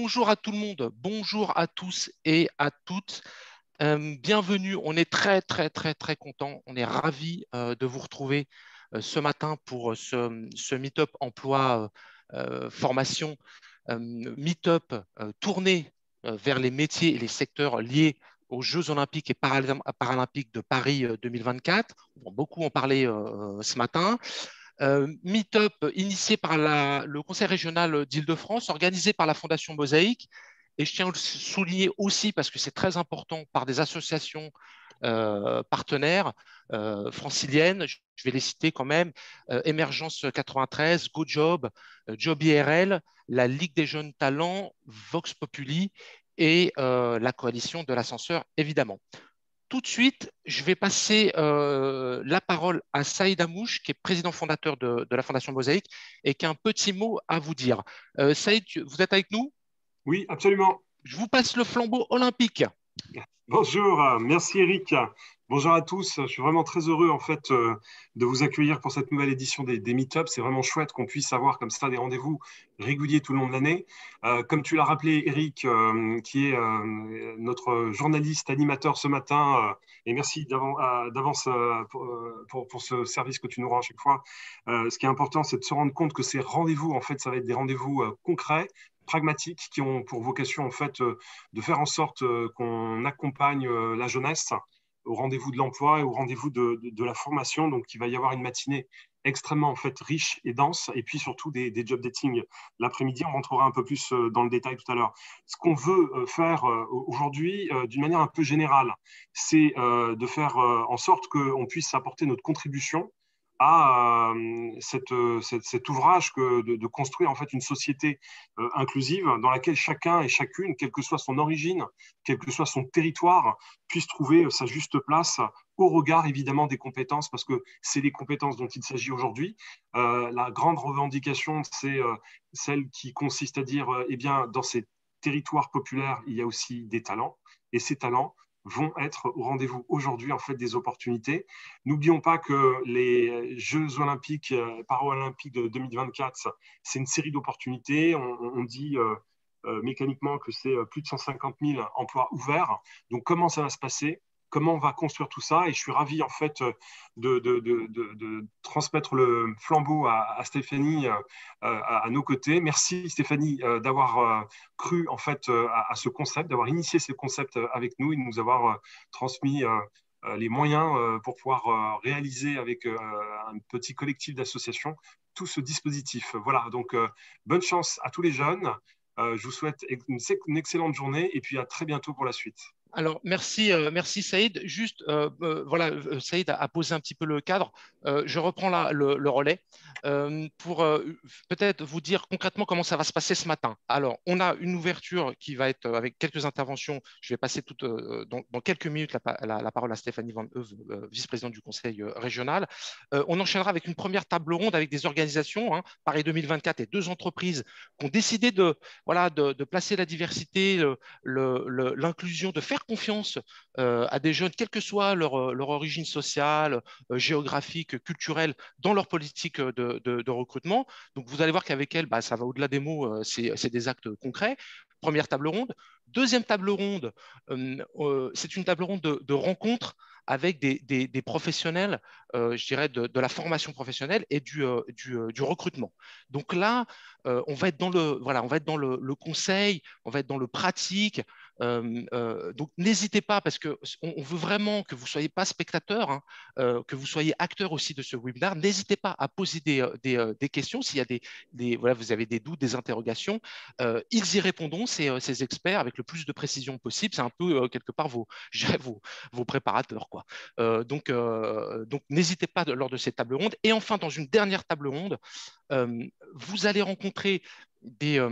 bonjour à tout le monde, bonjour à tous et à toutes. Euh, bienvenue, on est très très très très content, on est ravis euh, de vous retrouver euh, ce matin pour ce, ce Meetup emploi formation, Meetup tourné vers les métiers et les secteurs liés aux Jeux olympiques et paralympiques de Paris 2024. On va beaucoup en parler ce matin. Euh, meetup initié par le Conseil régional d'Île-de-France, organisé par la Fondation Mosaïque. Et je tiens à le souligner aussi parce que c'est très important par des associations euh, partenaires euh, franciliennes. Je vais les citer quand même Émergence 93, GoJob, Job IRL, la Ligue des jeunes talents, Vox Populi et la coalition de l'ascenseur, évidemment tout de suite, je vais passer euh, la parole à Saïd Amouche, qui est président fondateur de, la Fondation Mosaïque et qui a un petit mot à vous dire. Euh, Saïd, vous êtes avec nous? Oui, absolument. Je vous passe le flambeau olympique. Bonjour, merci Eric. Bonjour à tous, je suis vraiment très heureux en fait euh, de vous accueillir pour cette nouvelle édition des, Meetups. C'est vraiment chouette qu'on puisse avoir comme ça des rendez-vous réguliers tout le long de l'année. Euh, comme tu l'as rappelé, Eric, euh, qui est notre journaliste animateur ce matin, et merci d'avance pour, pour, ce service que tu nous rends à chaque fois. ce qui est important, c'est de se rendre compte que ces rendez-vous, en fait, ça va être des rendez-vous concrets, pragmatiques, qui ont pour vocation en fait de faire en sorte qu'on accompagne la jeunesse au rendez-vous de l'emploi et au rendez-vous de, la formation. Donc, il va y avoir une matinée extrêmement riche et dense, et puis surtout des, job dating l'après-midi. On rentrera un peu plus euh, dans le détail tout à l'heure. Ce qu'on veut euh, faire euh, aujourd'hui, d'une manière un peu générale, c'est de faire en sorte qu'on puisse apporter notre contribution à euh, euh, cet ouvrage que de, construire en fait une société euh, inclusive dans laquelle chacun et chacune, quelle que soit son origine, quel que soit son territoire, puisse trouver sa juste place au regard évidemment des compétences, parce que c'est les compétences dont il s'agit aujourd'hui. la grande revendication, c'est celle qui consiste à dire, eh bien, dans ces territoires populaires, il y a aussi des talents, et ces talents, vont être au rendez-vous aujourd'hui en fait des opportunités. N'oublions pas que les Jeux olympiques, euh, paralympiques de 2024, c'est une série d'opportunités. On, dit euh, euh, mécaniquement que c'est plus de 150 000 emplois ouverts. Donc comment ça va se passer? Comment on va construire tout ça. Et je suis ravi en fait de, de, transmettre le flambeau à, Stéphanie euh, à, nos côtés. Merci Stéphanie euh, d'avoir euh, cru en fait à, ce concept, d'avoir initié ce concept avec nous et de nous avoir transmis les moyens pour pouvoir réaliser avec un petit collectif d'associations tout ce dispositif. Voilà, donc bonne chance à tous les jeunes. je vous souhaite une excellente journée et puis à très bientôt pour la suite. Alors, merci, euh, merci Saïd. Juste, euh, euh, voilà, Saïd a, posé un petit peu le cadre. je reprends le, relais pour peut-être vous dire concrètement comment ça va se passer ce matin. Alors, on a une ouverture qui va être avec quelques interventions. Je vais passer dans, quelques minutes la, parole à Stéphanie Van Heuve, vice-présidente du conseil régional. on enchaînera avec une première table ronde avec des organisations, hein, Paris 2024 et deux entreprises qui ont décidé de, voilà, de, placer la diversité, l'inclusion, de faire confiance euh, à des jeunes, quelle que soit leur, euh, origine sociale, euh, géographique, culturelle, dans leur politique de, recrutement. Donc, vous allez voir qu'avec elles, bah, ça va au-delà des mots, c'est des actes concrets. Première table ronde. Deuxième table ronde, c'est une table ronde de, rencontres avec des, professionnels, je dirais, de, la formation professionnelle et du, recrutement. Donc là, on va être dans le, voilà, on va être dans le, conseil, on va être dans le pratique, donc n'hésitez pas parce qu'on on veut vraiment que vous ne soyez pas spectateur, hein, que vous soyez acteur aussi de ce webinaire. N'hésitez pas à poser des, questions s'il y a des, des, voilà, vous avez des doutes, des interrogations. ils y répondront, ces, ces, experts, avec le plus de précision possible. C'est un peu quelque part vos, vos, vos préparateurs. Quoi. donc n'hésitez pas lors de ces tables rondes. Et enfin, dans une dernière table ronde, vous allez rencontrer des,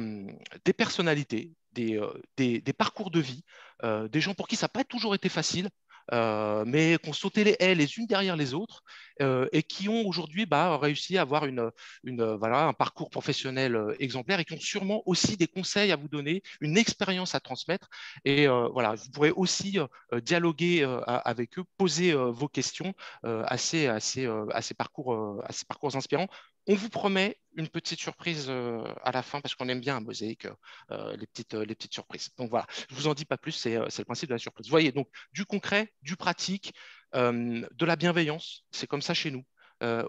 des personnalités, euh, des, parcours de vie, euh, des gens pour qui ça n'a pas toujours été facile, euh, mais qui ont sauté les haies les unes derrière les autres et qui ont aujourd'hui bah, réussi à avoir un parcours professionnel exemplaire et qui ont sûrement aussi des conseils à vous donner, une expérience à transmettre. Et voilà, vous pourrez aussi dialoguer avec eux, poser vos questions à ces parcours inspirants On vous promet une petite surprise à la fin parce qu'on aime bien à Mosaïque les, petites, les petites surprises. Donc voilà, je ne vous en dis pas plus, c'est le principe de la surprise. Vous voyez, donc du concret, du pratique, de la bienveillance, c'est comme ça chez nous.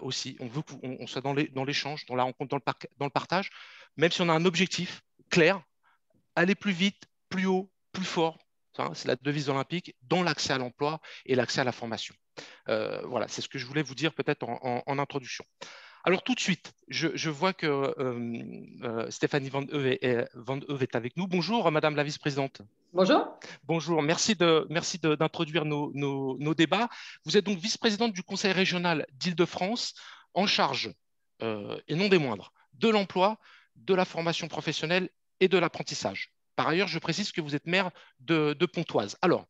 aussi, on veut qu'on soit dans l'échange, dans, la rencontre, dans le, partage, même si on a un objectif clair, aller plus vite, plus haut, plus fort, c'est la devise olympique, dans l'accès à l'emploi et l'accès à la formation. Euh, voilà, c'est ce que je voulais vous dire peut-être en, introduction. Alors tout de suite, je, vois que euh, euh, Stéphanie Van Heuve est, avec nous. Bonjour, Madame la vice-présidente. Bonjour. Bonjour, merci d'introduire merci nos, nos, débats. Vous êtes donc vice-présidente du Conseil régional d'Île-de-France en charge, et non des moindres, de l'emploi, de la formation professionnelle et de l'apprentissage. Par ailleurs, je précise que vous êtes maire de, Pontoise. Alors,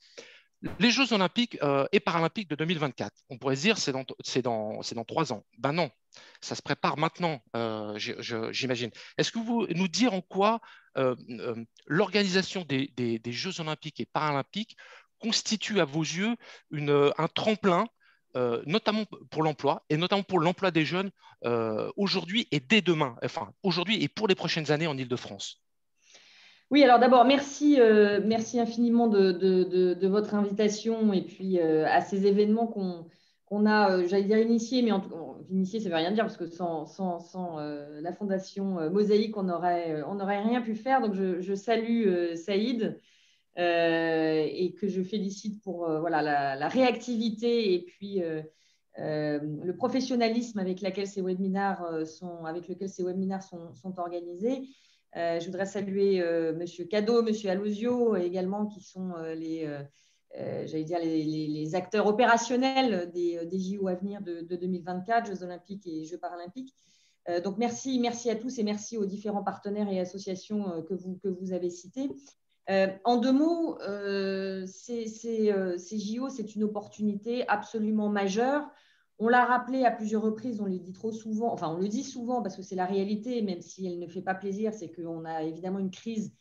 les Jeux olympiques euh, et paralympiques de 2024, on pourrait se dire c'est dans, trois ans. Ben non, ça se prépare maintenant, euh, j'imagine. Est-ce que vous nous dire en quoi euh, l'organisation des, Jeux olympiques et paralympiques constitue à vos yeux un tremplin notamment pour l'emploi et notamment pour l'emploi des jeunes aujourd'hui et dès demain, enfin aujourd'hui et pour les prochaines années en Ile-de-France oui, alors d'abord, merci, euh, merci infiniment de, votre invitation et puis euh, à ces événements qu'on a, euh, j'allais dire initiés, mais en tout initiés, ça ne veut rien dire parce que sans, la fondation Mosaïque, on n'aurait rien pu faire. Donc, je, salue Saïd et que je félicite pour voilà, la, réactivité et puis le professionnalisme avec, lequel ces webinars sont organisés. Euh, je voudrais saluer euh, Monsieur Cadeau, Monsieur Alosio également, qui sont euh, les, j'allais dire les, acteurs opérationnels des, JO à venir de, 2024, Jeux olympiques et Jeux paralympiques. donc merci, merci à tous et merci aux différents partenaires et associations que vous, que vous avez cités. en deux mots, ces JO, c'est une opportunité absolument majeure on l'a rappelé à plusieurs reprises, on le dit trop souvent, enfin on le dit souvent parce que c'est la réalité, même si elle ne fait pas plaisir, c'est qu'on a évidemment une crise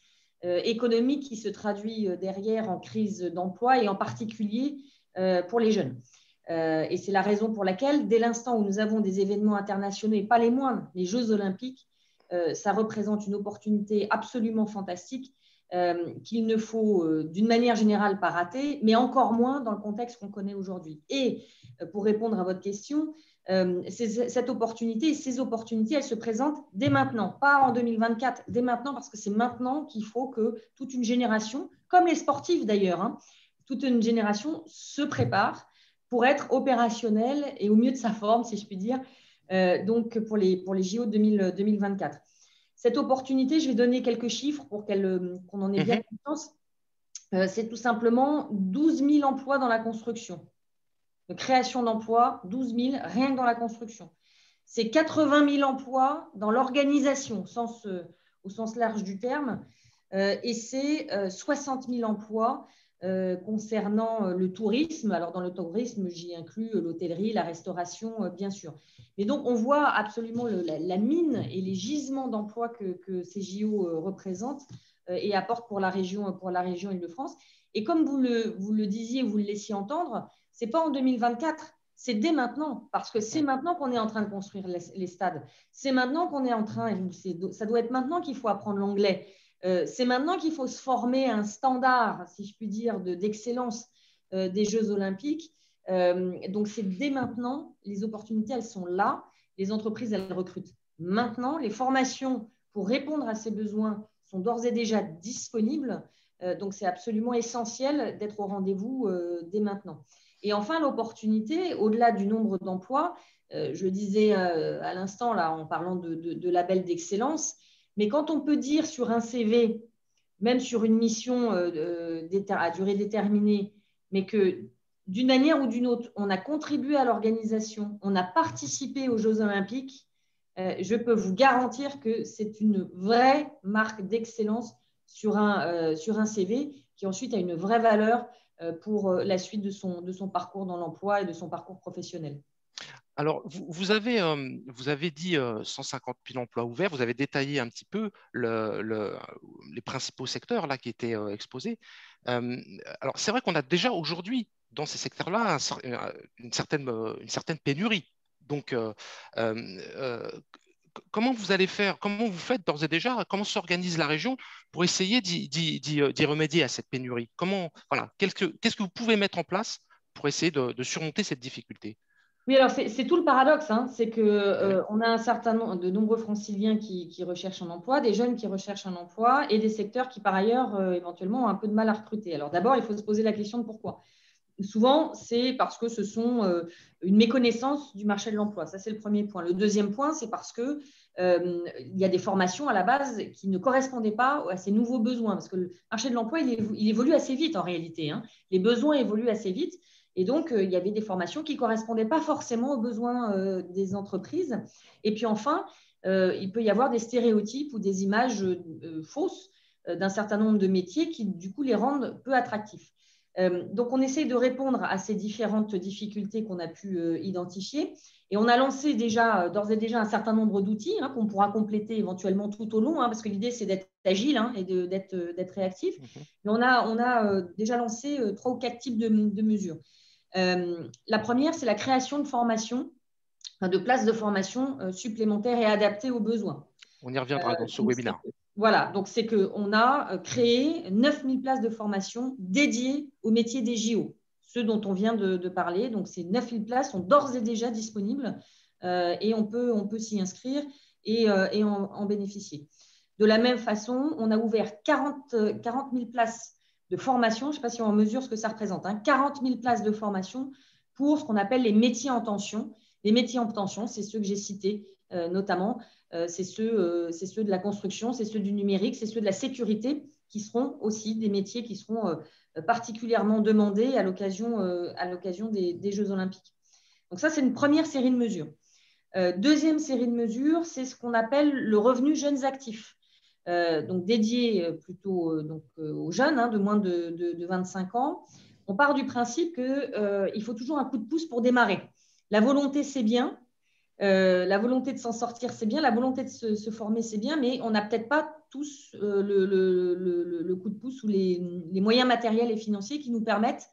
euh, économique qui se traduit euh, derrière en crise d'emploi et en particulier euh, pour les jeunes. et c'est la raison pour laquelle, dès l'instant où nous avons des événements internationaux, et pas les moindres, les Jeux olympiques, ça représente une opportunité absolument fantastique qu'il ne faut d'une manière générale pas rater, mais encore moins dans le contexte qu'on connaît aujourd'hui. Et pour répondre à votre question, euh, cette opportunité, ces opportunités, elles se présentent dès maintenant, pas en 2024, dès maintenant, parce que c'est maintenant qu'il faut que toute une génération, comme les sportifs d'ailleurs, hein, toute une génération se prépare pour être opérationnelle et au mieux de sa forme, si je puis dire, euh, donc pour les, pour les JO 2024. Cette opportunité, je vais donner quelques chiffres pour qu'on en ait bien mhm. conscience. Euh, c'est tout simplement 12 000 emplois dans la construction de création d'emplois, 12 000 rien que dans la construction. C'est 80 000 emplois dans l'organisation euh, au sens large du terme, euh, et c'est 60 euh, 000 emplois concernant le tourisme. Alors dans le tourisme, j'y inclus l'hôtellerie, la restauration, bien sûr. Mais donc on voit absolument la, mine et les gisements d'emplois que, ces JO représentent et apportent pour la région, pour la région Île-de-France. Et comme vous le disiez, vous le laissiez entendre, n'est pas en 2024, c'est dès maintenant, parce que c'est maintenant qu'on est en train de construire les, stades. C'est maintenant qu'on est en train, ça doit être maintenant qu'il faut apprendre l'anglais. Euh, c'est maintenant qu'il faut se former à un standard, si je puis dire, d'excellence euh, des Jeux olympiques. Euh, donc c'est dès maintenant, les opportunités, elles sont là. Les entreprises, elles recrutent maintenant. Les formations pour répondre à ces besoins sont d'ores et déjà disponibles. donc c'est absolument essentiel d'être au rendez-vous dès maintenant. Et enfin, l'opportunité, au-delà du nombre d'emplois, euh, je disais euh, à l'instant là en parlant de, de, label d'excellence, mais quand on peut dire sur un CV, même sur une mission euh, à durée déterminée, mais que d'une manière ou d'une autre, on a contribué à l'organisation, on a participé aux Jeux olympiques, je peux vous garantir que c'est une vraie marque d'excellence sur un, sur un CV qui ensuite a une vraie valeur pour euh, la suite de son, de son parcours dans l'emploi et de son parcours professionnel. Alors, vous, avez, euh, vous avez dit 150 000 emplois ouverts, vous avez détaillé un petit peu le, les principaux secteurs là, qui étaient exposés. alors, c'est vrai qu'on a déjà aujourd'hui, dans ces secteurs-là, une, certaine, une certaine pénurie Donc, comment vous allez faire, comment vous faites d'ores et déjà, comment s'organise la région pour essayer d'y remédier à cette pénurie? Comment, voilà, qu'est-ce que, vous pouvez mettre en place pour essayer de, surmonter cette difficulté? Oui, alors c'est tout le paradoxe, hein. c'est qu'on euh, a un certain nombre de nombreux franciliens qui, recherchent un emploi, des jeunes qui recherchent un emploi et des secteurs qui, par ailleurs, euh, éventuellement ont un peu de mal à recruter. Alors d'abord, il faut se poser la question de pourquoi. Souvent, c'est parce que ce sont euh, une méconnaissance du marché de l'emploi. Ça, c'est le premier point. Le deuxième point, c'est parce qu'il il y a des formations à la base qui ne correspondaient pas à ces nouveaux besoins. Parce que le marché de l'emploi, il, évolue assez vite en réalité. Hein. Les besoins évoluent assez vite. Et donc, euh, il y avait des formations qui ne correspondaient pas forcément aux besoins euh, des entreprises. Et puis enfin, euh, il peut y avoir des stéréotypes ou des images fausses d'un certain nombre de métiers qui, du coup, les rendent peu attractifs. Donc, on essaie de répondre à ces différentes difficultés qu'on a pu identifier. Et on a lancé déjà, d'ores et déjà, un certain nombre d'outils hein, qu'on pourra compléter éventuellement tout au long, hein, parce que l'idée, c'est d'être agile hein, et d'être réactif. Mhm. Mais on a, on a déjà lancé trois ou quatre types de mesures. Euh, la première, c'est la création de formations, de places de formation euh, supplémentaires et adaptées aux besoins. On y reviendra dans ce euh, webinaire. Voilà, donc c'est qu'on a créé 9000 places de formation dédiées au métier des JO, ceux dont on vient de, parler. Donc ces 9000 places sont d'ores et déjà disponibles et on peut, s'y inscrire et, en, bénéficier. De la même façon, on a ouvert 40, 40 000 places de formation. Je ne sais pas si on mesure ce que ça représente. 40 hein. 000 places de formation pour ce qu'on appelle les métiers en tension. Les métiers en tension, c'est ceux que j'ai cités euh, notamment. Euh, c'est ceux, euh, ceux, de la construction, c'est ceux du numérique, c'est ceux de la sécurité qui seront aussi des métiers qui seront particulièrement demandés à l'occasion des, des, Jeux olympiques. Donc ça, c'est une première série de mesures. deuxième série de mesures, c'est ce qu'on appelle le revenu jeunes actifs. Euh, donc dédié euh, plutôt euh, donc, aux jeunes hein, de moins de, 25 ans, on part du principe qu'il faut toujours un coup de pouce pour démarrer. La volonté, c'est bien. La volonté de s'en sortir, c'est bien. La volonté de se, former, c'est bien. Mais on n'a peut-être pas tous le, coup de pouce ou les, moyens matériels et financiers qui nous permettent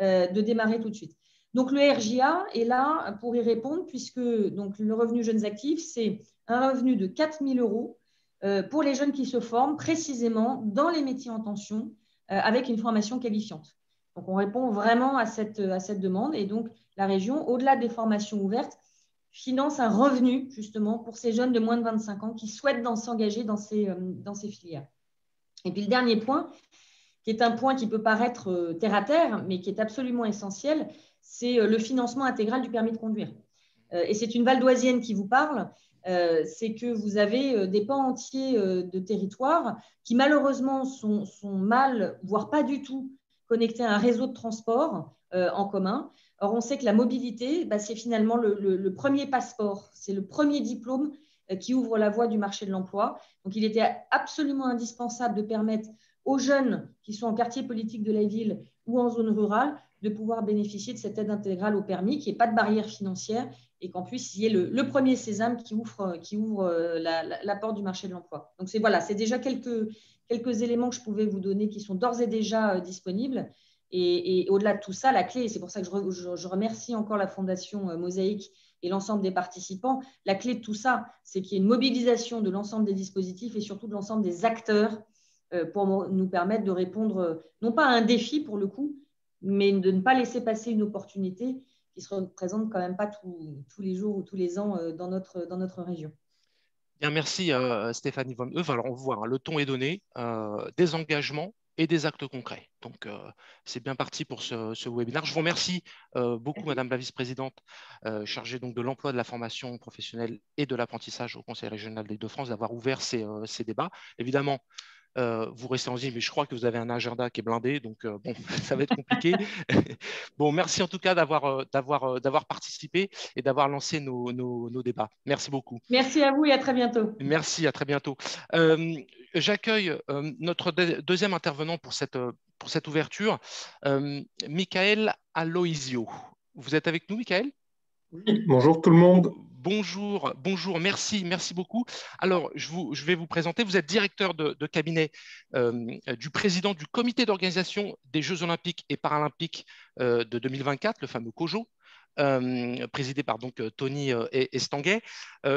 de démarrer tout de suite. Donc le RJA est là pour y répondre puisque le revenu jeunes actifs, c'est un revenu de 4 000 euros euh, pour les jeunes qui se forment précisément dans les métiers en tension euh, avec une formation qualifiante. Donc, on répond vraiment à cette demande et donc la région, au-delà des formations ouvertes, finance un revenu justement pour ces jeunes de moins de 25 ans qui souhaitent s'engager dans ces, euh, dans ces filières. Et puis le dernier point, qui est un point qui peut paraître terre à terre, mais qui est absolument essentiel, c'est le financement intégral du permis de conduire. Et c'est une valdoisienne qui vous parle. Euh, c'est que vous avez euh, des pans entiers euh, de territoire qui malheureusement sont, mal, voire pas du tout connectés à un réseau de transport en commun. Or, on sait que la mobilité, bah, c'est finalement le, premier passeport, c'est le premier diplôme qui ouvre la voie du marché de l'emploi. Donc, il était absolument indispensable de permettre aux jeunes qui sont en quartier politique de la ville ou en zone rurale de pouvoir bénéficier de cette aide intégrale au permis, qui n'y ait pas de barrière financière et qu'en plus, il y ait le, premier sésame qui ouvre, euh, la, porte du marché de l'emploi. Donc, c'est voilà, déjà quelques, éléments que je pouvais vous donner qui sont d'ores et déjà euh, disponibles. Et, au-delà de tout ça, la clé, et c'est pour ça que je, remercie encore la Fondation euh, Mosaïque et l'ensemble des participants, la clé de tout ça, c'est qu'il y ait une mobilisation de l'ensemble des dispositifs et surtout de l'ensemble des acteurs pour nous permettre de répondre, non pas à un défi pour le coup, mais de ne pas laisser passer une opportunité qui se représente quand même pas tous les jours ou tous les ans euh, dans notre, dans notre région. Bien, merci euh, Stéphanie Von Heuve. Alors on voit, hein, le ton est donné, euh, des engagements et des actes concrets. Donc c'est bien parti pour ce, webinaire. Je vous remercie beaucoup, Madame la vice-présidente, chargée donc de l'emploi, de la formation professionnelle et de l'apprentissage au Conseil régional des Deux-France, d'avoir ouvert ces, ces, débats. Évidemment, euh, vous restez en ligne, mais je crois que vous avez un agenda qui est blindé, donc euh, bon, ça va être compliqué. bon, merci en tout cas d'avoir euh, d'avoir d'avoir participé et d'avoir lancé nos, nos, débats. Merci beaucoup. Merci à vous et à très bientôt. Merci, à très bientôt. J'accueille notre deuxième intervenant pour cette pour cette ouverture, Michael Aloisio. Vous êtes avec nous, Michael? Bonjour tout le monde. Bonjour, bonjour, merci, merci beaucoup. Alors, je, vais vous présenter. Vous êtes directeur de, cabinet euh, du président du comité d'organisation des Jeux olympiques et paralympiques euh, de 2024, le fameux COJO. présidé par donc Tony Estanguet.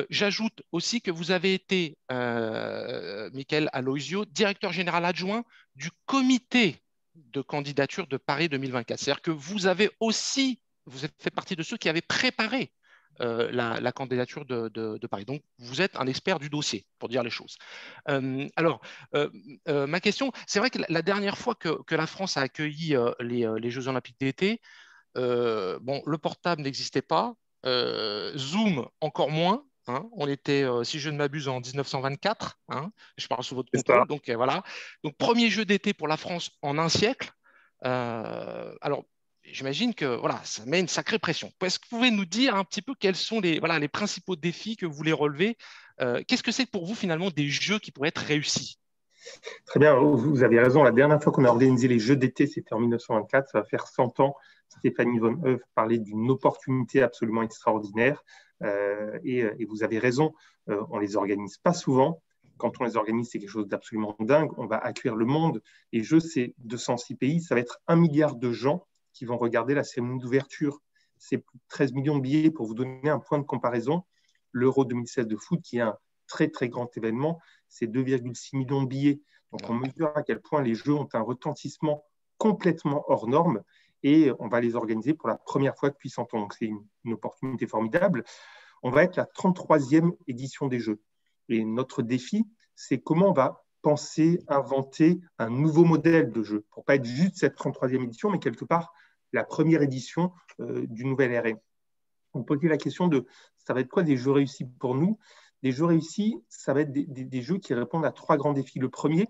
J'ajoute aussi que vous avez été, Michael Aloisio, directeur général adjoint du comité de candidature de Paris 2024. C'est-à-dire que vous avez aussi, vous avez fait partie de ceux qui avaient préparé euh, la, candidature de, Paris. Donc, vous êtes un expert du dossier, pour dire les choses. Euh, alors, euh, ma question, c'est vrai que la dernière fois que, la France a accueilli les, Jeux olympiques d'été, bon, le portable n'existait pas, Zoom encore moins. Hein. on était, si je ne m'abuse, en 1924. Hein. je parle sous votre contrôle. Donc voilà. Donc premier jeu d'été pour la France en un siècle. alors j'imagine que voilà, ça met une sacrée pression. Est-ce que vous pouvez nous dire un petit peu quels sont les, voilà, les principaux défis que vous voulez relever euh, Qu'est-ce que c'est pour vous finalement des jeux qui pourraient être réussis? Très bien, vous avez raison. La dernière fois qu'on a organisé les Jeux d'été, c'était en 1924, ça va faire 100 ans. Stéphanie Von Heuve parlait d'une opportunité absolument extraordinaire. Euh, et, vous avez raison, euh, on ne les organise pas souvent. Quand on les organise, c'est quelque chose d'absolument dingue. On va accueillir le monde. Les Jeux, c'est 206 pays, ça va être un milliard de gens qui vont regarder la cérémonie d'ouverture. C'est plus de 13 millions de billets pour vous donner un point de comparaison. L'Euro 2016 de foot, qui est un très très grand événement, c'est 2,6 millions de billets. Donc on mesure à quel point les Jeux ont un retentissement complètement hors norme et on va les organiser pour la première fois depuis 100 ans. Donc c'est une, une, opportunité formidable. On va être la 33e édition des Jeux. Et notre défi, c'est comment on va penser, inventer un nouveau modèle de jeu, pour pas être juste cette 33e édition, mais quelque part la première édition euh, du nouvel RE. Vous posez la question de ça va être quoi des jeux réussis pour nous? Des jeux réussis, ça va être des, jeux qui répondent à trois grands défis. Le premier,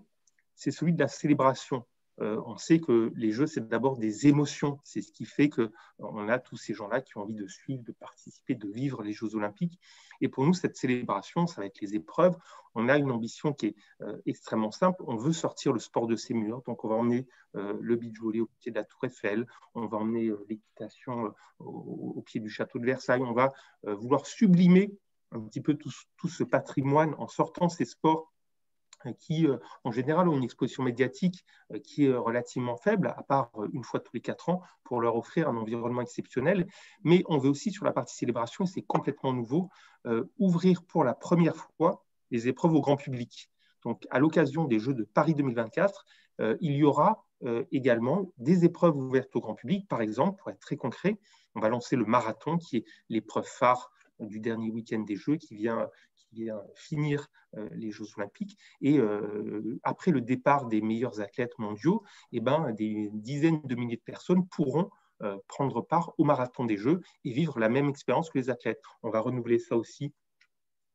c'est celui de la célébration. Euh, on sait que les jeux, c'est d'abord des émotions. C'est ce qui fait qu'on a tous ces gens-là qui ont envie de suivre, de participer, de vivre les Jeux olympiques. Et pour nous, cette célébration, ça va être les épreuves. On a une ambition qui est euh, extrêmement simple. On veut sortir le sport de ses murs. Donc, on va emmener euh, le beach volley au pied de la Tour Eiffel. On va emmener l'équitation au, pied du château de Versailles. On va vouloir sublimer un petit peu tout ce patrimoine en sortant ces sports qui, euh, en général, ont une exposition médiatique euh, qui est relativement faible, à part euh, une fois tous les quatre ans, pour leur offrir un environnement exceptionnel. Mais on veut aussi, sur la partie célébration, et c'est complètement nouveau, ouvrir pour la première fois les épreuves au grand public. Donc, à l'occasion des Jeux de Paris 2024, il y aura également des épreuves ouvertes au grand public. Par exemple, pour être très concret, on va lancer le marathon, qui est l'épreuve phare du dernier week-end des Jeux, qui vient, finir euh, les Jeux olympiques. Et euh, après le départ des meilleurs athlètes mondiaux, eh ben, des dizaines de milliers de personnes pourront euh, prendre part au marathon des Jeux et vivre la même expérience que les athlètes. On va renouveler ça aussi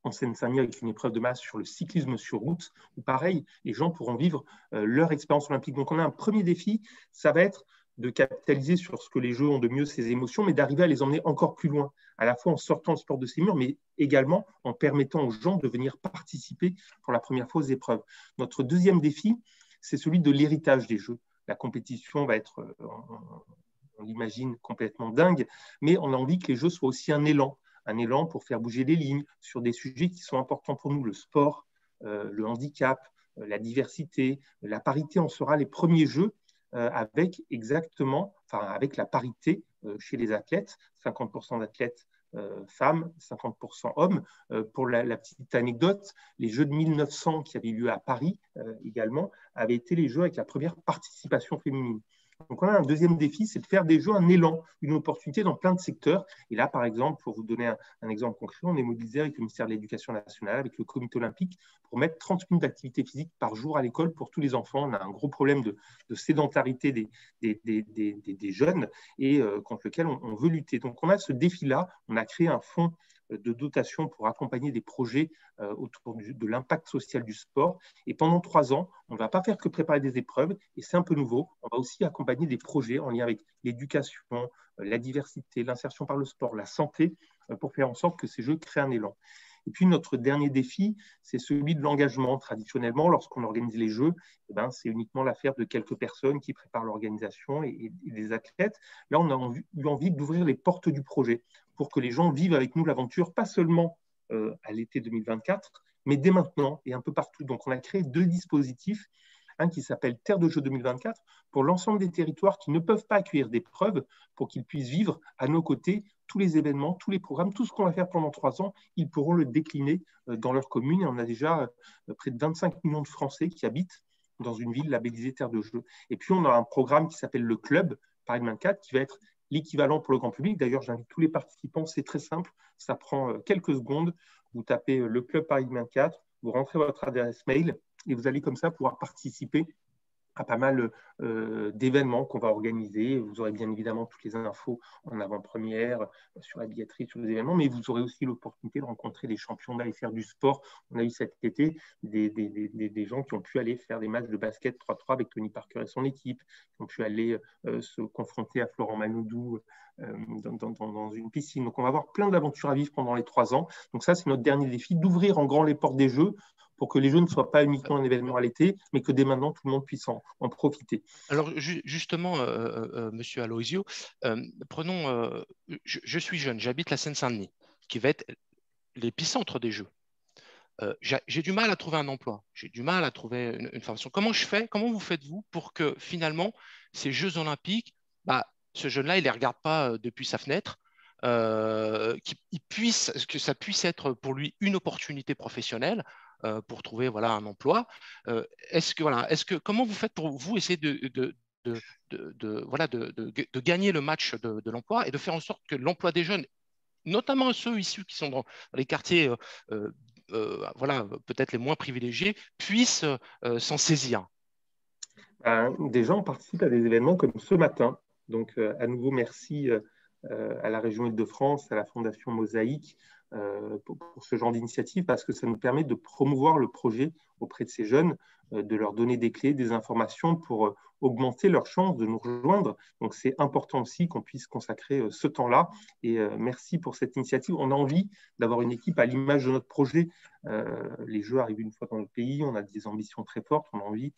en Seine-Saint-Denis avec une épreuve de masse sur le cyclisme sur route, où pareil, les gens pourront vivre leur expérience olympique. Donc on a un premier défi, ça va être de capitaliser sur ce que les jeux ont de mieux, ces émotions, mais d'arriver à les emmener encore plus loin, à la fois en sortant le sport de ses murs, mais également en permettant aux gens de venir participer pour la première fois aux épreuves. Notre deuxième défi, c'est celui de l'héritage des jeux. La compétition va être, euh, on, l'imagine, complètement dingue, mais on a envie que les jeux soient aussi un élan, un élan pour faire bouger les lignes sur des sujets qui sont importants pour nous, le sport, euh, le handicap, euh, la diversité, la parité. On sera les premiers jeux avec exactement, enfin avec la parité euh, chez les athlètes, 50% d'athlètes euh, femmes, 50% hommes. pour la, petite anecdote, les Jeux de 1900 qui avaient eu lieu à Paris également avaient été les Jeux avec la première participation féminine. Donc, on a un deuxième défi, c'est de faire des jeux un élan, une opportunité dans plein de secteurs. Et là, par exemple, pour vous donner un, exemple concret, on est mobilisé avec le ministère de l'Éducation nationale, avec le comité olympique, pour mettre 30 minutes d'activité physique par jour à l'école pour tous les enfants. On a un gros problème de, sédentarité des, jeunes et euh, contre lequel on, on, veut lutter. Donc, on a ce défi-là. On a créé un fonds de dotation pour accompagner des projets euh, autour de l'impact social du sport. Et pendant trois ans, on ne va pas faire que préparer des épreuves, et c'est un peu nouveau, on va aussi accompagner des projets en lien avec l'éducation, euh, la diversité, l'insertion par le sport, la santé, euh, pour faire en sorte que ces jeux créent un élan. Et puis notre dernier défi, c'est celui de l'engagement. Traditionnellement, lorsqu'on organise les Jeux, eh ben, c'est uniquement l'affaire de quelques personnes qui préparent l'organisation et, des athlètes. Là, on a eu envie d'ouvrir les portes du projet pour que les gens vivent avec nous l'aventure, pas seulement euh, à l'été 2024, mais dès maintenant et un peu partout. Donc on a créé deux dispositifs un qui s'appelle Terre de Jeux 2024, pour l'ensemble des territoires qui ne peuvent pas accueillir d'épreuves, pour qu'ils puissent vivre à nos côtés tous les événements, tous les programmes, tout ce qu'on va faire pendant trois ans, ils pourront le décliner dans leur commune. Et on a déjà près de 25 millions de Français qui habitent dans une ville labellisée terre de jeu. Et puis, on a un programme qui s'appelle le Club Paris 24 qui va être l'équivalent pour le grand public. D'ailleurs, j'invite tous les participants, c'est très simple, ça prend quelques secondes. Vous tapez le Club Paris 24, vous rentrez votre adresse mail et vous allez comme ça pouvoir participer pas mal euh, d'événements qu'on va organiser. Vous aurez bien évidemment toutes les infos en avant-première, euh, sur la billetterie, sur les événements, mais vous aurez aussi l'opportunité de rencontrer des champions d'aller faire du sport. On a eu cet été des, gens qui ont pu aller faire des matchs de basket 3-3 avec Tony Parker et son équipe, qui ont pu aller euh, se confronter à Florent Manoudou dans, une piscine. Donc on va avoir plein d'aventures à vivre pendant les trois ans. Donc ça, c'est notre dernier défi, d'ouvrir en grand les portes des jeux pour que les Jeux ne soient pas uniquement un événement à l'été, mais que dès maintenant, tout le monde puisse en, profiter. Alors, justement, euh, euh, euh, Monsieur Aloisio, prenons, je, suis jeune, j'habite la Seine-Saint-Denis, qui va être l'épicentre des Jeux. j'ai du mal à trouver un emploi, j'ai du mal à trouver une, formation. Comment je fais Comment vous faites-vous pour que finalement, ces Jeux olympiques, bah, ce jeune-là, il ne les regarde pas depuis sa fenêtre, puisse, que ça puisse être pour lui une opportunité professionnelle euh, pour trouver voilà, un emploi. Euh, est-ce que, voilà, est-ce que, comment vous faites pour vous essayer de, de, de, de voilà, gagner le match de, l'emploi et de faire en sorte que l'emploi des jeunes, notamment ceux issus qui sont dans les quartiers euh, voilà, peut-être les moins privilégiés, puissent s'en saisir? Ben, Des gens participent à des événements comme ce matin. Donc, à nouveau, merci à la région Île-de-France, à la Fondation Mosaïque, euh, pour, ce genre d'initiative parce que ça nous permet de promouvoir le projet auprès de ces jeunes, euh, de leur donner des clés, des informations pour euh, augmenter leurs chances de nous rejoindre. Donc c'est important aussi qu'on puisse consacrer ce temps-là. Et merci pour cette initiative. On a envie d'avoir une équipe à l'image de notre projet. les Jeux arrivent une fois dans le pays, on a des ambitions très fortes, on a envie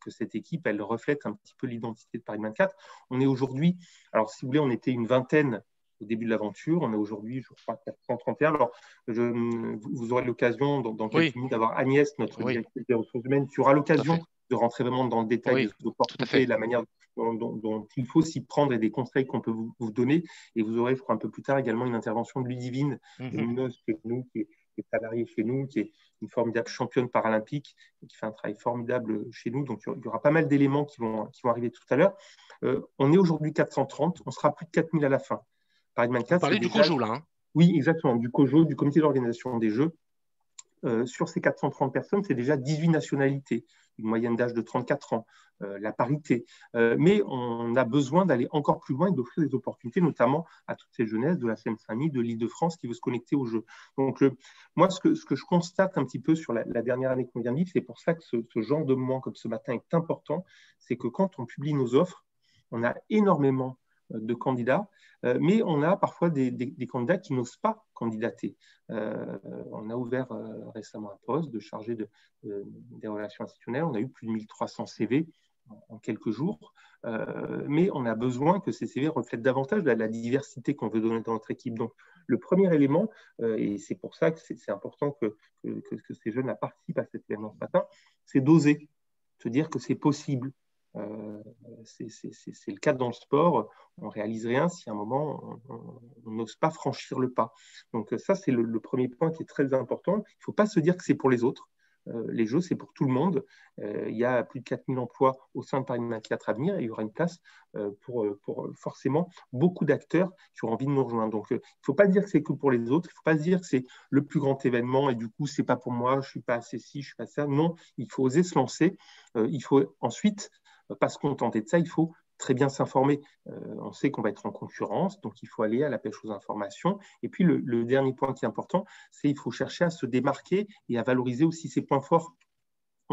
que cette équipe, elle reflète un petit peu l'identité de Paris 24. On est aujourd'hui, alors si vous voulez, on était une vingtaine au début de l'aventure. On est aujourd'hui, je crois, 431. Alors, je, vous aurez l'occasion dans, quelques minutes d'avoir Agnès, notre directrice des ressources humaines, qui aura l'occasion de rentrer vraiment dans le détail opportunités et la manière dont, il faut s'y prendre et des conseils qu'on peut vous, donner. Et vous aurez, je crois, un peu plus tard également une intervention de Ludivine, mm chez nous, qui est, salariée chez nous, qui est une formidable championne paralympique, qui fait un travail formidable chez nous. Donc, il y aura pas mal d'éléments qui vont, qui vont arriver tout à l'heure. Euh, on est aujourd'hui 430, on sera plus de 4000 à la fin. Paris 24. Vous du COJO, là. Hein. Oui, exactement, du COJO, du comité d'organisation des Jeux. Euh, sur ces 430 personnes, c'est déjà 18 nationalités, une moyenne d'âge de 34 ans, euh, la parité. Euh, mais on a besoin d'aller encore plus loin et d'offrir des opportunités, notamment à toutes ces jeunesses de la Seine-Saint-Denis, de l'Île-de-France qui veut se connecter aux Jeux. Donc, moi, ce que, ce que, je constate un petit peu sur la, dernière année qu'on vient de vivre, c'est pour ça que ce, ce genre de moment comme ce matin est important, c'est que quand on publie nos offres, on a énormément de candidats, mais on a parfois des, candidats qui n'osent pas candidater. Euh, on a ouvert euh, récemment un poste de chargé de, des relations institutionnelles, on a eu plus de 1300 CV en, quelques jours, mais on a besoin que ces CV reflètent davantage la, diversité qu'on veut donner dans notre équipe. Donc, le premier élément, et c'est pour ça que c'est important que, que, ces jeunes participent à cet événement ce matin, c'est d'oser, se dire que c'est possible, euh, c'est le cas dans le sport. On réalise rien si à un moment on n'ose pas franchir le pas. Donc ça, c'est le, premier point qui est très important. Il ne faut pas se dire que c'est pour les autres. Euh, les jeux, c'est pour tout le monde. Euh, il y a plus de 4000 emplois au sein de Paris 24 à venir et il y aura une place pour, forcément beaucoup d'acteurs qui auront envie de nous rejoindre. Donc, il ne faut pas dire que c'est que pour les autres. Il ne faut pas se dire que c'est le plus grand événement et du coup, c'est pas pour moi, je ne suis pas assez ci, je ne suis pas ça. Non, il faut oser se lancer. il faut ensuite pas se contenter de ça, il faut très bien s'informer. Euh, on sait qu'on va être en concurrence, donc il faut aller à la pêche aux informations. Et puis le, dernier point qui est important, c'est qu'il faut chercher à se démarquer et à valoriser aussi ses points forts.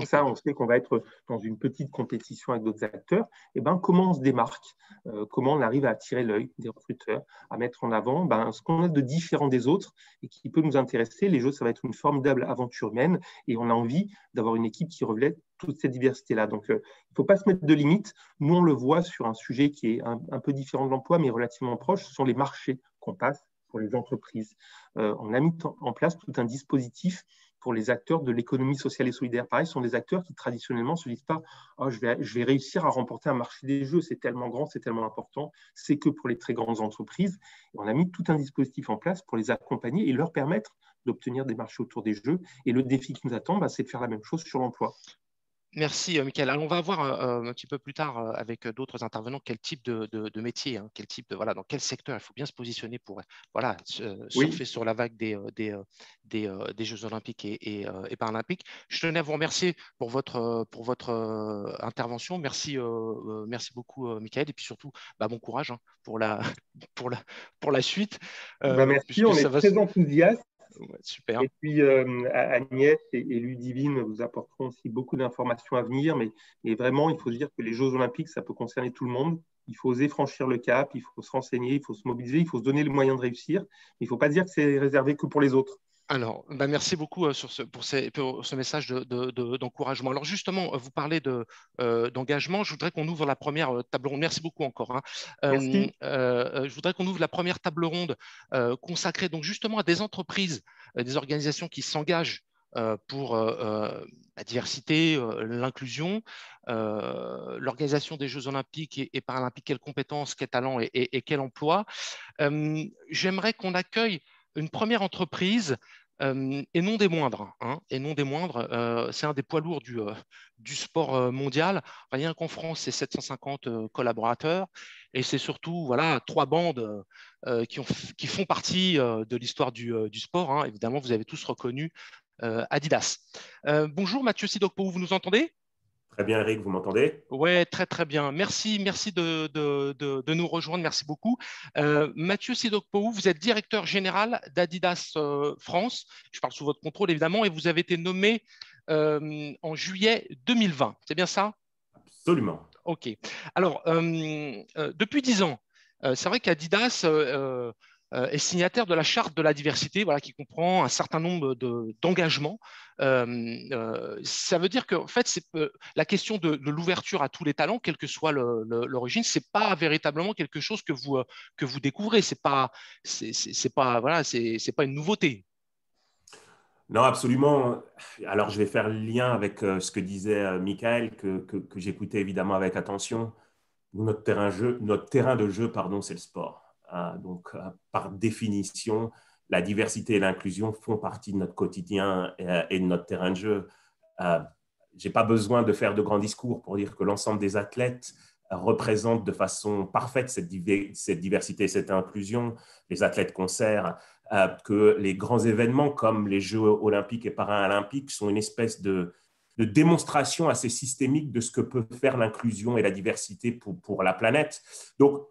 Ça, on sait qu'on va être dans une petite compétition avec d'autres acteurs. Et eh ben, comment on se démarque euh, Comment on arrive à attirer l'œil des recruteurs, à mettre en avant ben, ce qu'on a de différent des autres et qui peut nous intéresser. Les jeux, ça va être une formidable aventure humaine et on a envie d'avoir une équipe qui reflète toute cette diversité-là. Donc, euh, il ne faut pas se mettre de limites. Nous, on le voit sur un sujet qui est un, un peu différent de l'emploi, mais relativement proche, ce sont les marchés qu'on passe pour les entreprises. Euh, on a mis en place tout un dispositif pour les acteurs de l'économie sociale et solidaire. Pareil, ce sont des acteurs qui traditionnellement ne se disent pas je, vais, je vais réussir à remporter un marché des jeux, c'est tellement grand, c'est tellement important. C'est que pour les très grandes entreprises. on a mis tout un dispositif en place pour les accompagner et leur permettre d'obtenir des marchés autour des jeux. Et le défi qui nous attend, bah, c'est de faire la même chose sur l'emploi. Merci, euh, Michael. Alors, on va voir euh, euh, un petit peu plus tard avec d'autres intervenants quel type de, métier, hein, quel type de, voilà, dans quel secteur il faut bien se positionner pour voilà, surfer sur la vague des, des, Jeux olympiques et, paralympiques. Je tenais à vous remercier pour votre, pour votre intervention. Merci, merci beaucoup, Michael. Et puis surtout, bah, bon courage hein, pour, la, pour, la, pour la suite. Bah, merci, on est très super. Et puis euh, Agnès et, Ludivine vous apporteront aussi beaucoup d'informations à venir, mais, vraiment, il faut se dire que les Jeux Olympiques, ça peut concerner tout le monde. Il faut oser franchir le cap, il faut se renseigner, il faut se mobiliser, il faut se donner les moyens de réussir. Il ne faut pas dire que c'est réservé que pour les autres. Alors, bah, merci beaucoup euh, sur ce, pour, ce message d'encouragement. De, Alors justement, euh, vous parlez d'engagement. je voudrais qu'on ouvre la première table ronde. Merci beaucoup encore. Hein. je voudrais qu'on ouvre la première table ronde consacrée donc justement à des entreprises, des organisations qui s'engagent pour la diversité, l'inclusion, l'organisation des Jeux olympiques et, paralympiques, quelles compétences, quels talents et, et quel emploi. J'aimerais qu'on accueille une première entreprise euh, et non des moindres. Hein, et des euh, c'est un des poids lourds du, euh, sport mondial. Rien qu'en France, c'est 750 collaborateurs et c'est surtout voilà trois bandes qui, ont, qui, font partie de l'histoire du, du, sport. Hein. Évidemment, vous avez tous reconnu Adidas. bonjour Mathieu Sidokpo, vous nous entendez? Très bien, Eric, vous m'entendez? Oui, très très bien. Merci, merci de, de, nous rejoindre. Merci beaucoup. Euh, Mathieu Sidokpou, vous êtes directeur général d'Adidas euh, France. Je parle sous votre contrôle, évidemment, et vous avez été nommé euh, en juillet 2020. C'est bien ça? Absolument. OK. Alors, depuis dix ans, c'est vrai qu'Adidas euh, est signataire de la charte de la diversité, voilà, qui comprend un certain nombre d'engagements. Ça veut dire que en fait, la question de, l'ouverture à tous les talents, quelle que soit l'origine, ce n'est pas véritablement quelque chose que vous, que vous découvrez. Ce n'est pas, c'est pas, voilà, pas une nouveauté. Non, absolument. Alors, je vais faire le lien avec ce que disait Michael, que, que, j'écoutais évidemment avec attention. Notre terrain, de jeu, pardon, c'est le sport. Euh, donc, euh, par définition, la diversité et l'inclusion font partie de notre quotidien et, de notre terrain de jeu. Euh, je n'ai pas besoin de faire de grands discours pour dire que l'ensemble des athlètes représentent de façon parfaite cette, diversité, cette inclusion. Les athlètes concerts, que les grands événements comme les Jeux olympiques et paralympiques sont une espèce de, démonstration assez systémique de ce que peut faire l'inclusion et la diversité pour, pour la planète. Donc,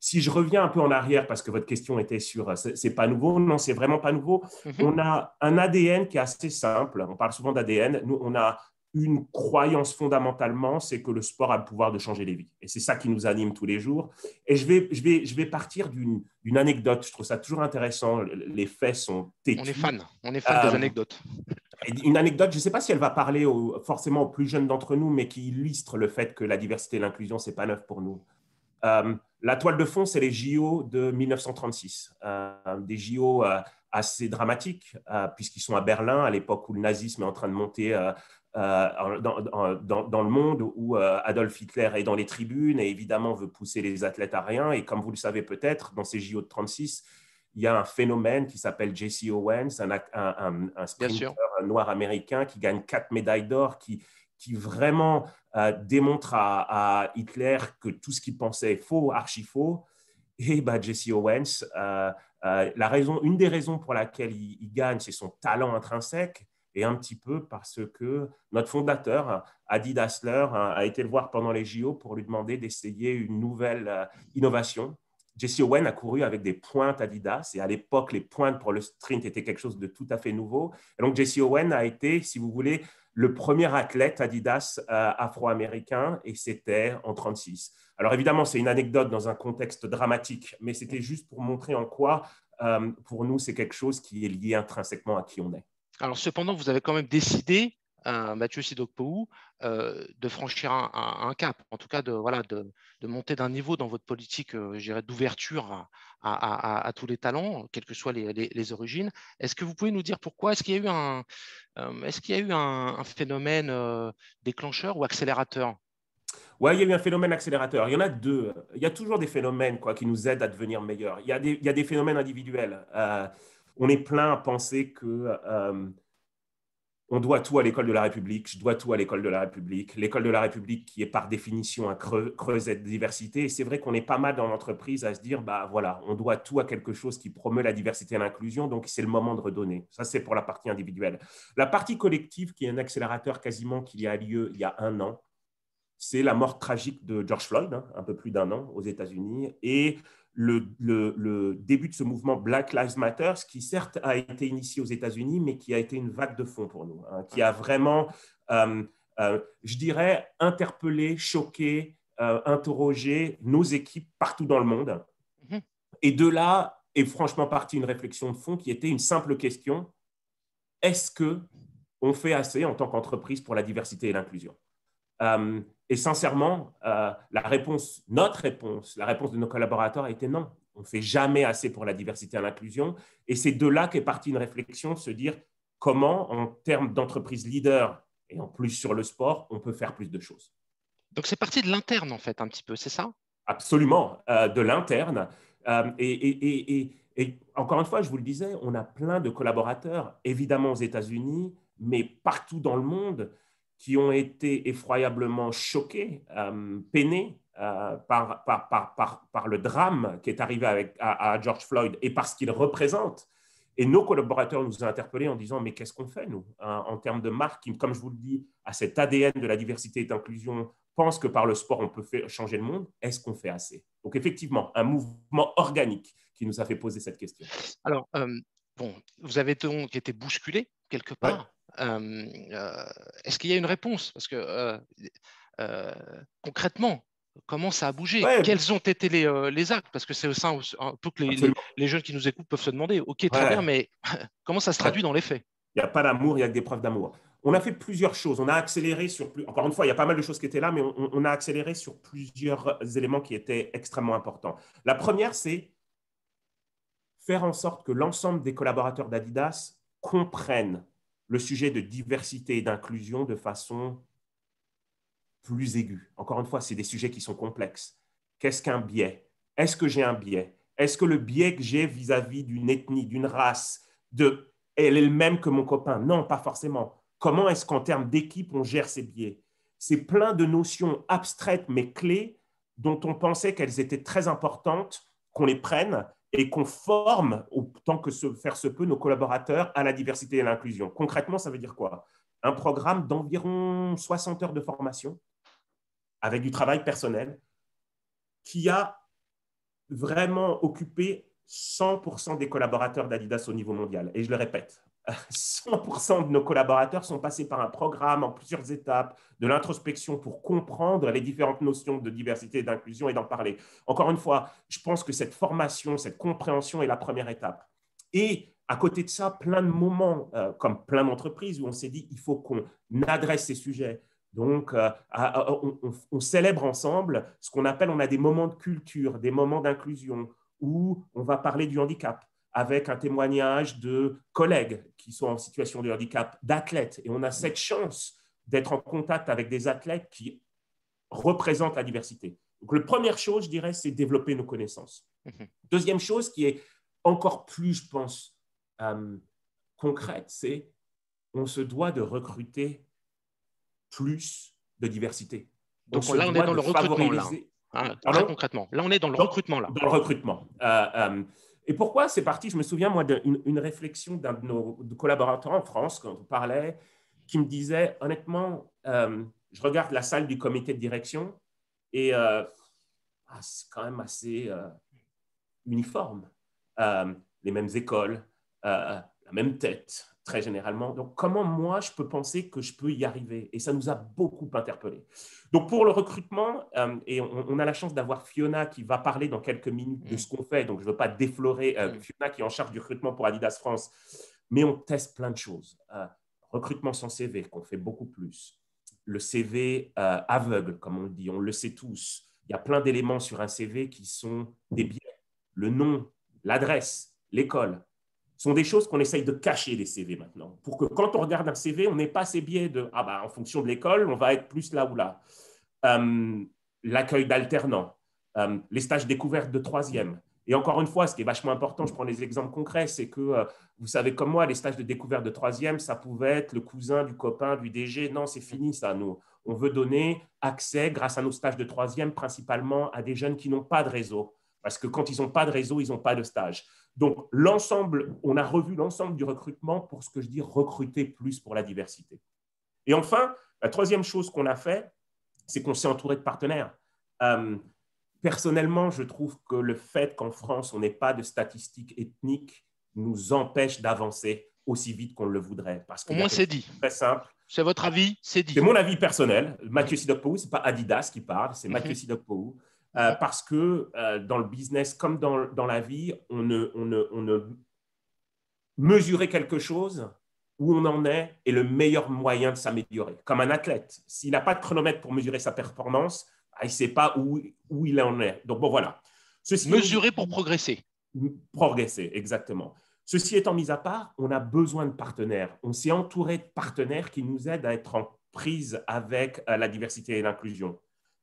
si je reviens un peu en arrière, parce que votre question était sur c'est pas nouveau, non, c'est vraiment pas nouveau. Mhm. On a un ADN qui est assez simple. On parle souvent d'ADN. Nous, on a une croyance fondamentalement, c'est que le sport a le pouvoir de changer les vies. Et c'est ça qui nous anime tous les jours. Et je vais, je vais, je vais partir d'une anecdote. Je trouve ça toujours intéressant. Les faits sont têtus. On est fan. On est fan des euh, anecdotes. Une anecdote, je ne sais pas si elle va parler forcément aux plus jeunes d'entre nous, mais qui illustre le fait que la diversité et l'inclusion, c'est pas neuf pour nous. Euh, la toile de fond, c'est les JO de 1936, euh, des JO euh, assez dramatiques, puisqu'ils sont à Berlin, à l'époque où le nazisme est en train de monter dans, le monde, où Adolf Hitler est dans les tribunes et évidemment veut pousser les athlètes à rien. Et comme vous le savez peut-être, dans ces JO de 36, il y a un phénomène qui s'appelle Jesse Owens, un, un, un sprinter noir américain qui gagne quatre médailles d'or, qui, qui vraiment euh, démontre à, Hitler que tout ce qu'il pensait est faux, archi faux. Et bah, Jesse Owens, euh, euh, la raison, une des raisons pour laquelle il, gagne, c'est son talent intrinsèque et un petit peu parce que notre fondateur, Adi Dassler, a été le voir pendant les JO pour lui demander d'essayer une nouvelle innovation. Jesse Owens a couru avec des pointes Adidas et à l'époque, les pointes pour le sprint étaient quelque chose de tout à fait nouveau. Et donc, Jesse Owens a été, si vous voulez, le premier athlète Adidas euh, afro-américain et c'était en 36. Alors évidemment, c'est une anecdote dans un contexte dramatique, mais c'était juste pour montrer en quoi, euh, pour nous, c'est quelque chose qui est lié intrinsèquement à qui on est. Alors cependant, vous avez quand même décidé Mathieu Sidokpou de franchir un, cap, en tout cas de, voilà, de, monter d'un niveau dans votre politique d'ouverture à, tous les talents, quelles que soient les, origines. Est-ce que vous pouvez nous dire pourquoi? Est-ce qu'il y a eu un, est-ce qu'il y a eu un, phénomène déclencheur ou accélérateur? Oui, il y a eu un phénomène accélérateur. Il y en a deux. Il y a toujours des phénomènes quoi, qui nous aident à devenir meilleurs. Il y a des, il y a des phénomènes individuels. on est plein à penser que on doit tout à l'école de la République, je dois tout à l'école de la République. L'école de la République qui est par définition un creuset de diversité. Et c'est vrai qu'on est pas mal dans l'entreprise à se dire, bah voilà, on doit tout à quelque chose qui promeut la diversité et l'inclusion, donc c'est le moment de redonner. Ça, c'est pour la partie individuelle. La partie collective, qui est un accélérateur quasiment qui a lieu il y a un an, c'est la mort tragique de George Floyd, hein, un peu plus d'un an aux États-Unis, et le, début de ce mouvement Black Lives Matter, qui certes a été initié aux États-Unis, mais qui a été une vague de fond pour nous, hein, qui a vraiment, euh, euh, je dirais, interpellé, choqué, euh, interrogé nos équipes partout dans le monde. Mhm. Et de là est franchement partie une réflexion de fond qui était une simple question est-ce que on fait assez en tant qu'entreprise pour la diversité et l'inclusion? Et sincèrement, euh, la réponse, notre réponse, la réponse de nos collaborateurs a été non. On ne fait jamais assez pour la diversité et l'inclusion. Et c'est de là qu'est partie une réflexion, se dire comment, en termes d'entreprise leader et en plus sur le sport, on peut faire plus de choses. Donc c'est parti de l'interne, en fait, un petit peu, c'est ça? Absolument, euh, de l'interne. Euh, et, et, encore une fois, je vous le disais, on a plein de collaborateurs, évidemment aux États-Unis, mais partout dans le monde qui ont été effroyablement choqués, euh, peinés euh, par, par, par, par, le drame qui est arrivé avec, à, George Floyd et par ce qu'il représente. Et nos collaborateurs nous ont interpellés en disant, mais qu'est-ce qu'on fait, nous, hein, en termes de marque, qui, comme je vous le dis, à cet ADN de la diversité et d'inclusion, pense que par le sport, on peut faire changer le monde. Est-ce qu'on fait assez? Donc, effectivement, un mouvement organique qui nous a fait poser cette question. Alors, euh, bon, vous avez donc été bousculé quelque part. Est-ce qu'il y a une réponse? Parce que euh, concrètement, comment ça a bougé? Quels ont été les, les actes? Parce que c'est au sein un peu que les, les, jeunes qui nous écoutent peuvent se demander, ok, très bien, mais comment ça se traduit dans les faits? Il n'y a pas d'amour, il y a que des preuves d'amour. On a fait plusieurs choses. On a accéléré sur plus. Encore une fois, il y a pas mal de choses qui étaient là, mais on, on a accéléré sur plusieurs éléments qui étaient extrêmement importants. La première, c'est faire en sorte que l'ensemble des collaborateurs d'Adidas comprennent le sujet de diversité et d'inclusion de façon plus aiguë. Encore une fois, c'est des sujets qui sont complexes. Qu'est-ce qu'un biais? Est-ce que j'ai un biais? Est-ce que le biais que j'ai vis-à-vis d'une ethnie, d'une race, de, elle est le même que mon copain? Non, pas forcément. Comment est-ce qu'en termes d'équipe, on gère ces biais? C'est plein de notions abstraites mais clés dont on pensait qu'elles étaient très importantes, qu'on les prenne et qu'on forme, autant que faire se peut, nos collaborateurs à la diversité et à l'inclusion. Concrètement, ça veut dire quoi? Un programme d'environ 60 heures de formation avec du travail personnel qui a vraiment occupé 100% des collaborateurs d'Adidas au niveau mondial. Et je le répète, 100% de nos collaborateurs sont passés par un programme en plusieurs étapes de l'introspection pour comprendre les différentes notions de diversité et d'inclusion et d'en parler. Encore une fois, je pense que cette formation, cette compréhension est la première étape. Et à côté de ça, plein de moments, euh, comme plein d'entreprises, où on s'est dit, il faut qu'on adresse ces sujets. Donc, euh, on, on, célèbre ensemble ce qu'on appelle, on a des moments de culture, des moments d'inclusion, où on va parler du handicap, avec un témoignage de collègues qui sont en situation de handicap, d'athlètes. Et on a cette chance d'être en contact avec des athlètes qui représentent la diversité. Donc, la première chose, je dirais, c'est développer nos connaissances. Mhm. Deuxième chose qui est encore plus, je pense, euh, concrète, c'est on se doit de recruter plus de diversité. Donc là, on est dans le recrutement. Là. Hein, concrètement. Là, on est dans le recrutement. Là. Dans le recrutement. Euh, euh, et pourquoi c'est parti? Je me souviens, moi, d'une réflexion d'un de nos collaborateurs en France, quand on parlait, qui me disait, honnêtement, euh, je regarde la salle du comité de direction et euh, ah, c'est quand même assez euh, uniforme. les mêmes écoles, la même tête, très généralement. Donc, comment moi, je peux penser que je peux y arriver? Et ça nous a beaucoup interpellés. Donc, pour le recrutement, euh, et on, a la chance d'avoir Fiona qui va parler dans quelques minutes de mm. ce qu'on fait. Donc, je ne veux pas déflorer euh, mm. Fiona qui est en charge du recrutement pour Adidas France, mais on teste plein de choses. Euh, recrutement sans CV, qu'on fait beaucoup plus, le CV aveugle, comme on le dit, on le sait tous. Il y a plein d'éléments sur un CV qui sont des biais. Le nom, l'adresse, l'école, sont des choses qu'on essaye de cacher des CV maintenant. Pour que quand on regarde un CV, on n'ait pas ces biais de ah bah en fonction de l'école, on va être plus là ou là. Euh, l'accueil d'alternants, euh, les stages découvertes de troisième. Et encore une fois, ce qui est vachement important, je prends des exemples concrets, c'est que euh, vous savez comme moi, les stages de découverte de troisième, ça pouvait être le cousin du copain du DG. Non, c'est fini ça. Nous, on veut donner accès, grâce à nos stages de troisième, principalement à des jeunes qui n'ont pas de réseau. Parce que quand ils n'ont pas de réseau, ils n'ont pas de stage. Donc, l'ensemble, on a revu l'ensemble du recrutement pour ce que je dis recruter plus pour la diversité. Et enfin, la troisième chose qu'on a fait, c'est qu'on s'est entouré de partenaires. Euh, personnellement, je trouve que le fait qu'en France, on n'ait pas de statistiques ethniques nous empêche d'avancer aussi vite qu'on le voudrait. Parce Au moins, c'est dit. Très simple. C'est votre avis, c'est dit. C'est mon avis personnel. Mathieu Sidokpou, ce n'est pas Adidas qui parle, c'est Mathieu mhm. Sidokpou. Euh, parce que euh, dans le business, comme dans, dans la vie, on ne, on, ne, on ne mesurer quelque chose où on en est est le meilleur moyen de s'améliorer. Comme un athlète, s'il n'a pas de chronomètre pour mesurer sa performance, ah, il ne sait pas où, où il en est. Donc bon, voilà. Ceci mesurer pour progresser. Progresser, exactement. Ceci étant mis à part, on a besoin de partenaires. On s'est entouré de partenaires qui nous aident à être en prise avec euh, la diversité et l'inclusion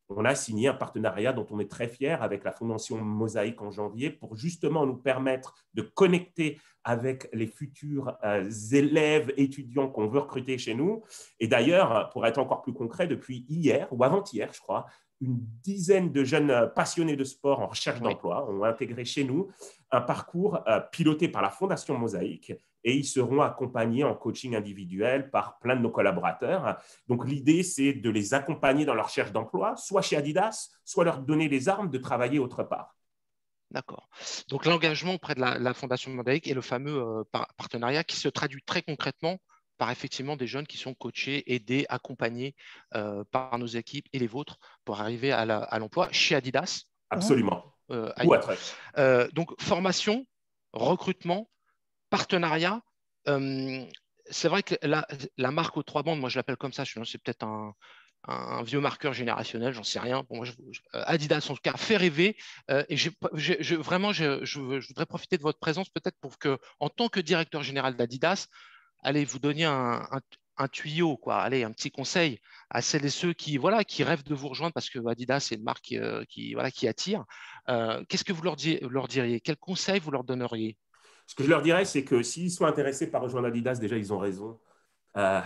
on a signé un partenariat dont on est très fier avec la Fondation Mosaïque en janvier pour justement nous permettre de connecter avec les futurs euh, élèves, étudiants qu'on veut recruter chez nous. Et d'ailleurs, pour être encore plus concret, depuis hier ou avant-hier, je crois, une dizaine de jeunes passionnés de sport en recherche d'emploi ont intégré chez nous un parcours euh, piloté par la Fondation Mosaïque et ils seront accompagnés en coaching individuel par plein de nos collaborateurs. Donc l'idée, c'est de les accompagner dans leur recherche d'emploi, soit chez Adidas, soit leur donner les armes de travailler autre part. D'accord. Donc l'engagement auprès de la, Fondation Mosaïque et le fameux euh, partenariat qui se traduit très concrètement par effectivement des jeunes qui sont coachés, aidés, accompagnés euh, par nos équipes et les vôtres pour arriver à l'emploi chez Adidas. Absolument. Euh, donc formation, recrutement, partenariat. c'est vrai que la, marque aux trois bandes, moi je l'appelle comme ça, c'est peut-être un, vieux marqueur générationnel, j'en sais rien. Bon, Adidas, en tout cas, fait rêver. et je, vraiment, je, voudrais profiter de votre présence peut-être pour que, en tant que directeur général d'Adidas, allez vous donner un, tuyau, quoi, un petit conseil à celles et ceux qui, voilà, qui rêvent de vous rejoindre parce que Adidas, c'est une marque qui, voilà, qui attire. Qu'est-ce que vous leur diriez? Quel conseil vous leur donneriez? Ce que je leur dirais, c'est que s'ils sont intéressés par rejoindre Adidas, déjà, ils ont raison. Euh,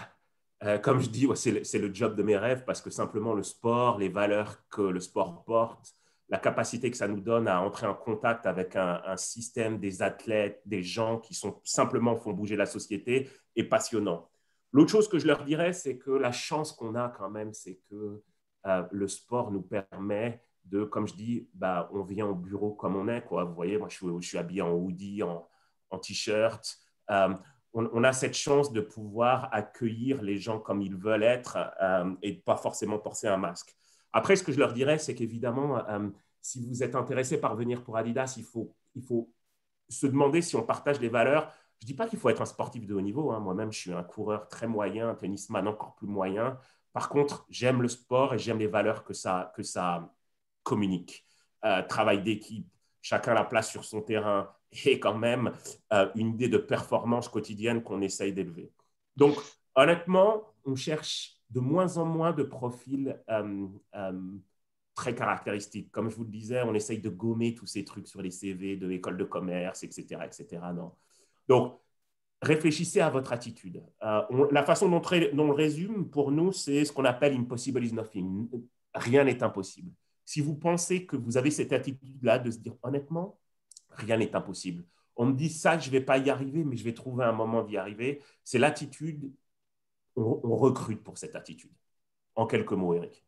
euh, comme je dis, c'est le, job de mes rêves parce que simplement le sport, les valeurs que le sport porte, la capacité que ça nous donne à entrer en contact avec un, système, des athlètes, des gens qui sont simplement font bouger la société est passionnant. L'autre chose que je leur dirais, c'est que la chance qu'on a quand même, c'est que euh, le sport nous permet de, comme je dis, bah, on vient au bureau comme on est. Quoi. Vous voyez, moi, je suis, je suis habillé en hoodie, en, en t-shirt. Euh, on, a cette chance de pouvoir accueillir les gens comme ils veulent être euh, et pas forcément porter un masque. Après, ce que je leur dirais, c'est qu'évidemment, euh, si vous êtes intéressé par venir pour Adidas, il faut, il faut se demander si on partage les valeurs. Je ne dis pas qu'il faut être un sportif de haut niveau. Hein. Moi-même, je suis un coureur très moyen, un tennisman encore plus moyen. Par contre, j'aime le sport et j'aime les valeurs que ça, que ça communique. travail d'équipe, chacun la place sur son terrain, et quand même euh, une idée de performance quotidienne qu'on essaye d'élever. Donc, honnêtement, on cherche de moins en moins de profils euh, euh, très caractéristiques. Comme je vous le disais, on essaye de gommer tous ces trucs sur les CV de l'école de commerce, etc. etc. Donc, réfléchissez à votre attitude. la façon dont, dont, on résume, pour nous, c'est ce qu'on appelle impossible is nothing. Rien n'est impossible. Si vous pensez que vous avez cette attitude-là de se dire honnêtement, rien n'est impossible. On me dit ça, je ne vais pas y arriver, mais je vais trouver un moment d'y arriver. C'est l'attitude, on, recrute pour cette attitude. En quelques mots, Eric.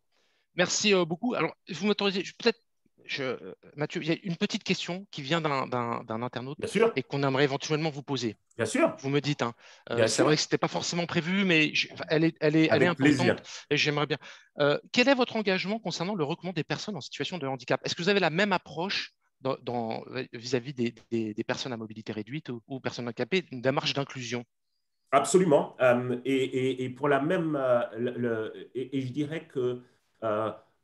Merci euh, beaucoup. Alors, vous m'autorisez, peut-être, je, Mathieu, il y a une petite question qui vient d'un internaute et qu'on aimerait éventuellement vous poser. Bien sûr. Vous me dites. Hein. Euh, c'est vrai que ce n'était pas forcément prévu, mais elle est, elle est, elle est importante et j'aimerais bien. Euh, quel est votre engagement concernant le recrutement des personnes en situation de handicap? Est-ce que vous avez la même approche vis-à-vis des, personnes à mobilité réduite ou, personnes handicapées, une démarche d'inclusion Absolument. et, pour la même, et, je dirais que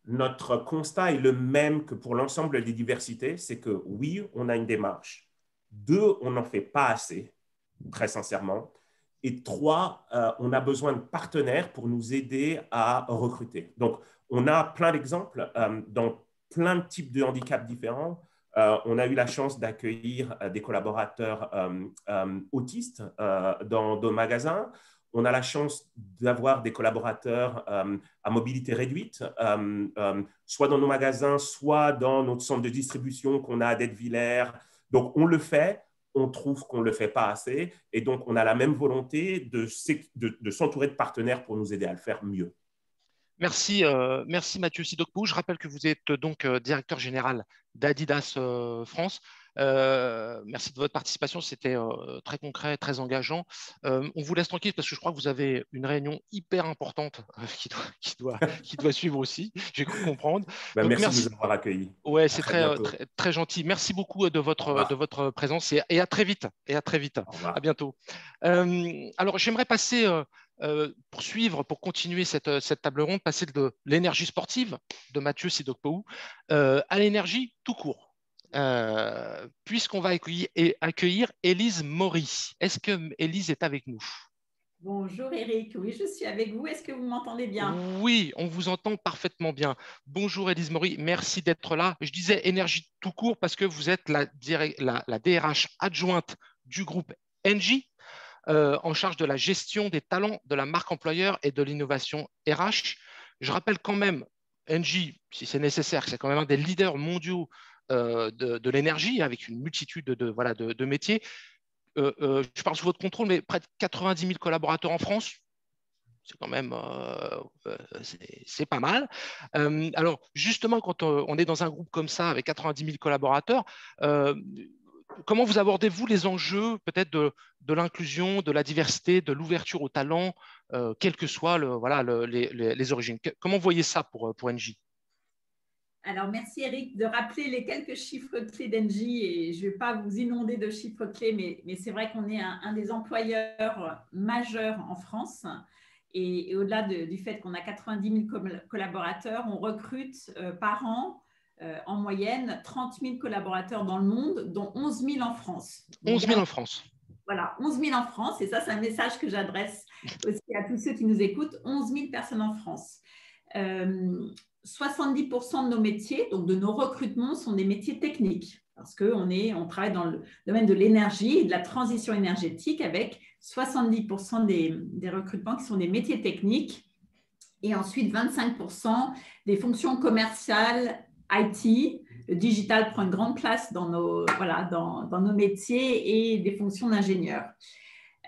notre constat est le même que pour l'ensemble des diversités, c'est que oui, on a une démarche. Deux, on n'en fait pas assez, très sincèrement. Et trois, euh, on a besoin de partenaires pour nous aider à recruter. Donc, on a plein d'exemples euh, dans plein de types de handicaps différents. Euh, on a eu la chance d'accueillir des collaborateurs autistes dans nos magasins. On a la chance d'avoir des collaborateurs à mobilité réduite, soit dans nos magasins, soit dans notre centre de distribution qu'on a à Villers. Donc, on le fait on trouve qu'on ne le fait pas assez. Et donc, on a la même volonté de, s'entourer de partenaires pour nous aider à le faire mieux. Merci, euh, merci Mathieu Sidokpou. Je rappelle que vous êtes donc euh, directeur général d'Adidas euh, France. Euh, merci de votre participation, c'était euh, très concret, très engageant. Euh, on vous laisse tranquille parce que je crois que vous avez une réunion hyper importante qui doit, qui, doit, qui, doit, suivre aussi, j'ai cru comprendre. Bah, merci, de nous avoir accueillis. Ouais, c'est très, très, gentil. Merci beaucoup de votre, de votre présence et, à très vite. Et à très vite. À bientôt. alors, j'aimerais passer. Pour suivre, pour continuer cette, cette, table ronde, passer de l'énergie sportive de Mathieu Sidokpou à l'énergie tout court. Euh, puisqu'on va accueillir, accueillir Élise Maury. Est-ce que Élise est avec nous? Bonjour Eric, oui, je suis avec vous. Est-ce que vous m'entendez bien? Oui, on vous entend parfaitement bien. Bonjour Élise Maury, merci d'être là. Je disais énergie tout court parce que vous êtes la, la, DRH adjointe du groupe Engie, euh, en charge de la gestion des talents de la marque employeur et de l'innovation RH. Je rappelle quand même, Engie, si c'est nécessaire, c'est quand même un des leaders mondiaux euh, de, l'énergie avec une multitude de, voilà, de, métiers. Euh, je parle sous votre contrôle, mais près de 90 000 collaborateurs en France, c'est quand même c'est pas mal. alors justement, quand on est dans un groupe comme ça avec 90 000 collaborateurs, comment vous abordez-vous les enjeux peut-être de, l'inclusion, de la diversité, de l'ouverture au talent, quelles que soient voilà, les, origines? Comment voyez ça pour, pour NJ alors, merci Eric de rappeler les quelques chiffres clés d'Engie et je ne vais pas vous inonder de chiffres clés, mais, c'est vrai qu'on est un, des employeurs majeurs en France. Et, au-delà du fait qu'on a 90 000 collaborateurs, on recrute euh, par an euh, en moyenne 30 000 collaborateurs dans le monde, dont 11 000 en France. 11 000 en France. Voilà, 11 000 en France. Et ça, c'est un message que j'adresse aussi à tous ceux qui nous écoutent. 11 000 personnes en France. Euh, 70% de nos métiers, donc de nos recrutements, sont des métiers techniques parce qu'on on travaille dans le domaine de l'énergie et de la transition énergétique avec 70% des, recrutements qui sont des métiers techniques et ensuite 25% des fonctions commerciales IT. Le digital prend une grande place dans nos, voilà, dans, nos métiers et des fonctions d'ingénieur.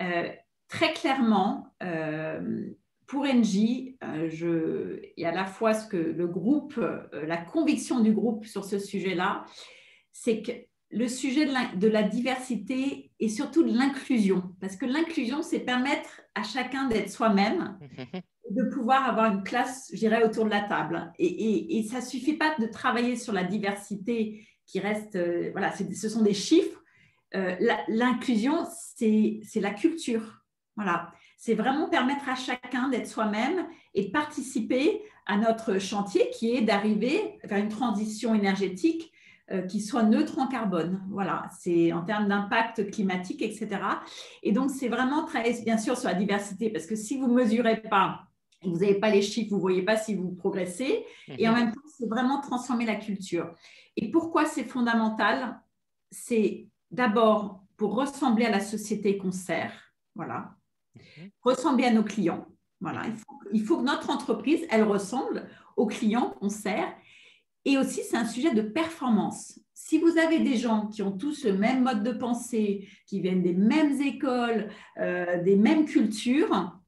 Euh, très clairement, euh, pour Engie, euh, je, a à la fois ce que le groupe, euh, la conviction du groupe sur ce sujet-là, c'est que le sujet de la, diversité et surtout de l'inclusion, parce que l'inclusion, c'est permettre à chacun d'être soi-même, de pouvoir avoir une place, je dirais, autour de la table. Et, et, ça ne suffit pas de travailler sur la diversité qui reste, euh, voilà, ce sont des chiffres. L'inclusion, c'est la culture. Voilà c'est vraiment permettre à chacun d'être soi-même et de participer à notre chantier qui est d'arriver vers une transition énergétique euh, qui soit neutre en carbone. Voilà, c'est en termes d'impact climatique, etc. Et donc, c'est vraiment travailler, bien sûr, sur la diversité, parce que si vous ne mesurez pas, vous n'avez pas les chiffres, vous ne voyez pas si vous progressez. Et en mhm. même temps, c'est vraiment transformer la culture. Et pourquoi c'est fondamental? C'est d'abord pour ressembler à la société qu'on sert. Voilà, Mhm. ressembler à nos clients. Voilà, il faut, que notre entreprise, elle ressemble aux clients qu'on sert. Et aussi, c'est un sujet de performance. Si vous avez des gens qui ont tous le même mode de pensée, qui viennent des mêmes écoles, euh, des mêmes cultures,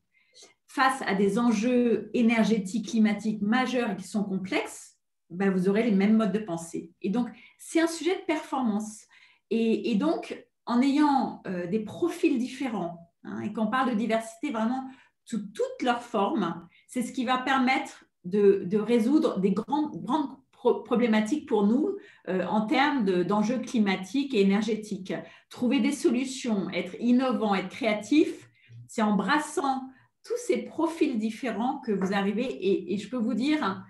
face à des enjeux énergétiques, climatiques majeurs qui sont complexes, ben vous aurez les mêmes modes de pensée. Et donc, c'est un sujet de performance. Et, donc, en ayant euh, des profils différents, Hein, et qu'on parle de diversité vraiment sous toutes leurs formes, c'est ce qui va permettre de, résoudre des grandes, grandes problématiques pour nous euh, en termes d'enjeux climatiques et énergétiques. Trouver des solutions, être innovant, être créatif, c'est en brassant tous ces profils différents que vous arrivez. Et, et, je peux vous dire,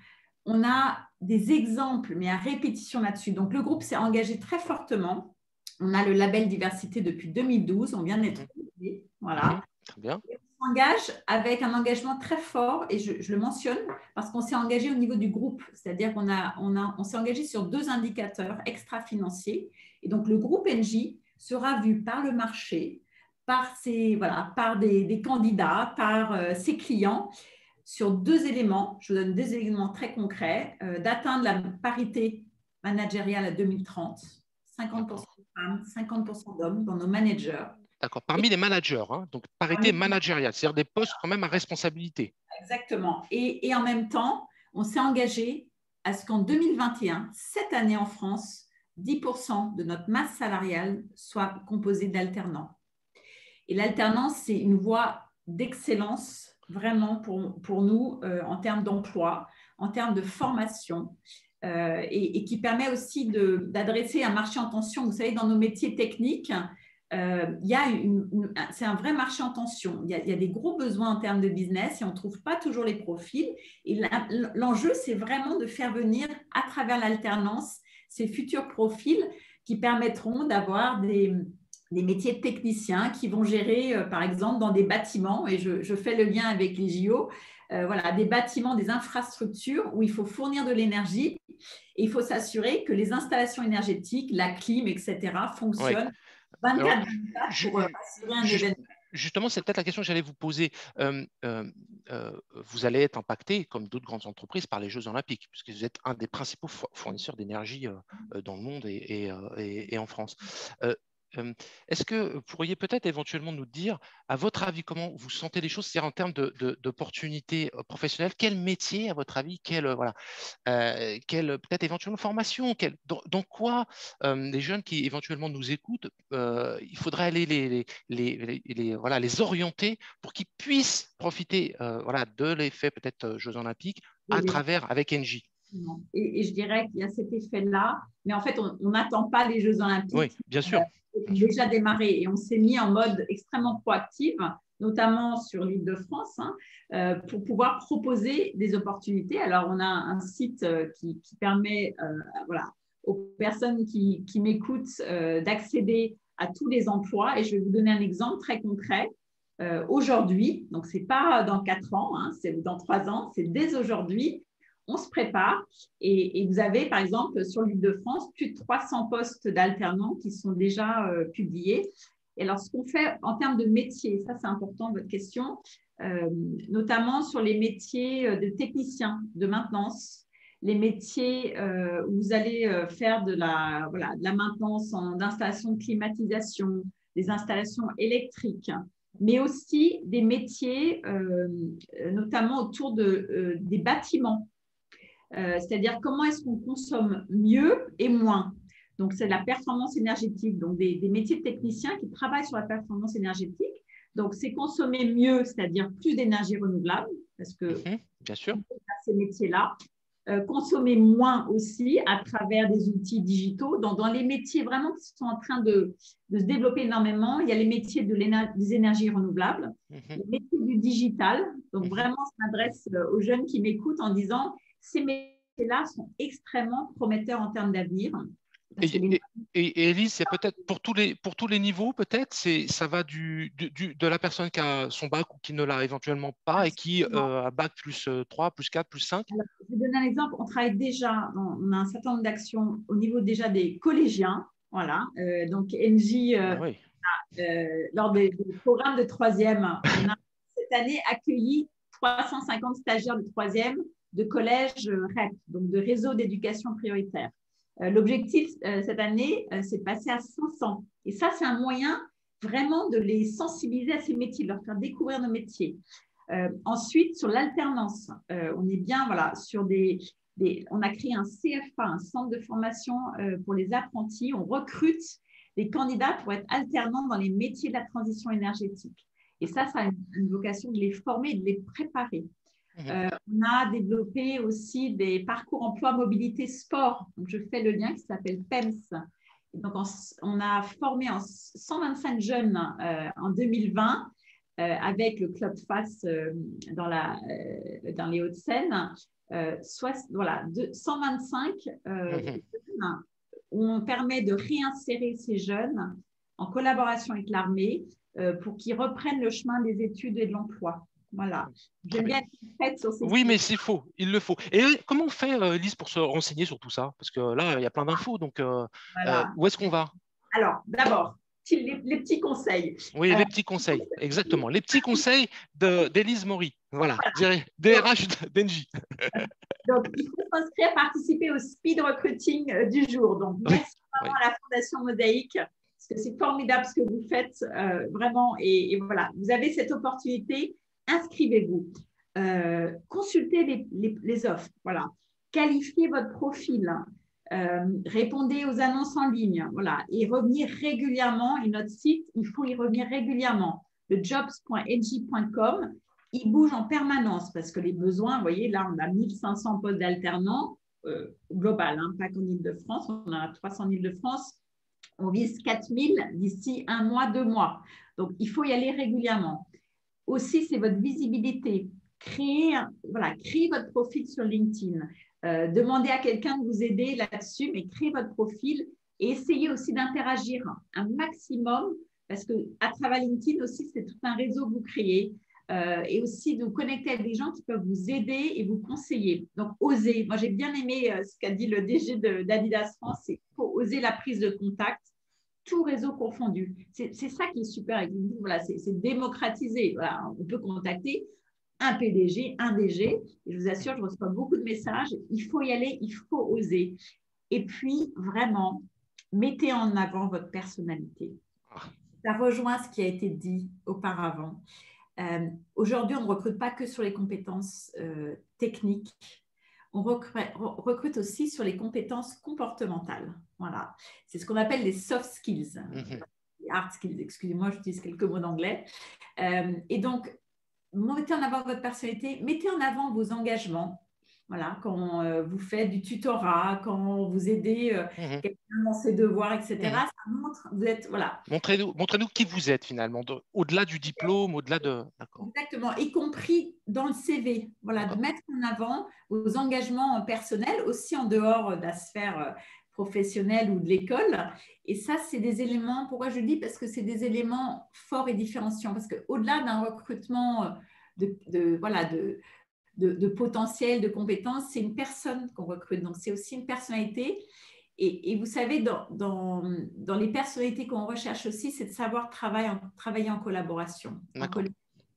on a des exemples, mais à répétition là-dessus. Donc, le groupe s'est engagé très fortement. On a le label diversité depuis 2012. On vient d'être. Voilà. Très bien. on s'engage avec un engagement très fort, et je, le mentionne parce qu'on s'est engagé au niveau du groupe, c'est-à-dire qu'on a, on a, on s'est engagé sur deux indicateurs extra-financiers. Et donc, le groupe NJ sera vu par le marché, par, ses, voilà, par des, candidats, par euh, ses clients, sur deux éléments. Je vous donne deux éléments très concrets euh, d'atteindre la parité managériale à 2030, 50% de femmes, 50% d'hommes dans nos managers D'accord. Parmi les managers, hein, donc parité managériale, c'est-à-dire des postes quand même à responsabilité. Exactement. Et, en même temps, on s'est engagé à ce qu'en 2021, cette année en France, 10% de notre masse salariale soit composée d'alternants. Et l'alternance, c'est une voie d'excellence vraiment pour, pour nous euh, en termes d'emploi, en termes de formation. Euh, et, qui permet aussi d'adresser un marché en tension. Vous savez, dans nos métiers techniques, euh, y a c'est un vrai marché en tension. Il y, a, des gros besoins en termes de business et on ne trouve pas toujours les profils. Et l'enjeu, c'est vraiment de faire venir à travers l'alternance ces futurs profils qui permettront d'avoir des, des, métiers de techniciens qui vont gérer, euh, par exemple, dans des bâtiments, et je, fais le lien avec les JO, euh, voilà, des bâtiments, des infrastructures où il faut fournir de l'énergie et il faut s'assurer que les installations énergétiques, la clim, etc., fonctionnent. Justement, c'est peut-être la question que j'allais vous poser. Euh, euh, euh, vous allez être impacté, comme d'autres grandes entreprises, par les Jeux Olympiques, puisque vous êtes un des principaux fournisseurs d'énergie dans le monde et, et en France. Est-ce que vous pourriez peut-être éventuellement nous dire, à votre avis, comment vous sentez les choses, c'est-à-dire en termes d'opportunités professionnelles, quel métier, à votre avis, quelle, voilà, quelle peut-être éventuellement formation, dans, quoi les jeunes qui éventuellement nous écoutent, il faudrait aller les, les, voilà, les orienter pour qu'ils puissent profiter voilà, de l'effet peut-être Jeux olympiques à travers avec Et, je dirais qu'il y a cet effet-là, mais en fait, on n'attend pas les Jeux Olympiques. Oui, bien sûr. Euh, déjà démarré et on s'est mis en mode extrêmement proactif, notamment sur l'île de France, hein, euh, pour pouvoir proposer des opportunités. Alors, on a un site euh, qui, permet voilà, aux personnes qui, qui m'écoutent d'accéder à tous les emplois. Et je vais vous donner un exemple très concret. aujourd'hui, donc ce n'est pas dans quatre ans, hein, c'est dans trois ans, c'est dès aujourd'hui, on se prépare et, vous avez, par exemple, sur l'île de France, plus de 300 postes d'alternants qui sont déjà euh, publiés. Et alors, ce qu'on fait en termes de métiers, ça c'est important, votre question, euh, notamment sur les métiers euh, de techniciens de maintenance, les métiers où vous allez faire de la, maintenance d'installations de climatisation, des installations électriques, mais aussi des métiers, notamment autour de, des bâtiments. Euh, c'est-à-dire comment est-ce qu'on consomme mieux et moins. Donc, c'est la performance énergétique, donc des, métiers de techniciens qui travaillent sur la performance énergétique. Donc, c'est consommer mieux, c'est-à-dire plus d'énergie renouvelable, parce que mhm, bien sûr. ces métiers-là. Euh, consommer moins aussi à travers des outils digitaux. Dans, dans, les métiers vraiment qui sont en train de, de, se développer énormément, il y a les métiers de des énergies renouvelables, mhm. les métiers du digital. Donc, mhm. vraiment, je m'adresse euh, aux jeunes qui m'écoutent en disant ces métiers-là sont extrêmement prometteurs en termes d'avenir. Et, Elise, c'est peut-être pour tous les pour tous les niveaux, peut-être, c'est ça va du, de la personne qui a son bac ou qui ne l'a éventuellement pas et qui euh, a bac plus 3, euh, plus 4, plus 5. je vais donner un exemple. On travaille déjà, on a un certain nombre d'actions au niveau déjà des collégiens. Voilà. Euh, donc NJ, ah lors des, des, programmes de troisième, on a cette année accueilli 350 stagiaires de troisième de collèges euh, REP, donc de réseau d'éducation prioritaire. Euh, l'objectif euh, cette année, c'est de passer à 500. Et ça, c'est un moyen vraiment de les sensibiliser à ces métiers, de leur faire découvrir nos métiers. ensuite, sur l'alternance, on est bien voilà, sur des, On a créé un CFA, un centre de formation pour les apprentis. On recrute des candidats pour être alternants dans les métiers de la transition énergétique. Et ça, ça a une vocation de les former, de les préparer. Mhm. Euh, on a développé aussi des parcours emploi mobilité sport. Donc, je fais le lien qui s'appelle PEMS. donc, on, a formé en 125 jeunes euh, en 2020 avec le Club Face dans, la, dans les Hauts-de-Seine, voilà, 125 mhm. où on permet de réinsérer ces jeunes en collaboration avec l'armée pour qu'ils reprennent le chemin des études et de l'emploi. Voilà. J'aime bien être sur ces Oui, mais s'il faut, il le faut. Et comment on fait, Lise, pour se renseigner sur tout ça? Parce que là, il y a plein d'infos. Donc, où est-ce qu'on va? Alors, d'abord, les, petits conseils. Oui, les euh, petits conseils, exactement. Les petits conseils d'Élise Maury. Voilà, DRH d'Engie. Donc, il faut s'inscrire, participer au speed recruiting euh, du jour. Donc, merci vraiment à la Fondation Mosaïque, parce que c'est formidable ce que vous faites, euh, vraiment. Et, voilà, vous avez cette opportunité, inscrivez-vous. consultez les, offres. Qualifiez votre profil. Euh, répondez aux annonces en ligne, et revenir régulièrement. Et notre site, il faut y revenir régulièrement. Le jobs.edgy.com, il bouge en permanence parce que les besoins, vous voyez, là, on a 1500 postes d'alternants euh, global, hein, pas qu'en Ile-de-France, on a 300 en Ile-de-France. On vise 4000 d'ici un mois, deux mois. Donc, il faut y aller régulièrement. Aussi, c'est votre visibilité. Créer, voilà, créer votre profil sur LinkedIn. Euh, demandez à quelqu'un de vous aider là-dessus, mais créez votre profil et essayez aussi d'interagir un maximum parce que à travers LinkedIn aussi, c'est tout un réseau que vous créez. Euh, et aussi de vous connecter avec des gens qui peuvent vous aider et vous conseiller. Donc, osez. Moi, j'ai bien aimé euh, ce qu'a dit le DG d'Adidas France, c'est faut oser la prise de contact, tout réseau confondu. C'est ça qui est super avec LinkedIn. Voilà, c'est démocratisé. Voilà, on peut contacter un PDG, un DG. Et je vous assure, je reçois beaucoup de messages. Il faut y aller, il faut oser. Et puis, vraiment, mettez en avant votre personnalité. Ah. Ça rejoint ce qui a été dit auparavant. Euh, aujourd'hui, on ne recrute pas que sur les compétences euh, techniques. On recrute, aussi sur les compétences comportementales. Voilà. C'est ce qu'on appelle les soft skills. Mm-hmm. hard skills, excusez-moi, j'utilise quelques mots d'anglais. Euh, et donc, mettez en avant votre personnalité, mettez en avant vos engagements. Voilà, quand euh, vous faites du tutorat, quand vous aidez euh, mhm. quelqu'un dans ses devoirs, etc. Mhm. Ça montre, vous êtes, voilà. Montrez-nous, montrez-nous qui vous êtes finalement, au-delà du diplôme, au-delà de. Exactement, y compris dans le CV. Voilà, de mettre en avant vos engagements personnels, aussi en dehors de la sphère professionnelle ou de l'école. Et ça, c'est des éléments, pourquoi je dis? Parce que c'est des éléments forts et différenciants. Parce qu'au-delà d'un recrutement euh, de, voilà, de, de, potentiel, de compétences, c'est une personne qu'on recrute. Donc, c'est aussi une personnalité. Et, et vous savez, dans, dans, dans, les personnalités qu'on recherche aussi, c'est de savoir travailler en, travailler en collaboration.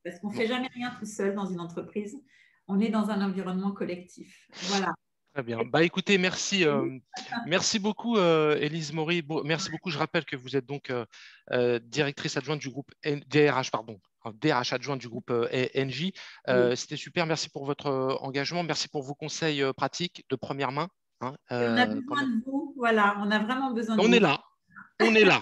parce qu'on ne fait jamais rien tout seul dans une entreprise. On est dans un environnement collectif. Voilà. Très bien. Bah, écoutez, merci, euh, merci beaucoup, euh, Élise Maury. merci beaucoup. Je rappelle que vous êtes donc euh, directrice adjointe du groupe DRH, pardon, DRH adjointe du groupe NJ. C'était super. Merci pour votre engagement. Merci pour vos conseils pratiques de première main. Hein, on a besoin de vous. Voilà, on a vraiment besoin de on vous. Est là. On est là.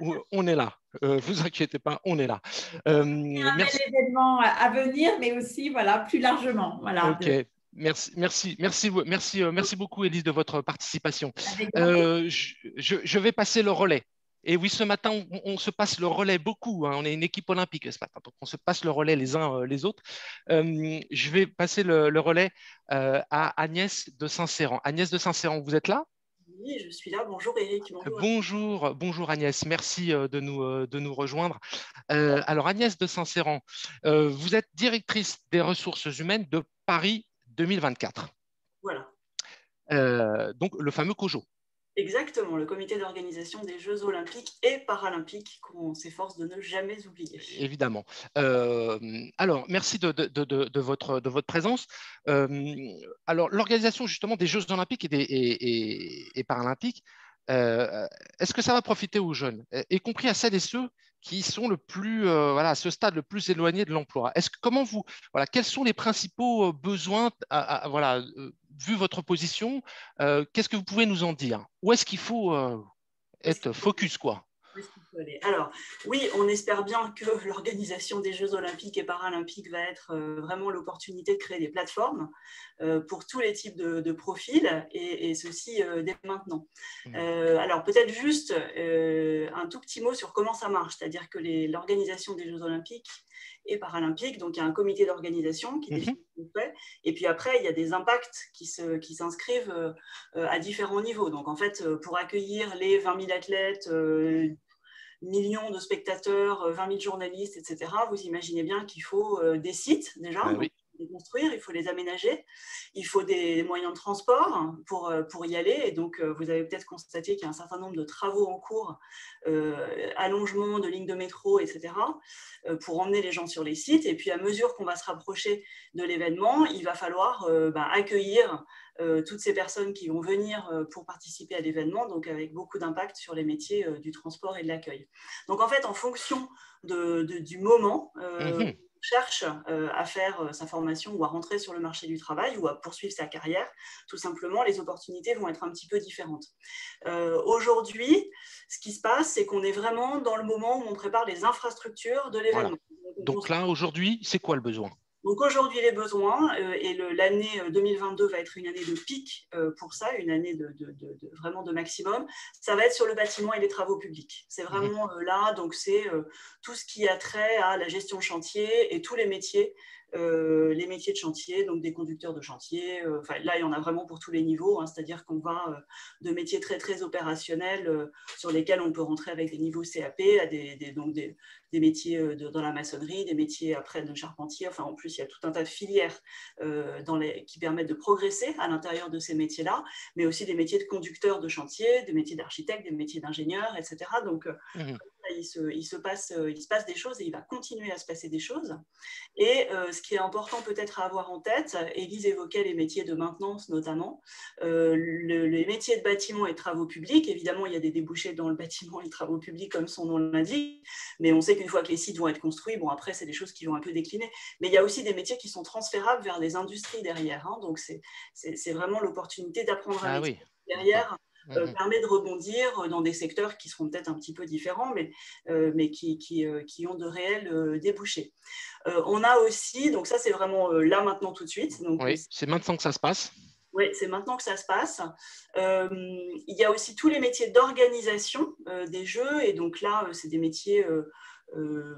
on est là. vous inquiétez pas, on est là. Euh, un merci. événement à venir, mais aussi voilà plus largement. Voilà. Ok. Merci, merci, merci, merci, euh, merci beaucoup, Élise, de votre participation. Euh, je, vais passer le relais. Et oui, ce matin, on, se passe le relais beaucoup. Hein. On est une équipe olympique ce matin, donc on se passe le relais les uns euh, les autres. je vais passer le, relais à Agnès de Saint-Céran. Agnès de Saint-Céran, vous êtes là? Oui, je suis là. Bonjour Eric. Bonjour, bonjour, Agnès. Merci de nous, de nous rejoindre. alors Agnès de Saint-Céran, vous êtes directrice des ressources humaines de Paris 2024. Voilà. Euh, donc le fameux COJO. Exactement, le comité d'organisation des Jeux olympiques et paralympiques qu'on s'efforce de ne jamais oublier. Évidemment. Euh, alors, merci de, de, votre, de votre présence. Euh, alors, l'organisation justement des Jeux olympiques et, des, et, et paralympiques, est-ce que ça va profiter aux jeunes, y compris à celles et ceux qui sont le plus, euh, voilà, à ce stade le plus éloigné de l'emploi. Est-ce que comment vous, voilà, quels sont les principaux euh, besoins, voilà, euh, vu votre position, qu'est-ce que vous pouvez nous en dire? Où est-ce qu'il faut être focus, quoi? Alors, oui, on espère bien que l'organisation des Jeux olympiques et paralympiques va être euh, vraiment l'opportunité de créer des plateformes euh, pour tous les types de, profils, et, ceci euh, dès maintenant. Mmh. alors, peut-être juste un tout petit mot sur comment ça marche, c'est-à-dire que l'organisation des Jeux olympiques et paralympiques, donc il y a un comité d'organisation qui mmh. définit ce qu'on fait, et puis après, il y a des impacts qui s'inscrivent qui à différents niveaux. Donc, en fait, pour accueillir les 20 000 athlètes, millions de spectateurs, 20 euh, 000 journalistes, etc., vous imaginez bien qu'il faut euh, des sites déjà. Ah les construire, il faut les aménager, il faut des moyens de transport pour, euh, pour y aller. Et donc, vous avez peut-être constaté qu'il y a un certain nombre de travaux en cours, allongement de lignes de métro, etc., pour emmener les gens sur les sites. Et puis, à mesure qu'on va se rapprocher de l'événement, il va falloir bah, accueillir toutes ces personnes qui vont venir euh, pour participer à l'événement, donc avec beaucoup d'impact sur les métiers euh, du transport et de l'accueil. Donc en fait, en fonction du moment, on cherche à faire sa formation ou à rentrer sur le marché du travail ou à poursuivre sa carrière, tout simplement, les opportunités vont être un petit peu différentes. Aujourd'hui, ce qui se passe, c'est qu'on est vraiment dans le moment où on prépare les infrastructures de l'événement. Donc là, aujourd'hui, c'est quoi le besoin? Donc aujourd'hui, les besoins, euh, et l'année 2022 euh, va être une année de pic euh, pour ça, une année de, vraiment de maximum, ça va être sur le bâtiment et les travaux publics. C'est vraiment là, donc c'est tout ce qui a trait à la gestion chantier et tous les métiers les métiers de chantier, donc des conducteurs de chantier. Euh, là, il y en a vraiment pour tous les niveaux, hein, c'est-à-dire qu'on va euh, de métiers très très opérationnels sur lesquels on peut rentrer avec des niveaux CAP, à des, donc des, métiers dans la maçonnerie, des métiers après de charpentier. Enfin, en plus, il y a tout un tas de filières dans les, qui permettent de progresser à l'intérieur de ces métiers-là, mais aussi des métiers de conducteurs de chantier, des métiers d'architecte, des métiers d'ingénieur, etc. Donc, mmh il se, passe, euh, il se passe des choses et il va continuer à se passer des choses. Et euh, ce qui est important peut-être à avoir en tête, Élise évoquait les métiers de maintenance notamment, euh, les métiers de bâtiment et travaux publics, évidemment il y a des débouchés dans le bâtiment et les travaux publics comme son nom l'indique, mais on sait qu'une fois que les sites vont être construits, bon après c'est des choses qui vont un peu décliner, mais il y a aussi des métiers qui sont transférables vers les industries derrière, hein. donc c'est vraiment l'opportunité d'apprendre à ah derrière euh, mhm. permet de rebondir dans des secteurs qui seront peut-être un petit peu différents, mais, euh, mais qui, qui, euh, qui, ont de réels débouchés. on a aussi, donc ça c'est vraiment là maintenant tout de suite. Donc, oui, c'est maintenant que ça se passe. Oui, c'est maintenant que ça se passe. il y a aussi tous les métiers d'organisation des jeux, et donc là, c'est des métiers euh,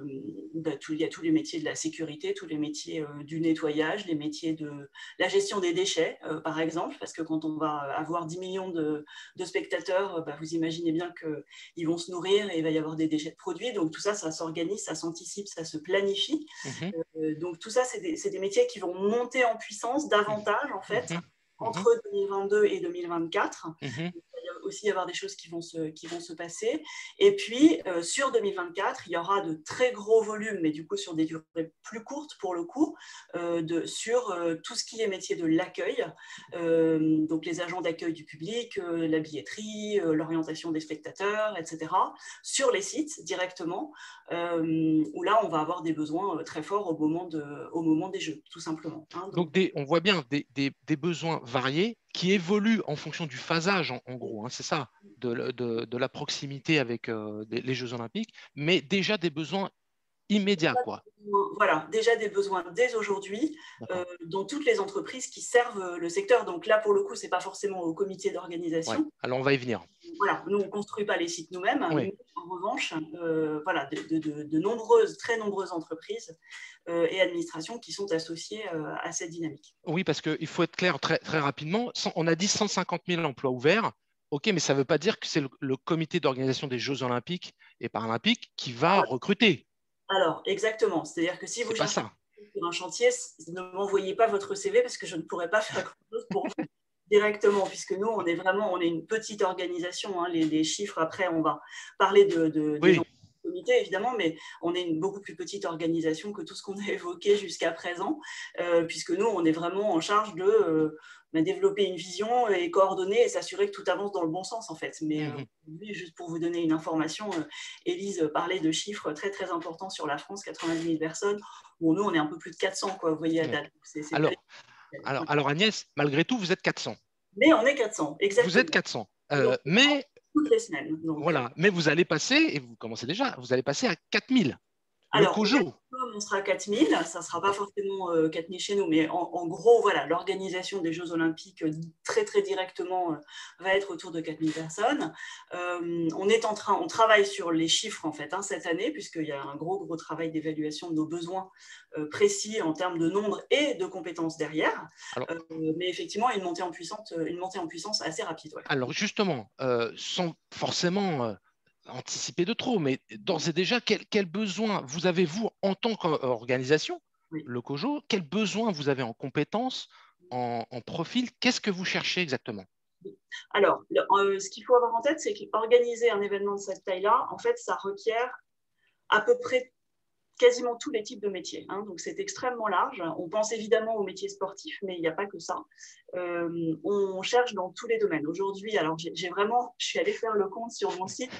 bah, il y a tous les métiers de la sécurité, tous les métiers euh, du nettoyage, les métiers de la gestion des déchets, euh, par exemple, parce que quand on va avoir 10 millions de, spectateurs, bah, vous imaginez bien qu'ils vont se nourrir et il va y avoir des déchets de produits. Donc tout ça, ça s'organise, ça s'anticipe, ça se planifie. Mhm. donc tout ça, c'est des, des, métiers qui vont monter en puissance davantage, en fait. Mhm. entre 2022 et 2024 aussi y avoir des choses qui vont se, qui vont se passer. Et puis, euh, sur 2024, il y aura de très gros volumes, mais du coup sur des durées plus courtes pour le coup, euh, de, sur euh, tout ce qui est métier de l'accueil, donc les agents d'accueil du public, la billetterie, l'orientation des spectateurs, etc., sur les sites directement, où là, on va avoir des besoins très forts au moment, de, au moment des jeux, tout simplement. Hein. donc, on voit bien des besoins variés qui évolue en fonction du phasage, en, gros, hein, c'est ça, de, la proximité avec euh, les Jeux olympiques, mais déjà des besoins immédiats. Quoi. Voilà, déjà des besoins dès aujourd'hui euh, dans toutes les entreprises qui servent le secteur. Donc là, pour le coup, ce n'est pas forcément au comité d'organisation. Alors, on va y venir. Voilà, nous, on ne construit pas les sites nous-mêmes. En revanche, euh, voilà, de, nombreuses, très nombreuses entreprises euh, et administrations qui sont associées à cette dynamique. Oui, parce qu'il faut être clair très, très rapidement. On a dit 150 000 emplois ouverts. OK, mais ça ne veut pas dire que c'est le, comité d'organisation des Jeux olympiques et paralympiques qui va recruter. Alors, exactement. C'est-à-dire que si vous cherchez sur un chantier, ne m'envoyez pas votre CV parce que je ne pourrais pas faire grand-chose pour vous directement, puisque nous, on est vraiment, on est une petite organisation. Hein. Les, chiffres, après, on va parler de, de comité, évidemment, mais on est une beaucoup plus petite organisation que tout ce qu'on a évoqué jusqu'à présent, euh, puisque nous, on est vraiment en charge de euh, bah, développer une vision et coordonner et s'assurer que tout avance dans le bon sens, en fait. Mais euh, mhm. juste pour vous donner une information, Élise parlait de chiffres très, très importants sur la France, 90 000 personnes. Bon, nous, on est un peu plus de 400, quoi, vous voyez, à date. alors, alors, alors, Agnès, malgré tout, vous êtes 400. Mais on est 400, exactement. Vous êtes 400. mais toutes les semaines. voilà, mais vous allez passer, et vous commencez déjà, vous allez passer à 4000. Alors, on sera à 4000, ça ne sera pas forcément 4000 euh, chez nous, mais en, gros, voilà, l'organisation des Jeux Olympiques euh, très très directement euh, va être autour de 4000 personnes. on est en train, on travaille sur les chiffres en fait hein, cette année, puisqu'il y a un gros gros travail d'évaluation de nos besoins précis en termes de nombre et de compétences derrière. mais effectivement, une montée en puissance, une montée en puissance assez rapide. Alors justement, sans forcément anticiper de trop, mais d'ores et déjà, quel, quel besoin vous avez, vous, en tant qu'organisation, le COJO, quel besoin vous avez en compétences, en, profil Qu'est-ce que vous cherchez exactement? Alors, euh, ce qu'il faut avoir en tête, c'est qu'organiser un événement de cette taille-là, en fait, ça requiert à peu près quasiment tous les types de métiers. Hein. donc c'est extrêmement large. On pense évidemment aux métiers sportifs, mais il n'y a pas que ça. Euh, on cherche dans tous les domaines. Aujourd'hui, alors j'ai vraiment, je suis allée faire le compte sur mon site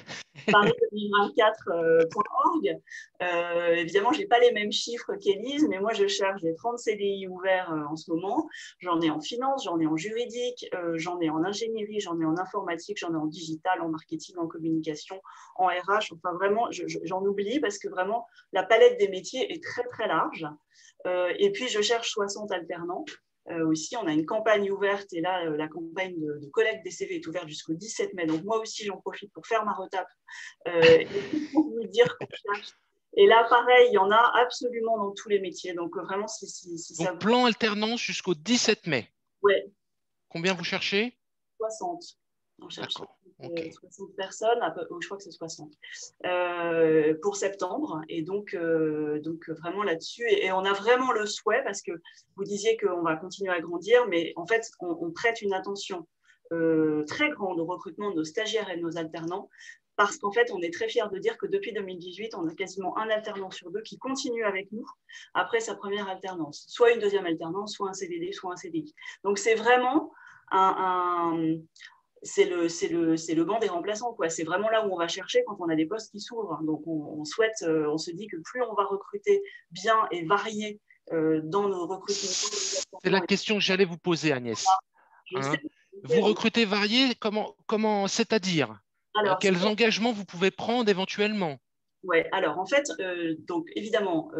paris2024.org. Euh, évidemment, je n'ai pas les mêmes chiffres qu'Élise, mais moi je cherche les 30 CDI ouverts euh, en ce moment. J'en ai en finance, j'en ai en juridique, j'en ai en ingénierie, j'en ai en informatique, j'en ai en digital, en marketing, en communication, en RH. Enfin vraiment, j'en oublie parce que vraiment la palette des métiers est très très large. Euh, et puis je cherche 60 alternants. Euh, aussi, on a une campagne ouverte et là, euh, la campagne de, collecte des CV est ouverte jusqu'au 17 mai. Donc moi aussi, j'en profite pour faire ma retape et pour vous dire Et là, pareil, il y en a absolument dans tous les métiers. Donc vraiment, si, si, Donc, plan alternance jusqu'au 17 mai. Ouais. Combien vous cherchez? 60. On cherche 60 personnes, je crois que c'est 60, euh, pour septembre. Et donc, euh, donc vraiment là-dessus. Et, on a vraiment le souhait, parce que vous disiez qu'on va continuer à grandir, mais en fait, on, prête une attention euh, très grande au recrutement de nos stagiaires et de nos alternants, parce qu'en fait, on est très fiers de dire que depuis 2018, on a quasiment un alternant sur deux qui continue avec nous après sa première alternance, soit une deuxième alternance, soit un CDD, soit un CDI. Donc, c'est vraiment un, c'est le, le, le banc des remplaçants. C'est vraiment là où on va chercher quand on a des postes qui s'ouvrent. Donc, on, souhaite, euh, on se dit que plus on va recruter bien et varié euh, dans nos recrutements. C'est la question que j'allais vous poser, Agnès. Hein vous recrutez varié, comment, comment c'est-à-dire? Quels engagements vous pouvez prendre éventuellement? Oui, alors en fait, euh, donc évidemment,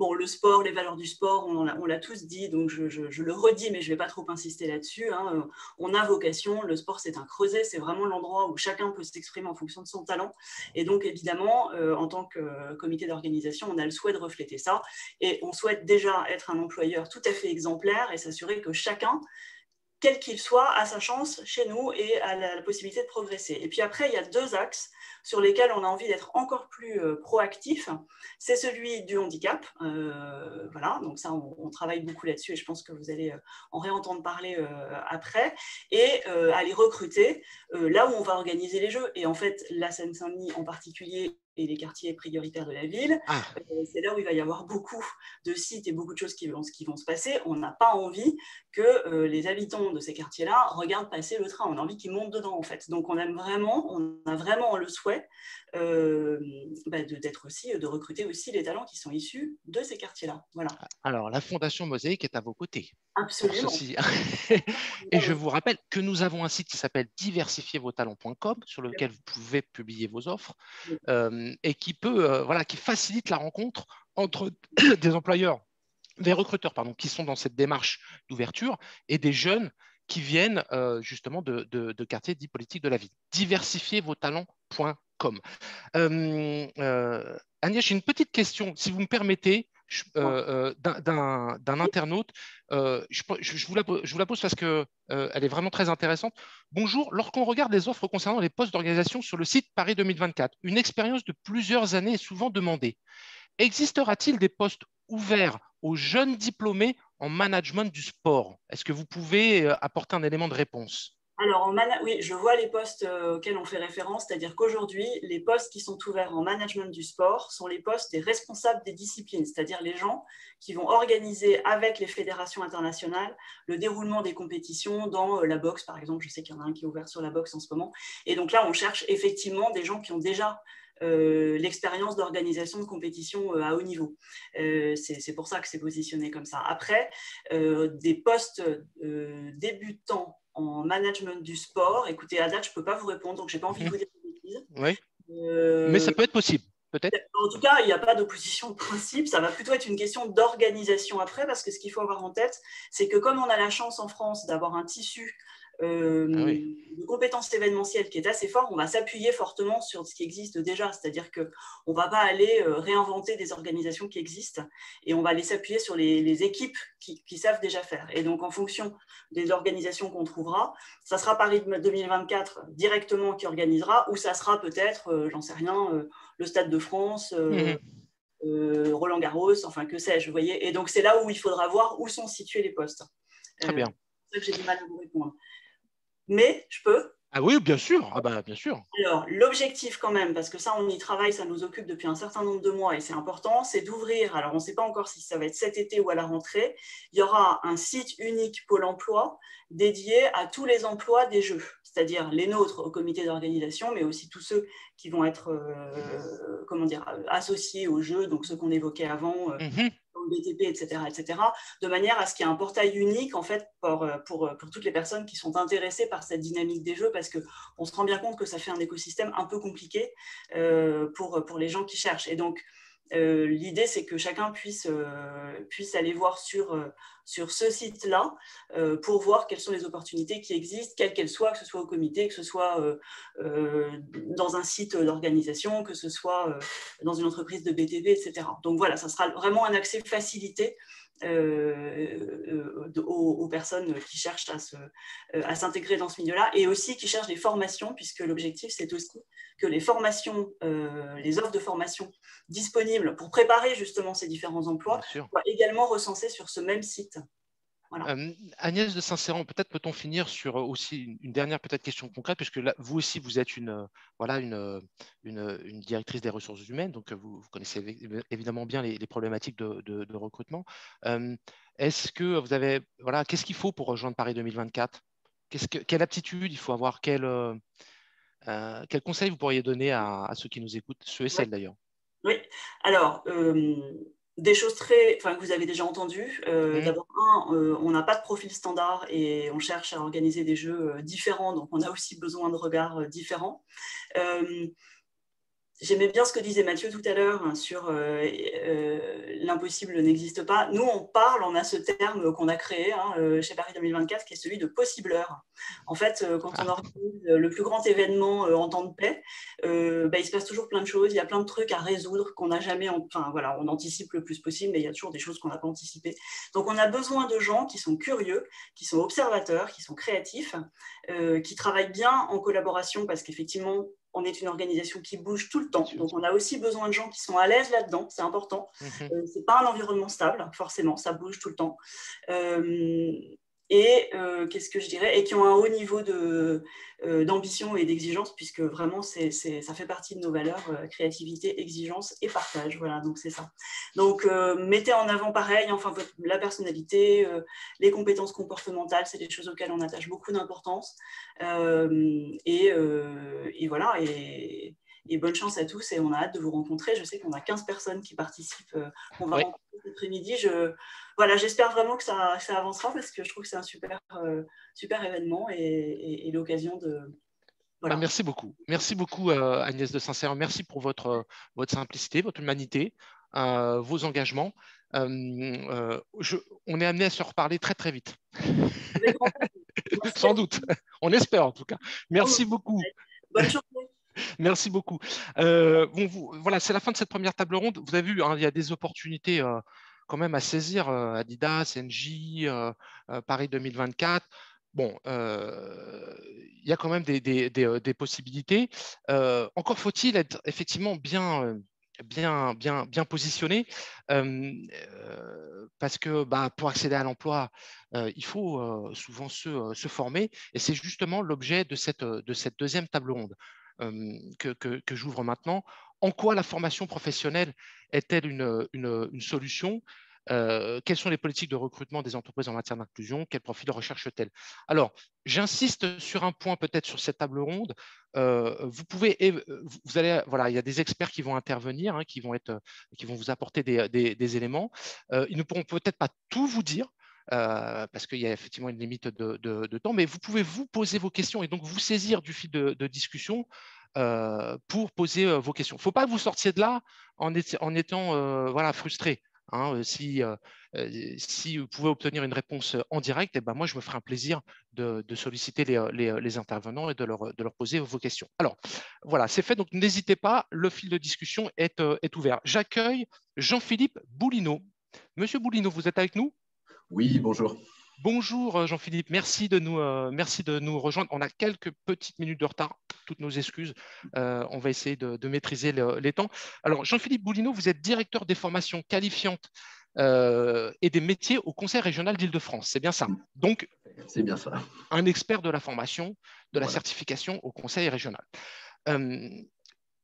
Bon, le sport, les valeurs du sport, on, l'a tous dit, donc je, le redis, mais je ne vais pas trop insister là-dessus. Hein. Euh, on a vocation, le sport c'est un creuset, c'est vraiment l'endroit où chacun peut s'exprimer en fonction de son talent. Et donc évidemment, euh, en tant que comité d'organisation, on a le souhait de refléter ça. Et on souhaite déjà être un employeur tout à fait exemplaire et s'assurer que chacun quel qu'il soit, a sa chance chez nous et a la, possibilité de progresser. Et puis après, il y a deux axes sur lesquels on a envie d'être encore plus euh, proactif. C'est celui du handicap. Euh, voilà, donc ça, on, travaille beaucoup là-dessus et je pense que vous allez euh, en réentendre parler après. Et aller recruter là où on va organiser les jeux. Et en fait, la Seine-Saint-Denis en particulier et les quartiers prioritaires de la ville. Ah. Euh, c'est là où il va y avoir beaucoup de sites et beaucoup de choses qui vont, qui vont se passer. On n'a pas envie que euh, les habitants de ces quartiers-là regardent passer le train. On a envie qu'ils montent dedans, en fait. Donc, on aime vraiment, on a vraiment le souhait euh, bah, d'être aussi, de recruter aussi les talents qui sont issus de ces quartiers-là. Voilà. Alors, la Fondation Mosaïque est à vos côtés. Absolument. et je vous rappelle que nous avons un site qui s'appelle diversifiervostalents.com sur lequel vous pouvez publier vos offres euh, et qui peut, euh, voilà, qui facilite la rencontre entre des employeurs, des recruteurs, pardon, qui sont dans cette démarche d'ouverture et des jeunes qui viennent euh, justement de, de, quartiers dits politiques de la ville. Diversifiervostalents.com. Agnès, j'ai une petite question, si vous me permettez. Euh, euh, d'un internaute. Euh, je, vous la, pose parce qu'elle elle est vraiment très intéressante. Bonjour, lorsqu'on regarde les offres concernant les postes d'organisation sur le site Paris 2024, une expérience de plusieurs années est souvent demandée. Existera-t-il des postes ouverts aux jeunes diplômés en management du sport? Est-ce que vous pouvez apporter un élément de réponse? Alors, oui, je vois les postes euh, auxquels on fait référence, c'est-à-dire qu'aujourd'hui, les postes qui sont ouverts en management du sport sont les postes des responsables des disciplines, c'est-à-dire les gens qui vont organiser avec les fédérations internationales le déroulement des compétitions dans euh, la boxe, par exemple. Je sais qu'il y en a un qui est ouvert sur la boxe en ce moment. Et donc là, on cherche effectivement des gens qui ont déjà euh, l'expérience d'organisation de compétition à haut niveau. c'est pour ça que c'est positionné comme ça. Après, des postes débutants en management du sport. Écoutez, à date, je ne peux pas vous répondre, donc je n'ai pas envie de mhm. vous dire des bêtises. Oui. Mais ça peut être possible. En tout cas, il n'y a pas d'opposition de principe. Ça va plutôt être une question d'organisation après, parce que ce qu'il faut avoir en tête, c'est que comme on a la chance en France d'avoir un tissu euh, ah de compétences événementielles qui est assez fort, on va s'appuyer fortement sur ce qui existe déjà. C'est-à-dire qu'on ne va pas aller euh, réinventer des organisations qui existent et on va aller s'appuyer sur les, équipes qui, savent déjà faire. Et donc, en fonction des organisations qu'on trouvera, ça sera Paris 2024 directement qui organisera ou ça sera peut-être, euh, j'en sais rien, le Stade de France. Mhm. Roland Garros, enfin que sais-je, vous voyez. Et donc c'est là où il faudra voir où sont situés les postes. Très bien. C'est ça que j'ai du mal à vous répondre mais je peux. Ah oui, bien sûr. Ah bah, bien sûr. Alors, l'objectif quand même, parce que ça, on y travaille, ça nous occupe depuis un certain nombre de mois et c'est important, c'est d'ouvrir, alors on ne sait pas encore si ça va être cet été ou à la rentrée, il y aura un site unique Pôle emploi dédié à tous les emplois des jeux, c'est-à-dire les nôtres au comité d'organisation, mais aussi tous ceux qui vont être euh, comment dire, associés aux jeux, donc ceux qu'on évoquait avant, euh. BTP, etc., etc., de manière à ce qu'il y ait un portail unique en fait pour, euh, pour, euh, pour, toutes les personnes qui sont intéressées par cette dynamique des jeux, parce qu'on se rend bien compte que ça fait un écosystème un peu compliqué euh, pour, pour les gens qui cherchent. Et donc, euh, l'idée, c'est que chacun puisse, euh, aller voir sur, euh, sur ce site-là pour voir quelles sont les opportunités qui existent, quelles qu'elles soient, que ce soit au comité, que ce soit dans un site d'organisation, que ce soit dans une entreprise de BTP, etc. Donc voilà, ça sera vraiment un accès facilité euh, euh, aux, personnes qui cherchent euh, à s'intégrer dans ce milieu-là et aussi qui cherchent des formations, puisque l'objectif, c'est aussi que les formations, les offres de formation disponibles pour préparer justement ces différents emplois soient également recensées sur ce même site. Euh, Agnès de Saint-Céran, peut-être peut-on finir sur euh, aussi une, dernière peut-être question concrète, puisque vous aussi, vous êtes une, euh, voilà, une, une, directrice des ressources humaines, donc vous, connaissez évidemment bien les, problématiques de, recrutement. Est-ce que vous avez, voilà, qu'est-ce qu'il faut pour rejoindre Paris 2024 que, Quelle aptitude il faut avoir? Quel, quel conseil vous pourriez donner à, ceux qui nous écoutent, ceux et celles d'ailleurs. Oui, alors des choses très, enfin, que vous avez déjà entendues. Euh, d'abord, un, euh, on n'a pas de profil standard et on cherche à organiser des jeux euh, différents, donc on a aussi besoin de regards différents. J'aimais bien ce que disait Mathieu tout à l'heure hein, sur euh, euh, l'impossible n'existe pas. Nous, on parle, on a ce terme qu'on a créé hein, euh, chez Paris 2024 qui est celui de possibleur. En fait, quand on ah. organise le plus grand événement en temps de paix, bah, il se passe toujours plein de choses. Il y a plein de trucs à résoudre qu'on n'a jamais. Enfin, voilà, on anticipe le plus possible, mais il y a toujours des choses qu'on n'a pas anticipées. Donc, on a besoin de gens qui sont curieux, qui sont observateurs, qui sont créatifs, qui travaillent bien en collaboration parce qu'effectivement, on est une organisation qui bouge tout le temps. Donc, on a aussi besoin de gens qui sont à l'aise là-dedans. C'est important. Mhm. Euh, Ce n'est pas un environnement stable, forcément. Ça bouge tout le temps. Euh, et euh, qu'est-ce que je dirais et qui ont un haut niveau de, euh, d'ambition et d'exigence puisque vraiment c'est, ça fait partie de nos valeurs euh, créativité exigence et partage. Voilà donc c'est ça. Donc mettez en avant pareil enfin la personnalité les compétences comportementales c'est des choses auxquelles on attache beaucoup d'importance. Et, et, voilà et bonne chance à tous et on a hâte de vous rencontrer. Je sais qu'on a 15 personnes qui participent. On va rencontrer cet après-midi. Je, voilà, j'espère vraiment que ça, ça, avancera parce que je trouve que c'est un super, euh, super événement et, l'occasion de. Bah, merci beaucoup. Merci beaucoup, euh, Agnès de Sincère. Merci pour votre, votre simplicité, votre humanité, euh, vos engagements. Je, on est amené à se reparler très, très vite. Sans doute. On espère, en tout cas. Merci beaucoup. Bonne journée. Merci beaucoup. vous, voilà, c'est la fin de cette première table ronde. Vous avez vu, hein, il y a des opportunités quand même à saisir Adidas, NJ, Paris 2024. Bon, il y a quand même des, possibilités. encore faut-il être effectivement bien, bien, bien, bien positionné, parce que bah, pour accéder à l'emploi, il faut souvent se, former, et c'est justement l'objet de cette, de cette deuxième table ronde que, j'ouvre maintenant en quoi la formation professionnelle est-elle une, solution? Quelles sont les politiques de recrutement des entreprises en matière d'inclusion? Quel profil recherchent-elles? Alors, j'insiste sur un point peut-être sur cette table ronde. vous pouvez, vous allez, voilà, il y a des experts qui vont intervenir, hein, qui vont être, qui vont vous apporter des, éléments. ils ne pourront peut-être pas tout vous dire, parce qu'il y a effectivement une limite de, temps, mais vous pouvez vous poser vos questions et donc vous saisir du fil de, discussion pour poser vos questions. Il ne faut pas que vous sortiez de là en, étant voilà, frustré. Hein, si, vous pouvez obtenir une réponse en direct, eh ben moi, je me ferai un plaisir de, solliciter les, intervenants et de leur, de leur, poser vos questions. Alors, voilà, c'est fait. Donc, n'hésitez pas, le fil de discussion est, est ouvert. J'accueille Jean-Philippe Boulineau. Monsieur Boulineau, vous êtes avec nous? Oui, bonjour. Bonjour euh, Jean-Philippe, merci de, nous, euh, merci de nous rejoindre. On a quelques petites minutes de retard, toutes nos excuses. Euh, on va essayer de, maîtriser les temps. Alors Jean-Philippe Boulineau, vous êtes directeur des formations qualifiantes et des métiers au Conseil régional d'Île-de-France. C'est bien ça. Donc, c'est bien ça. Un expert de la formation, de la certification au Conseil régional.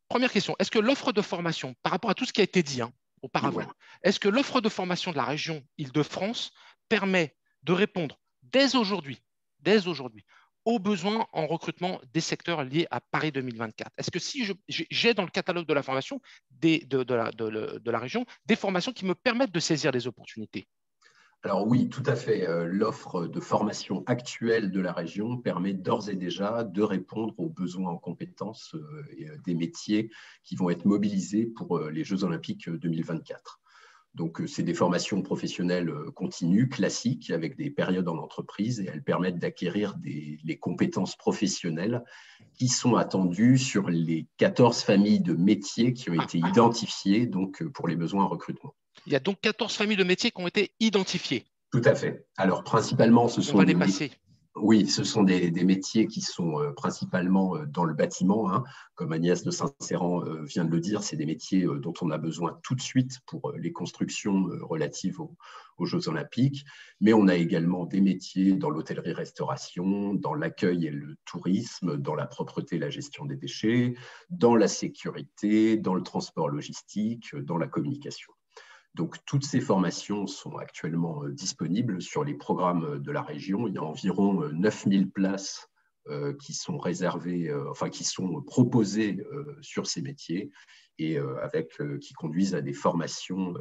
première question, est-ce que l'offre de formation, par rapport à tout ce qui a été dit hein, auparavant, est-ce que l'offre de formation de la région Île-de-France permet de répondre dès aujourd'hui, dès aujourd'hui, aux besoins en recrutement des secteurs liés à Paris 2024 Est-ce que si j'ai dans le catalogue de la formation de, la, région des formations qui me permettent de saisir des opportunités? Alors oui, tout à fait. Euh, l'offre de formation actuelle de la région permet d'ores et déjà de répondre aux besoins en compétences euh, euh, des métiers qui vont être mobilisés pour les Jeux olympiques 2024. Donc, euh, c'est des formations professionnelles euh, continues, classiques, avec des périodes en entreprise, et elles permettent d'acquérir les compétences professionnelles qui sont attendues sur les 14 familles de métiers qui ont été identifiées donc, euh, pour les besoins en recrutement. Il y a donc 14 familles de métiers qui ont été identifiées. Tout à fait. Alors, principalement, ce sont. Les passer. Oui, ce sont des, métiers qui sont euh, principalement euh, dans le bâtiment. Hein. Comme Agnès de Saint-Céran euh, vient de le dire, c'est des métiers dont on a besoin tout de suite pour les constructions relatives aux, Jeux olympiques. Mais on a également des métiers dans l'hôtellerie-restauration, dans l'accueil et le tourisme, dans la propreté et la gestion des déchets, dans la sécurité, dans le transport logistique, dans la communication. Donc, toutes ces formations sont actuellement euh, disponibles sur les programmes euh, de la région. Il y a environ 9000 euh, places qui sont réservées, enfin qui sont proposées sur ces métiers et avec qui conduisent à des formations,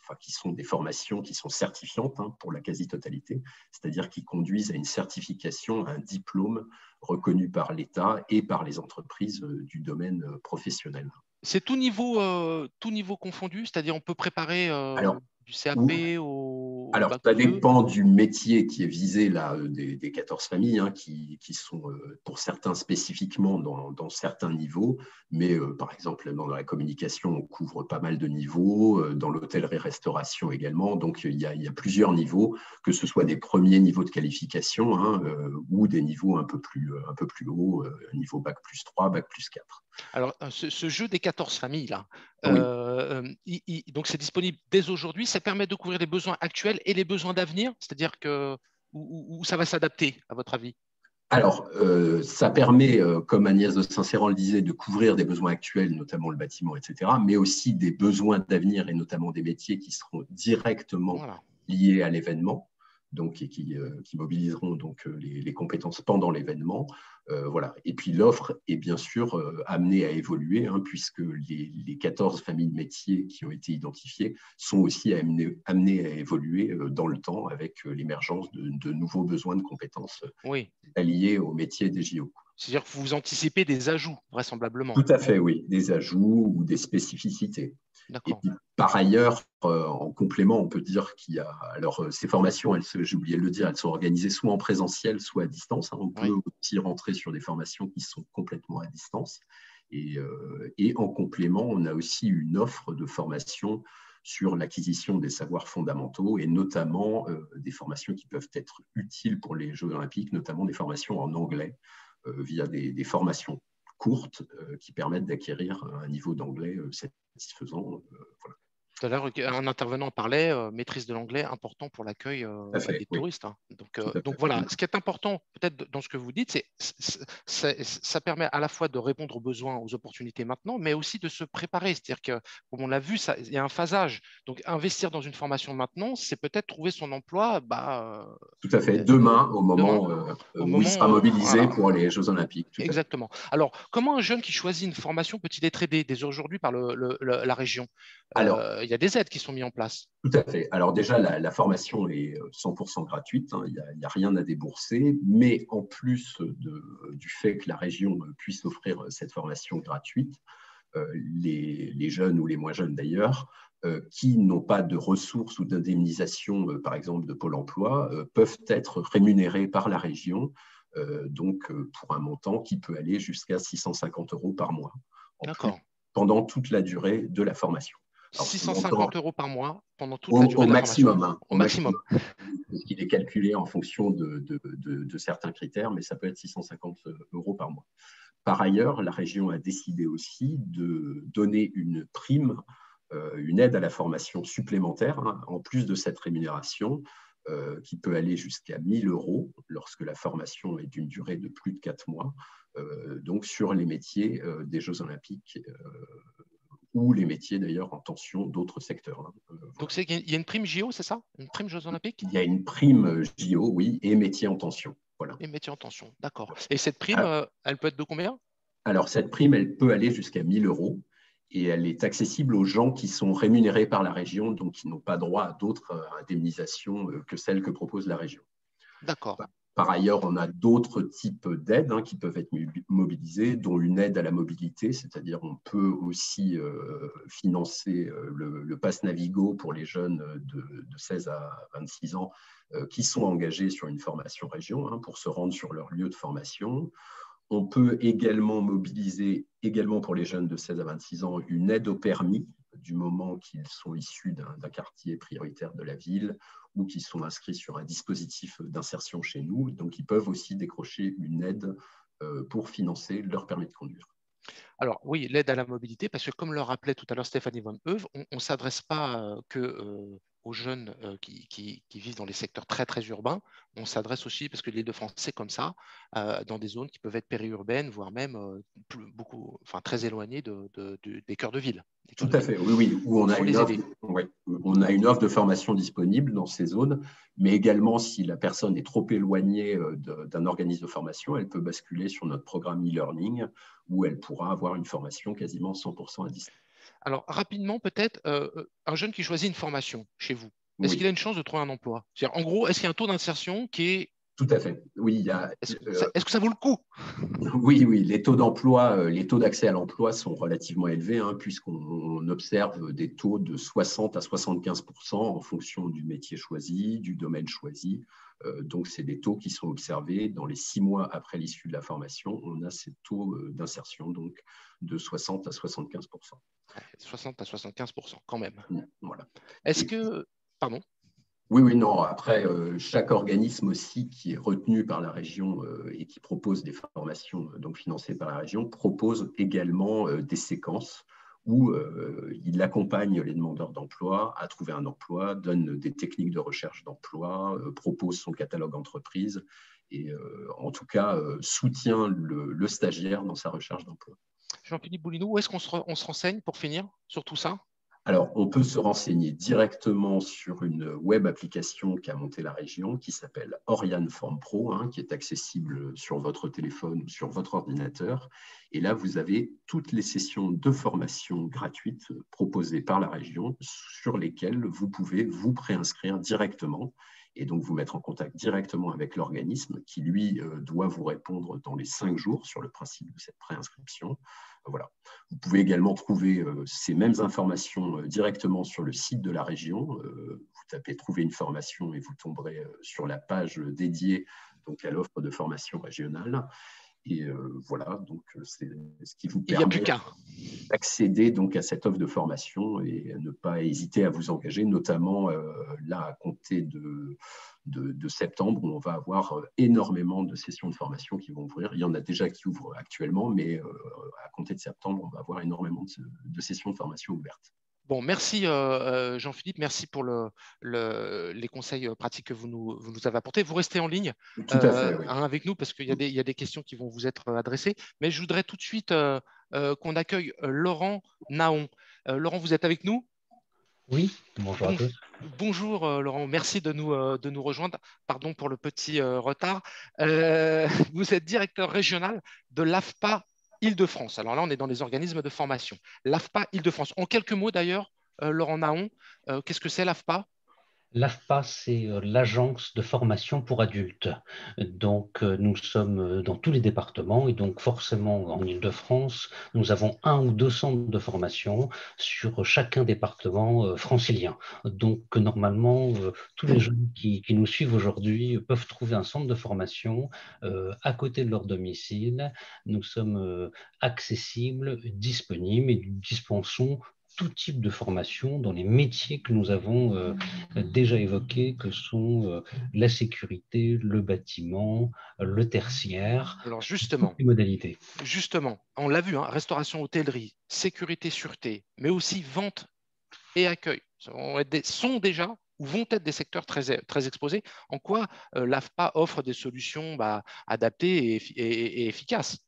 enfin qui sont des formations qui sont certifiantes hein, pour la quasi-totalité, c'est-à-dire qui conduisent à une certification, à un diplôme reconnu par l'État et par les entreprises du domaine professionnel. C'est tout niveau, euh, tout niveau confondu, c'est-à-dire on peut préparer euh, du CAP au. Alors, ça dépend du métier qui est visé là, euh, des, 14 familles, hein, qui, sont pour certains spécifiquement dans, certains niveaux, mais par exemple, dans la communication, on couvre pas mal de niveaux, dans l'hôtellerie-restauration également, donc il y, a, plusieurs niveaux, que ce soit des premiers niveaux de qualification hein, ou des niveaux un peu plus, un peu plus hauts, niveau bac plus 3, bac plus 4. Alors, euh, ce, jeu des 14 familles, là, euh, donc c'est disponible dès aujourd'hui. Ça permet de couvrir les besoins actuels et les besoins d'avenir, c'est-à-dire que où, ça va s'adapter, à votre avis? Alors, euh, ça permet, comme Agnès de Saint-Céran le disait, de couvrir des besoins actuels, notamment le bâtiment, etc., mais aussi des besoins d'avenir et notamment des métiers qui seront directement liés à l'événement donc, et qui, euh, mobiliseront donc, euh, les, compétences pendant l'événement. Euh, voilà. Et puis l'offre est bien sûr amenée à évoluer, hein, puisque les, 14 familles de métiers qui ont été identifiées sont aussi amenées, à évoluer dans le temps avec l'émergence de, nouveaux besoins de compétences oui. liés au métier des JO. C'est-à-dire que vous anticipez des ajouts, vraisemblablement. Tout à fait, oui, des ajouts ou des spécificités. Et par ailleurs, euh, en complément, on peut dire qu'il y a. Alors, euh, ces formations, j'ai oublié de le dire, elles sont organisées soit en présentiel, soit à distance. Hein. On peut aussi rentrer sur des formations qui sont complètement à distance. Et, euh, et, en complément, on a aussi une offre de formation sur l'acquisition des savoirs fondamentaux et notamment des formations qui peuvent être utiles pour les Jeux olympiques, notamment des formations en anglais via des, formations courtes qui permettent d'acquérir un niveau d'anglais satisfaisant. Euh, voilà. Tout à l'heure, un intervenant parlait, euh, maîtrise de l'anglais, important pour l'accueil euh, des touristes. Hein. Donc, donc voilà, ce qui est important peut-être dans ce que vous dites, c'est ça permet à la fois de répondre aux besoins, aux opportunités maintenant, mais aussi de se préparer. C'est-à-dire que, comme on l'a vu, il y a un phasage. Donc investir dans une formation maintenant, c'est peut-être trouver son emploi. Bah, Tout à fait, demain, au moment, où il sera mobilisé pour les Jeux Olympiques. Exactement. Alors, comment un jeune qui choisit une formation peut-il être aidé dès aujourd'hui par le, la région? Alors, il y a des aides qui sont mises en place. Tout à fait. Alors déjà, la, formation est 100% gratuite, hein. il n'y a, rien à débourser, mais en plus du fait que la région puisse offrir cette formation gratuite, les, jeunes ou les moins jeunes d'ailleurs, qui n'ont pas de ressources ou d'indemnisation, par exemple, de Pôle emploi, peuvent être rémunérés par la région euh, donc euh, pour un montant qui peut aller jusqu'à 650 euros par mois. Pendant toute la durée de la formation. 650 euros par mois pendant toute la durée au maximum, hein, au, maximum. Parce qu'il est calculé en fonction de, de, certains critères, mais ça peut être 650 euros par mois. Par ailleurs, la région a décidé aussi de donner une prime, euh, une aide à la formation supplémentaire, hein, en plus de cette rémunération, euh, qui peut aller jusqu'à 1000 euros lorsque la formation est d'une durée de plus de 4 mois, euh, donc sur les métiers des Jeux olympiques ou les métiers d'ailleurs en tension d'autres secteurs. Hein. Donc il y a une prime JO, c'est ça? Une prime Jeux olympiques? Il y a une prime JO, oui, et métiers en tension. Voilà. Et métiers en tension, d'accord. Et cette prime, ah. elle peut être de combien? Alors cette prime, elle peut aller jusqu'à 1000 euros et elle est accessible aux gens qui sont rémunérés par la région, donc qui n'ont pas droit à d'autres euh, indemnisations euh, que celles que propose la région. D'accord. Par ailleurs, on a d'autres types d'aides hein, qui peuvent être mobilisées, dont une aide à la mobilité, c'est-à-dire on peut aussi euh, financer le, pass Navigo pour les jeunes de, 16 à 26 ans qui sont engagés sur une formation région hein, pour se rendre sur leur lieu de formation. On peut également mobiliser, également pour les jeunes de 16 à 26 ans, une aide au permis du moment qu'ils sont issus d'un quartier prioritaire de la ville ou qu'ils sont inscrits sur un dispositif d'insertion chez nous. Donc, ils peuvent aussi décrocher une aide euh, pour financer leur permis de conduire. Alors oui, l'aide à la mobilité, parce que comme le rappelait tout à l'heure Stéphanie Von Heuve, on ne s'adresse pas euh, que euh, aux jeunes euh, qui, vivent dans les secteurs très très urbains. On s'adresse aussi, parce que l'île de France c'est comme ça, euh, dans des zones qui peuvent être périurbaines, voire même euh, beaucoup, enfin, très éloignées de, des cœurs de ville. Tout à fait, oui, oui. Où on, a une offre, on a une offre de formation disponible dans ces zones, mais également si la personne est trop éloignée d'un organisme de formation, elle peut basculer sur notre programme e-learning où elle pourra avoir une formation quasiment 100% à distance. Alors, rapidement, peut-être, euh, euh, un jeune qui choisit une formation chez vous, est-ce qu'il a une chance de trouver un emploi? En gros, est-ce qu'il y a un taux d'insertion qui est tout à fait. Oui, euh, Est-ce que ça vaut le coup? Oui, oui. Les taux d'emploi, les taux d'accès à l'emploi sont relativement élevés, hein, puisqu'on observe des taux de 60 à 75% en fonction du métier choisi, du domaine choisi. donc, c'est des taux qui sont observés dans les six mois après l'issue de la formation. On a ces taux d'insertion, donc de 60 à 75 60 à 75% quand même. Mmh, voilà. Est-ce que. Pardon? Oui, oui, non. Après, euh, chaque organisme aussi qui est retenu par la région euh, et qui propose des formations euh, donc financées par la région propose également des séquences où il accompagne les demandeurs d'emploi à trouver un emploi, donne des techniques de recherche d'emploi, propose son catalogue entreprise et en tout cas soutient le stagiaire dans sa recherche d'emploi. Jean-Philippe Boulinou, où est-ce qu'on se, renseigne pour finir sur tout ça? Alors, on peut se renseigner directement sur une web application qu'a montée la région qui s'appelle Oriane Form Pro, hein, qui est accessible sur votre téléphone ou sur votre ordinateur. Et là, vous avez toutes les sessions de formation gratuites proposées par la région sur lesquelles vous pouvez vous préinscrire directement et donc vous mettre en contact directement avec l'organisme qui, lui, euh, doit vous répondre dans les cinq jours sur le principe de cette préinscription. Voilà. Vous pouvez également trouver euh, ces mêmes informations euh, directement sur le site de la région. Euh, vous tapez Trouver une formation et vous tomberez sur la page dédiée donc, à l'offre de formation régionale. Et voilà, donc c'est ce qui vous permet d'accéder donc à cette offre de formation et ne pas hésiter à vous engager, notamment là à compter de de, septembre où on va avoir euh, énormément de sessions de formation qui vont ouvrir. Il y en a déjà qui ouvrent actuellement, mais euh, à compter de septembre, on va avoir énormément de, sessions de formation ouvertes. Bon, merci euh, Jean-Philippe, merci pour le, les conseils pratiques que vous nous, nous, avez apportés. Vous restez en ligne tout à fait, hein, avec nous parce qu'il y, y, a des questions qui vont vous être adressées. Mais je voudrais tout de suite qu'on accueille Laurent Naon. Laurent, vous êtes avec nous? Oui, bonjour à tous. Bonjour euh, Laurent, merci de nous, euh, de nous rejoindre. Pardon pour le petit euh, retard. vous êtes directeur régional de l'AFPA Île-de-France. Alors là, on est dans les organismes de formation. L'AFPA Île-de-France. En quelques mots d'ailleurs, Laurent Naon, qu'est-ce que c'est l'AFPA? L'AFPA, c'est euh, l'agence de formation pour adultes. Donc, euh, nous sommes euh, dans tous les départements et donc forcément en Ile-de-France, nous avons un ou deux centres de formation sur chacun département francilien. Donc, normalement, tous les jeunes qui, nous suivent aujourd'hui peuvent trouver un centre de formation à côté de leur domicile. Nous sommes accessibles, disponibles et nous dispensons tout type de formation dans les métiers que nous avons euh, déjà évoqués, que sont euh, la sécurité, le bâtiment, le tertiaire. Alors justement, les modalités. Justement, on l'a vu, hein, restauration, hôtellerie, sécurité, sûreté, mais aussi vente et accueil sont déjà ou vont être des secteurs très, très exposés. En quoi euh, l'AFPA offre des solutions bah, adaptées et efficaces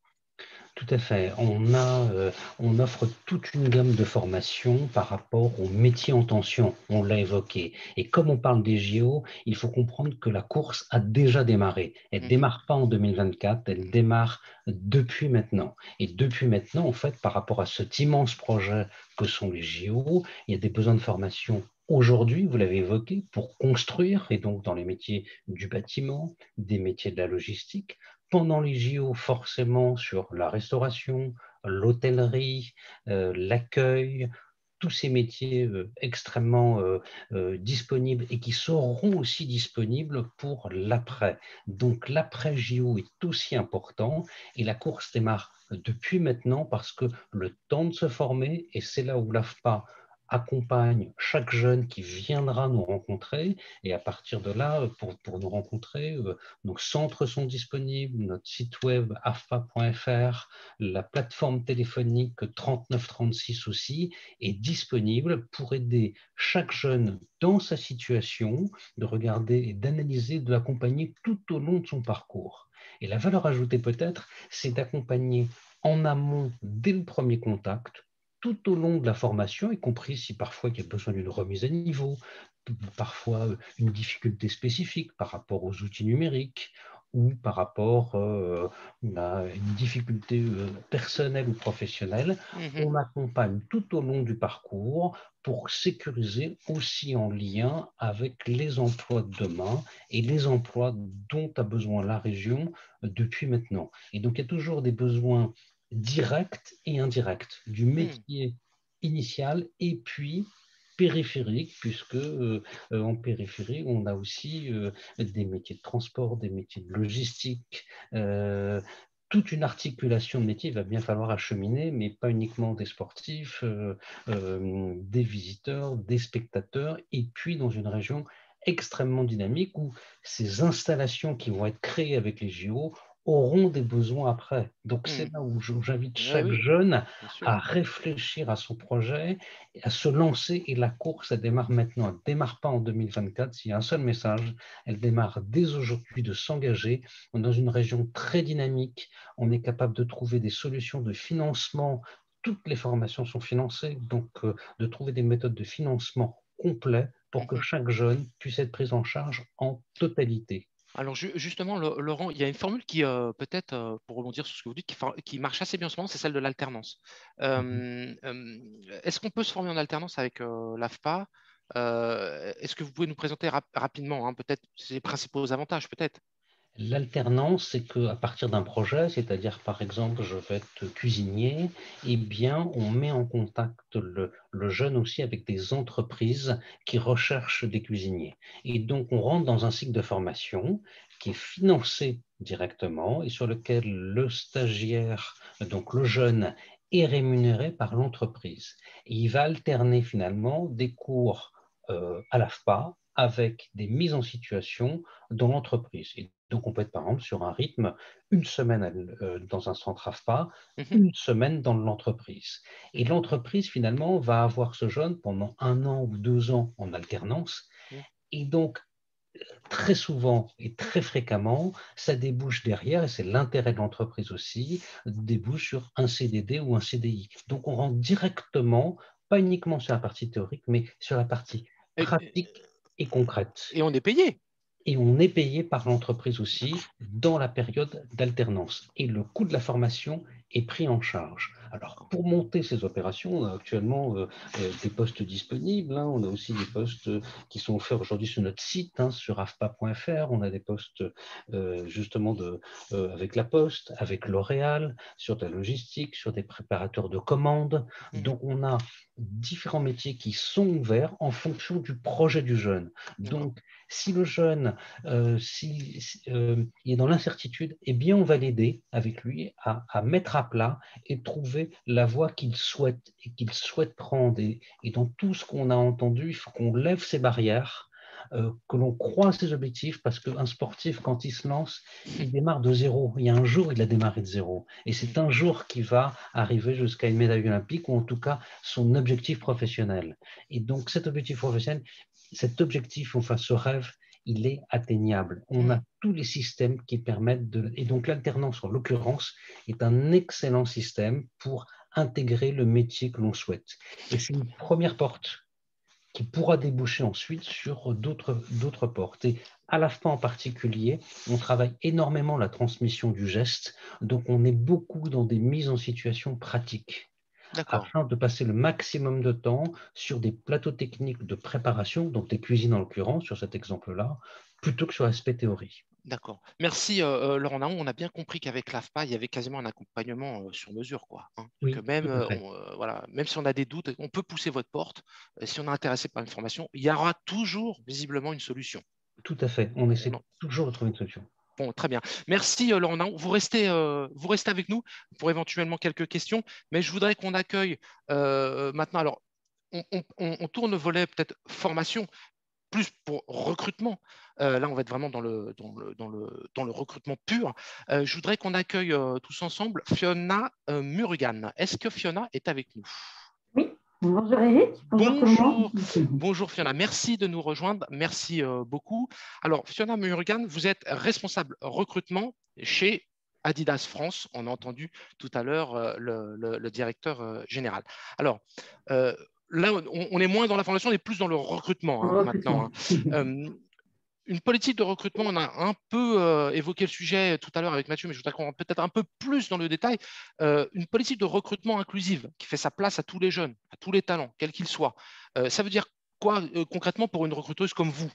tout à fait. On, a, euh, on offre toute une gamme de formations par rapport aux métiers en tension, on l'a évoqué. Et comme on parle des JO, il faut comprendre que la course a déjà démarré. Elle ne mmh. démarre pas en 2024, elle démarre depuis maintenant. Et depuis maintenant, en fait, par rapport à cet immense projet que sont les JO, il y a des besoins de formation Aujourd'hui, vous l'avez évoqué, pour construire, et donc dans les métiers du bâtiment, des métiers de la logistique, pendant les JO forcément sur la restauration, l'hôtellerie, euh, l'accueil, tous ces métiers euh, extrêmement euh, disponibles et qui seront aussi disponibles pour l'après. Donc l'après JO est aussi important et la course démarre depuis maintenant parce que le temps de se former, et c'est là où l'AFPA accompagne chaque jeune qui viendra nous rencontrer. Et à partir de là, pour, pour nous rencontrer, euh, nos centres sont disponibles, notre site web afa.fr, la plateforme téléphonique 3936 aussi est disponible pour aider chaque jeune dans sa situation, de regarder et d'analyser, de l'accompagner tout au long de son parcours. Et la valeur ajoutée peut-être, c'est d'accompagner en amont, dès le premier contact, tout au long de la formation, y compris si parfois il y a besoin d'une remise à niveau, parfois euh, une difficulté spécifique par rapport aux outils numériques ou par rapport euh, à une difficulté euh, personnelle ou professionnelle, mmh on accompagne tout au long du parcours pour sécuriser aussi en lien avec les emplois de demain et les emplois dont a besoin la région depuis maintenant. Et donc il y a toujours des besoins direct et indirect, du hmm. métier initial et puis périphérique, puisque euh, euh, en périphérie, on a aussi euh, des métiers de transport, des métiers de logistique, toute une articulation de métiers, il va bien falloir acheminer, mais pas uniquement des sportifs, des visiteurs, des spectateurs, et puis dans une région extrêmement dynamique où ces installations qui vont être créées avec les JO auront des besoins après. Donc c'est mmh. là où j'invite chaque jeune à réfléchir à son projet, à se lancer et la course, elle démarre maintenant. Elle ne démarre pas en 2024, s'il y a un seul message, elle démarre dès aujourd'hui de s'engager. On est dans une région très dynamique, on est capable de trouver des solutions de financement. Toutes les formations sont financées, donc euh, de trouver des méthodes de financement complets pour que mmh chaque jeune puisse être pris en charge en totalité. Alors justement, Laurent, il y a une formule qui, euh, peut-être, euh, pour rebondir sur ce que vous dites, qui, marche assez bien en ce moment, c'est celle de l'alternance. Mmh est-ce qu'on peut se former en alternance avec euh, l'AFPA? Est-ce que vous pouvez nous présenter rapidement, hein, peut-être, ses principaux avantages, peut-être? L'alternance, c'est qu'à partir d'un projet, c'est-à-dire par exemple, je vais être cuisinier, eh bien, on met en contact le, jeune aussi avec des entreprises qui recherchent des cuisiniers. Et donc, on rentre dans un cycle de formation qui est financé directement et sur lequel le stagiaire, donc le jeune, est rémunéré par l'entreprise. Il va alterner finalement des cours euh, à l'AFPA avec des mises en situation dans l'entreprise. Donc, on peut être par exemple sur un rythme une semaine euh, dans un centre AFPA, mhm. une semaine dans l'entreprise. Et l'entreprise, finalement, va avoir ce jeune pendant un an ou deux ans en alternance. Et donc, très souvent et très fréquemment, ça débouche derrière, et c'est l'intérêt de l'entreprise aussi, débouche sur un CDD ou un CDI. Donc, on rentre directement, pas uniquement sur la partie théorique, mais sur la partie pratique et concrète. Et on est payé et on est payé par l'entreprise aussi dans la période d'alternance. Et le coût de la formation est pris en charge. Alors, pour monter ces opérations, on a actuellement euh, euh, des postes disponibles. Hein. On a aussi des postes qui sont offerts aujourd'hui sur notre site, hein, sur afpa.fr. On a des postes justement de, avec la Poste, avec L'Oréal, sur la logistique, sur des préparateurs de commandes. Mmh. Donc, on a différents métiers qui sont ouverts en fonction du projet du jeune. Donc, si le jeune euh, si, euh, est dans l'incertitude, eh bien, on va l'aider avec lui à, mettre à plat et trouver la voie qu'il souhaite et qu'il souhaite prendre. Et, dans tout ce qu'on a entendu, il faut qu'on lève ces barrières euh, que l'on croit à ses objectifs, parce qu'un sportif, quand il se lance, il démarre de zéro. Il y a un jour, il a démarré de zéro. Et c'est un jour qui va arriver jusqu'à une médaille olympique, ou en tout cas son objectif professionnel. Et donc cet objectif professionnel, cet objectif, enfin ce rêve, il est atteignable. On a tous les systèmes qui permettent de... Et donc l'alternance, en l'occurrence, est un excellent système pour intégrer le métier que l'on souhaite. Et c'est une première porte qui pourra déboucher ensuite sur d'autres portes. Et à la fin en particulier, on travaille énormément la transmission du geste, donc on est beaucoup dans des mises en situation pratiques afin de passer le maximum de temps sur des plateaux techniques de préparation, donc des cuisines en l'occurrence, sur cet exemple-là, plutôt que sur l'aspect théorie. D'accord. Merci euh, euh, Laurent Naon. On a bien compris qu'avec l'AFPA, il y avait quasiment un accompagnement euh, sur mesure. Quoi, hein. que même, voilà, même si on a des doutes, on peut pousser votre porte. si on est intéressé par l'information, il y aura toujours visiblement une solution. Tout à fait. On essaie toujours de trouver une solution. Bon, très bien. Merci Laurent Naon. Vous restez, vous restez avec nous pour éventuellement quelques questions, mais je voudrais qu'on accueille maintenant. Alors, on, tourne le volet peut-être formation, plus pour recrutement. Euh, là, on va être vraiment dans le, dans le, dans le, dans le recrutement pur. Euh, je voudrais qu'on accueille euh, tous ensemble Fiona Murugan. Est-ce que Fiona est avec nous? Bonjour Eric. Bonjour, bonjour, Fiona. Merci de nous rejoindre. Merci beaucoup. Alors, Fiona Murugan, vous êtes responsable recrutement chez Adidas France. On a entendu tout à l'heure le, le, directeur général. Alors, là, on, est moins dans la formation, on est plus dans le recrutement, hein, maintenant. Hein. Euh, une politique de recrutement, on a un peu euh, évoqué le sujet tout à l'heure avec Mathieu, mais je voudrais qu'on rentre peut-être un peu plus dans le détail. Euh, une politique de recrutement inclusive qui fait sa place à tous les jeunes, à tous les talents, quels qu'ils soient. ça veut dire quoi concrètement pour une recruteuse comme vous?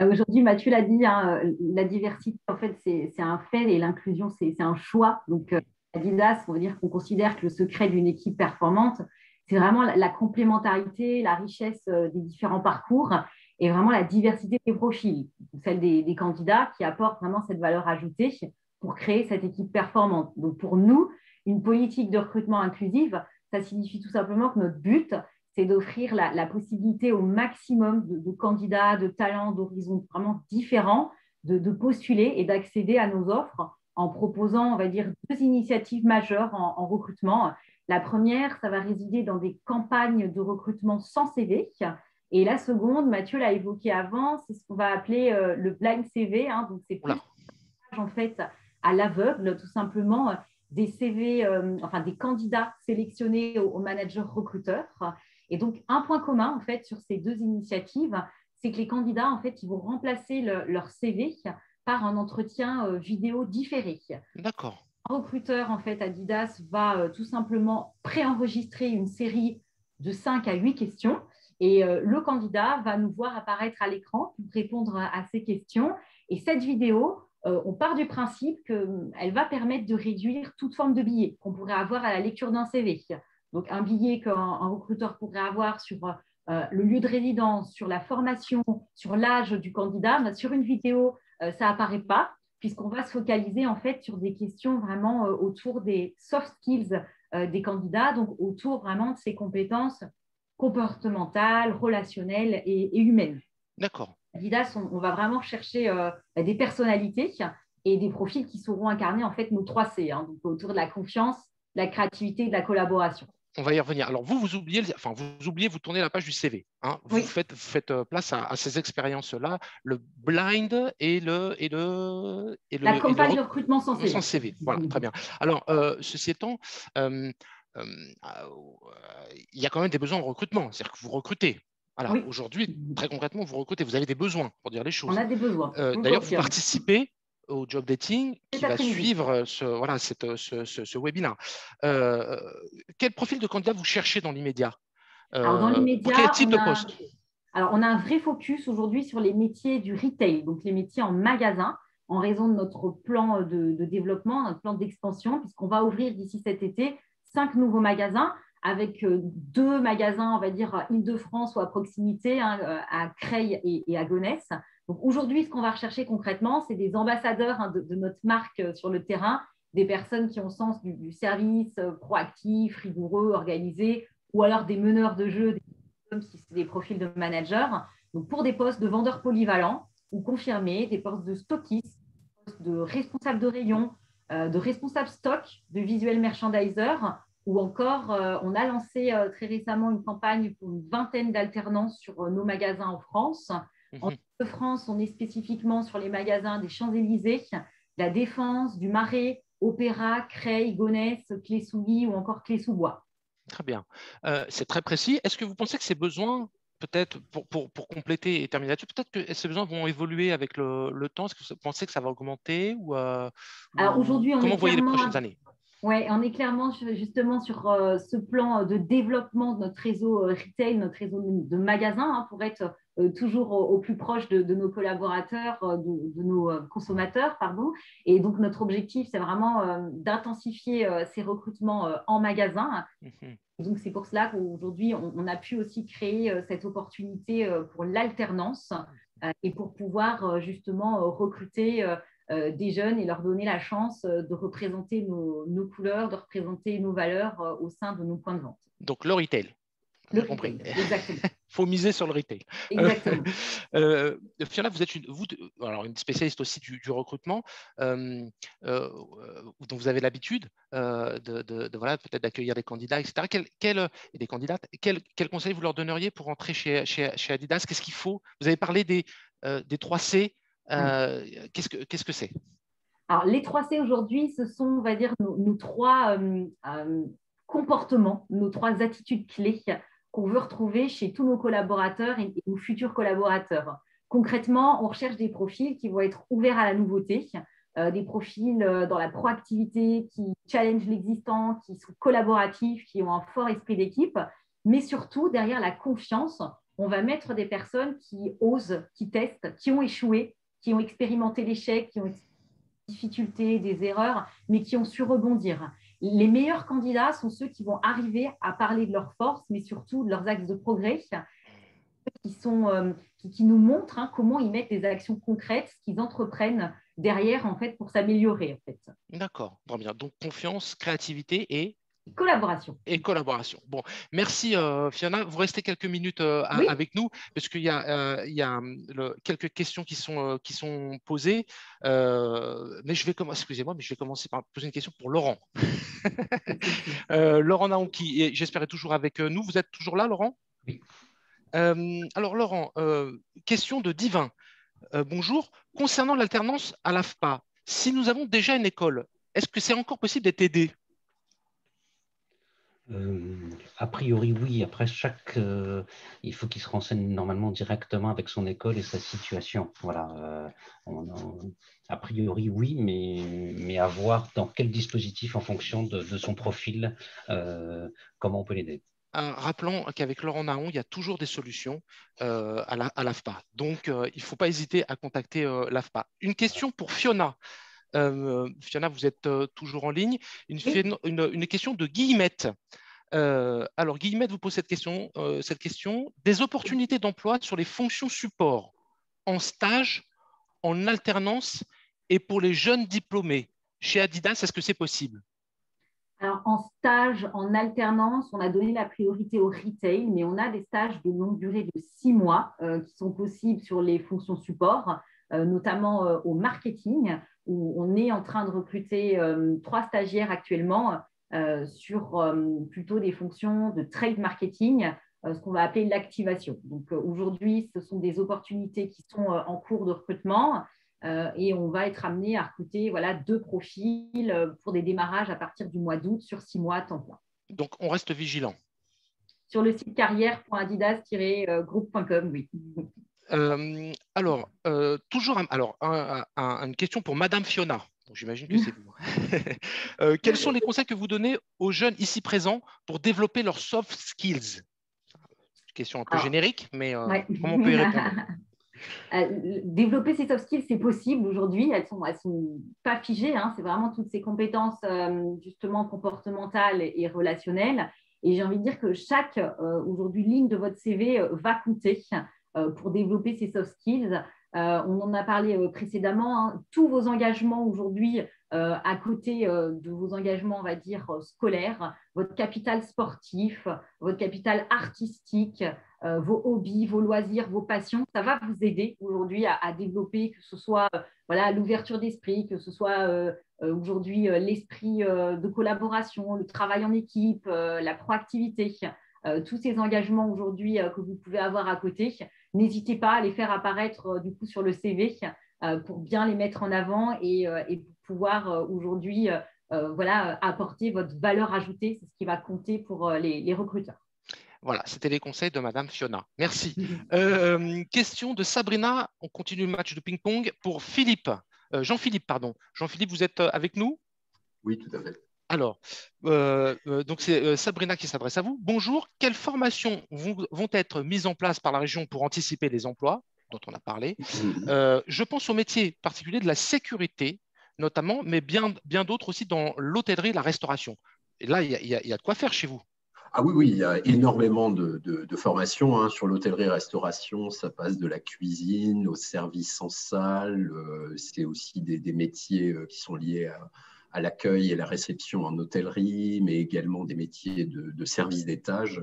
Aujourd'hui, Mathieu l'a dit, hein, la diversité, en fait, c'est un fait et l'inclusion, c'est un choix. Donc, Adidas, on va dire qu'on considère que le secret d'une équipe performante, c'est vraiment la, complémentarité, la richesse euh, des différents parcours et vraiment la diversité des profils, celle des, candidats qui apportent vraiment cette valeur ajoutée pour créer cette équipe performante. Donc pour nous, une politique de recrutement inclusive, ça signifie tout simplement que notre but, c'est d'offrir la, possibilité au maximum de, candidats, de talents, d'horizons vraiment différents, de, postuler et d'accéder à nos offres en proposant, on va dire, deux initiatives majeures en recrutement la première, ça va résider dans des campagnes de recrutement sans CV. Et la seconde, Mathieu l'a évoqué avant, c'est ce qu'on va appeler euh, le blind CV. Hein. donc, c'est plus en fait à l'aveugle, tout simplement, des CV, euh, enfin des candidats sélectionnés au, manager recruteur. Et donc, un point commun en fait sur ces deux initiatives, c'est que les candidats en fait, ils vont remplacer leur CV par un entretien euh, vidéo différé. D'accord recruteur, en fait, Adidas va euh, tout simplement préenregistrer une série de 5 à 8 questions et euh, le candidat va nous voir apparaître à l'écran pour répondre à, ces questions. Et cette vidéo, euh, on part du principe qu'elle va permettre de réduire toute forme de billet qu'on pourrait avoir à la lecture d'un CV. Donc, un billet qu'un recruteur pourrait avoir sur le lieu de résidence, sur la formation, sur l'âge du candidat, sur une vidéo, ça n'apparaît pas puisqu'on va se focaliser en fait sur des questions vraiment euh, autour des soft skills euh, des candidats, donc autour vraiment de ces compétences comportementales, relationnelles et, humaines. D'accord. Adidas, on, va vraiment chercher euh, des personnalités et des profils qui sauront incarner en fait nos trois C, hein, donc autour de la confiance, de la créativité et de la collaboration on va y revenir. Alors, vous, vous oubliez, enfin, vous oubliez, vous tournez la page du CV. Hein. Vous, faites, faites, euh, place à, ces expériences-là, le blind et le. Et le, et le la campagne de recrutement sans CV. Sans CV, voilà, très bien. Alors, euh, ceci étant, euh, il y a quand même des besoins de recrutement, c'est-à-dire que vous recrutez. Alors, aujourd'hui, très concrètement, vous recrutez, vous avez des besoins, pour dire les choses. On a des besoins. D'ailleurs, vous participez au job dating qui va suivre ce, voilà, cette, ce, ce, webinaire. quel profil de candidat vous cherchez dans l'immédiat? Dans l'immédiat, quel type de poste? Alors, on a un vrai focus aujourd'hui sur les métiers du retail, donc les métiers en magasin, en raison de notre plan de, développement, notre plan d'expansion, puisqu'on va ouvrir d'ici cet été cinq nouveaux magasins avec euh, deux magasins, on va dire, Île-de-France ou à proximité, hein, euh, à Creil et, à Gonesse. Donc aujourd'hui, ce qu'on va rechercher concrètement, c'est des ambassadeurs hein, de, notre marque euh, sur le terrain, des personnes qui ont sens du, service proactif, rigoureux, organisé, ou alors des meneurs de jeu, si c'est des profils de managers. Donc, pour des postes de vendeurs polyvalents ou confirmés, des postes de stockistes, de responsables de rayon, de responsables stock, de visuel merchandiser, ou encore, euh, on a lancé euh, très récemment une campagne pour une vingtaine d'alternances sur nos magasins en France. Mhm. En France, on est spécifiquement sur les magasins des Champs-Élysées, la Défense, du Marais, Opéra, Creil, Gonesse, Clé-Souilly ou encore Clé-sous-Bois. Très bien. Euh, c'est très précis. Est-ce que vous pensez que ces besoins, peut-être pour, pour, pour, compléter et terminer là-dessus, peut-être que ces besoins vont évoluer avec le, le temps Est-ce que vous pensez que ça va augmenter ou, euh, Alors aujourd'hui, comment vous voyez les prochaines années? Oui, on est clairement justement sur euh, ce plan de développement de notre réseau retail, notre réseau de magasins, hein, pour être euh, toujours au, plus proche de, nos collaborateurs, euh, de, nos euh, consommateurs. Pardon. Et donc, notre objectif, c'est vraiment d'intensifier ces recrutements en magasin. Mhm. Donc, c'est pour cela qu'aujourd'hui, on, a pu aussi créer cette opportunité pour l'alternance et pour pouvoir justement recruter des jeunes et leur donner la chance de représenter nos, nos couleurs, de représenter nos valeurs au sein de nos points de vente. Donc, le retail. Le compris. Exactement. faut miser sur le retail. Exactement. Euh, Fiona, vous êtes une, vous, alors une spécialiste aussi du, recrutement, euh, euh, dont vous avez l'habitude de, de, voilà, peut-être d'accueillir des candidats, etc. Quel, quel, et des candidates. Quel, quel, conseil vous leur donneriez pour entrer chez, chez, chez Adidas? Qu'est-ce qu'il faut? Vous avez parlé des, des 3 C. Qu'est-ce que qu'est-ce que c'est? Alors, les 3 C aujourd'hui, ce sont, on va dire, nos, nos trois comportements, nos trois attitudes clés qu'on veut retrouver chez tous nos collaborateurs et, nos futurs collaborateurs. Concrètement, on recherche des profils qui vont être ouverts à la nouveauté, euh, des profils euh, dans la proactivité, qui challenge l'existant, qui sont collaboratifs, qui ont un fort esprit d'équipe, mais surtout, derrière la confiance, on va mettre des personnes qui osent, qui testent, qui ont échoué, qui ont expérimenté l'échec, qui ont des difficultés, des erreurs, mais qui ont su rebondir les meilleurs candidats sont ceux qui vont arriver à parler de leurs forces, mais surtout de leurs axes de progrès, qui, sont, euh, qui, nous montrent hein, comment ils mettent des actions concrètes, ce qu'ils entreprennent derrière en fait pour s'améliorer. En fait. D'accord, bien. Donc confiance, créativité et Collaboration. Et collaboration. Bon, merci euh, Fiona. Vous restez quelques minutes euh, avec nous parce qu'il y a, euh, il y a quelques questions qui sont, qui sont posées. mais je vais commencer, excusez-moi, mais je vais commencer par poser une question pour Laurent. Laurent Naon, qui j'espère est toujours avec nous. Vous êtes toujours là, Laurent? Oui. alors Laurent, question de Divin. bonjour. Concernant l'alternance à l'AFPA, si nous avons déjà une école, est-ce que c'est encore possible d'être aidé euh, a priori, oui. Après, chaque, euh, il faut qu'il se renseigne normalement directement avec son école et sa situation. Voilà. Euh, a, priori, oui, mais, mais à voir dans quel dispositif, en fonction de, son profil, comment on peut l'aider. rappelons qu'avec Laurent Naon, il y a toujours des solutions à l'AFPA. Donc, il ne faut pas hésiter à contacter l'AFPA. Une question pour Fiona. Euh, Fiona, vous êtes euh, toujours en ligne. Une, une, question de Guillemette. Euh, alors, Guillemette vous pose cette question, cette question. Des opportunités d'emploi sur les fonctions support en stage, en alternance et pour les jeunes diplômés. Chez Adidas, est-ce que c'est possible? Alors, en stage, en alternance, on a donné la priorité au retail, mais on a des stages de longue durée de six mois qui sont possibles sur les fonctions support, notamment au marketing, où on est en train de recruter euh, trois stagiaires actuellement euh, sur euh, plutôt des fonctions de trade marketing, ce qu'on va appeler l'activation. Donc aujourd'hui, ce sont des opportunités qui sont en cours de recrutement et on va être amené à recruter voilà, deux profils pour des démarrages à partir du mois d'août sur six mois à temps plein. Donc on reste vigilant. Sur le site carrière.adidas-groupe.com, oui. Alors, toujours alors, une question pour Madame Fiona. J'imagine que c'est vous. quels sont les conseils que vous donnez aux jeunes ici présents pour développer leurs soft skills? Question un peu générique, mais comment on peut y répondre? Euh, développer ces soft skills, c'est possible aujourd'hui. Elles ne sont, elles sont pas figées. Hein. C'est vraiment toutes ces compétences euh, justement comportementales et relationnelles. Et j'ai envie de dire que chaque euh, aujourd'hui ligne de votre CV va compter pour développer ces soft skills. on en a parlé précédemment. Hein. Tous vos engagements aujourd'hui, à côté de vos engagements, on va dire, scolaires, votre capital sportif, votre capital artistique, euh, vos hobbies, vos loisirs, vos passions. Ça va vous aider aujourd'hui à, développer, que ce soit euh, voilà l'ouverture d'esprit, que ce soit euh, aujourd'hui l'esprit de collaboration, le travail en équipe, la proactivité. tous ces engagements aujourd'hui que vous pouvez avoir à côté, n'hésitez pas à les faire apparaître du coup sur le CV pour bien les mettre en avant et, pour pouvoir aujourd'hui voilà, apporter votre valeur ajoutée. C'est ce qui va compter pour les recruteurs. Voilà, c'était les conseils de Madame Fiona. Merci. Euh, question de Sabrina. On continue le match de ping-pong pour Philippe. Euh, Jean-Philippe, pardon. Jean-Philippe, vous êtes euh, avec nous? Oui, tout à fait. Alors, donc c'est Sabrina qui s'adresse à vous. Bonjour. Quelles formations vont, être mises en place par la région pour anticiper les emplois dont on a parlé? Mhm. Je pense au métier particulier de la sécurité, notamment, mais bien, bien d'autres aussi dans l'hôtellerie et la restauration. Et là, il y, a de quoi faire chez vous. Ah oui, oui, il y a énormément de, formations hein. sur l'hôtellerie-restauration. Ça passe de la cuisine au service en salle. Euh, c'est aussi des, métiers euh, qui sont liés à, l'accueil et la réception en hôtellerie, mais également des métiers de, service d'étage.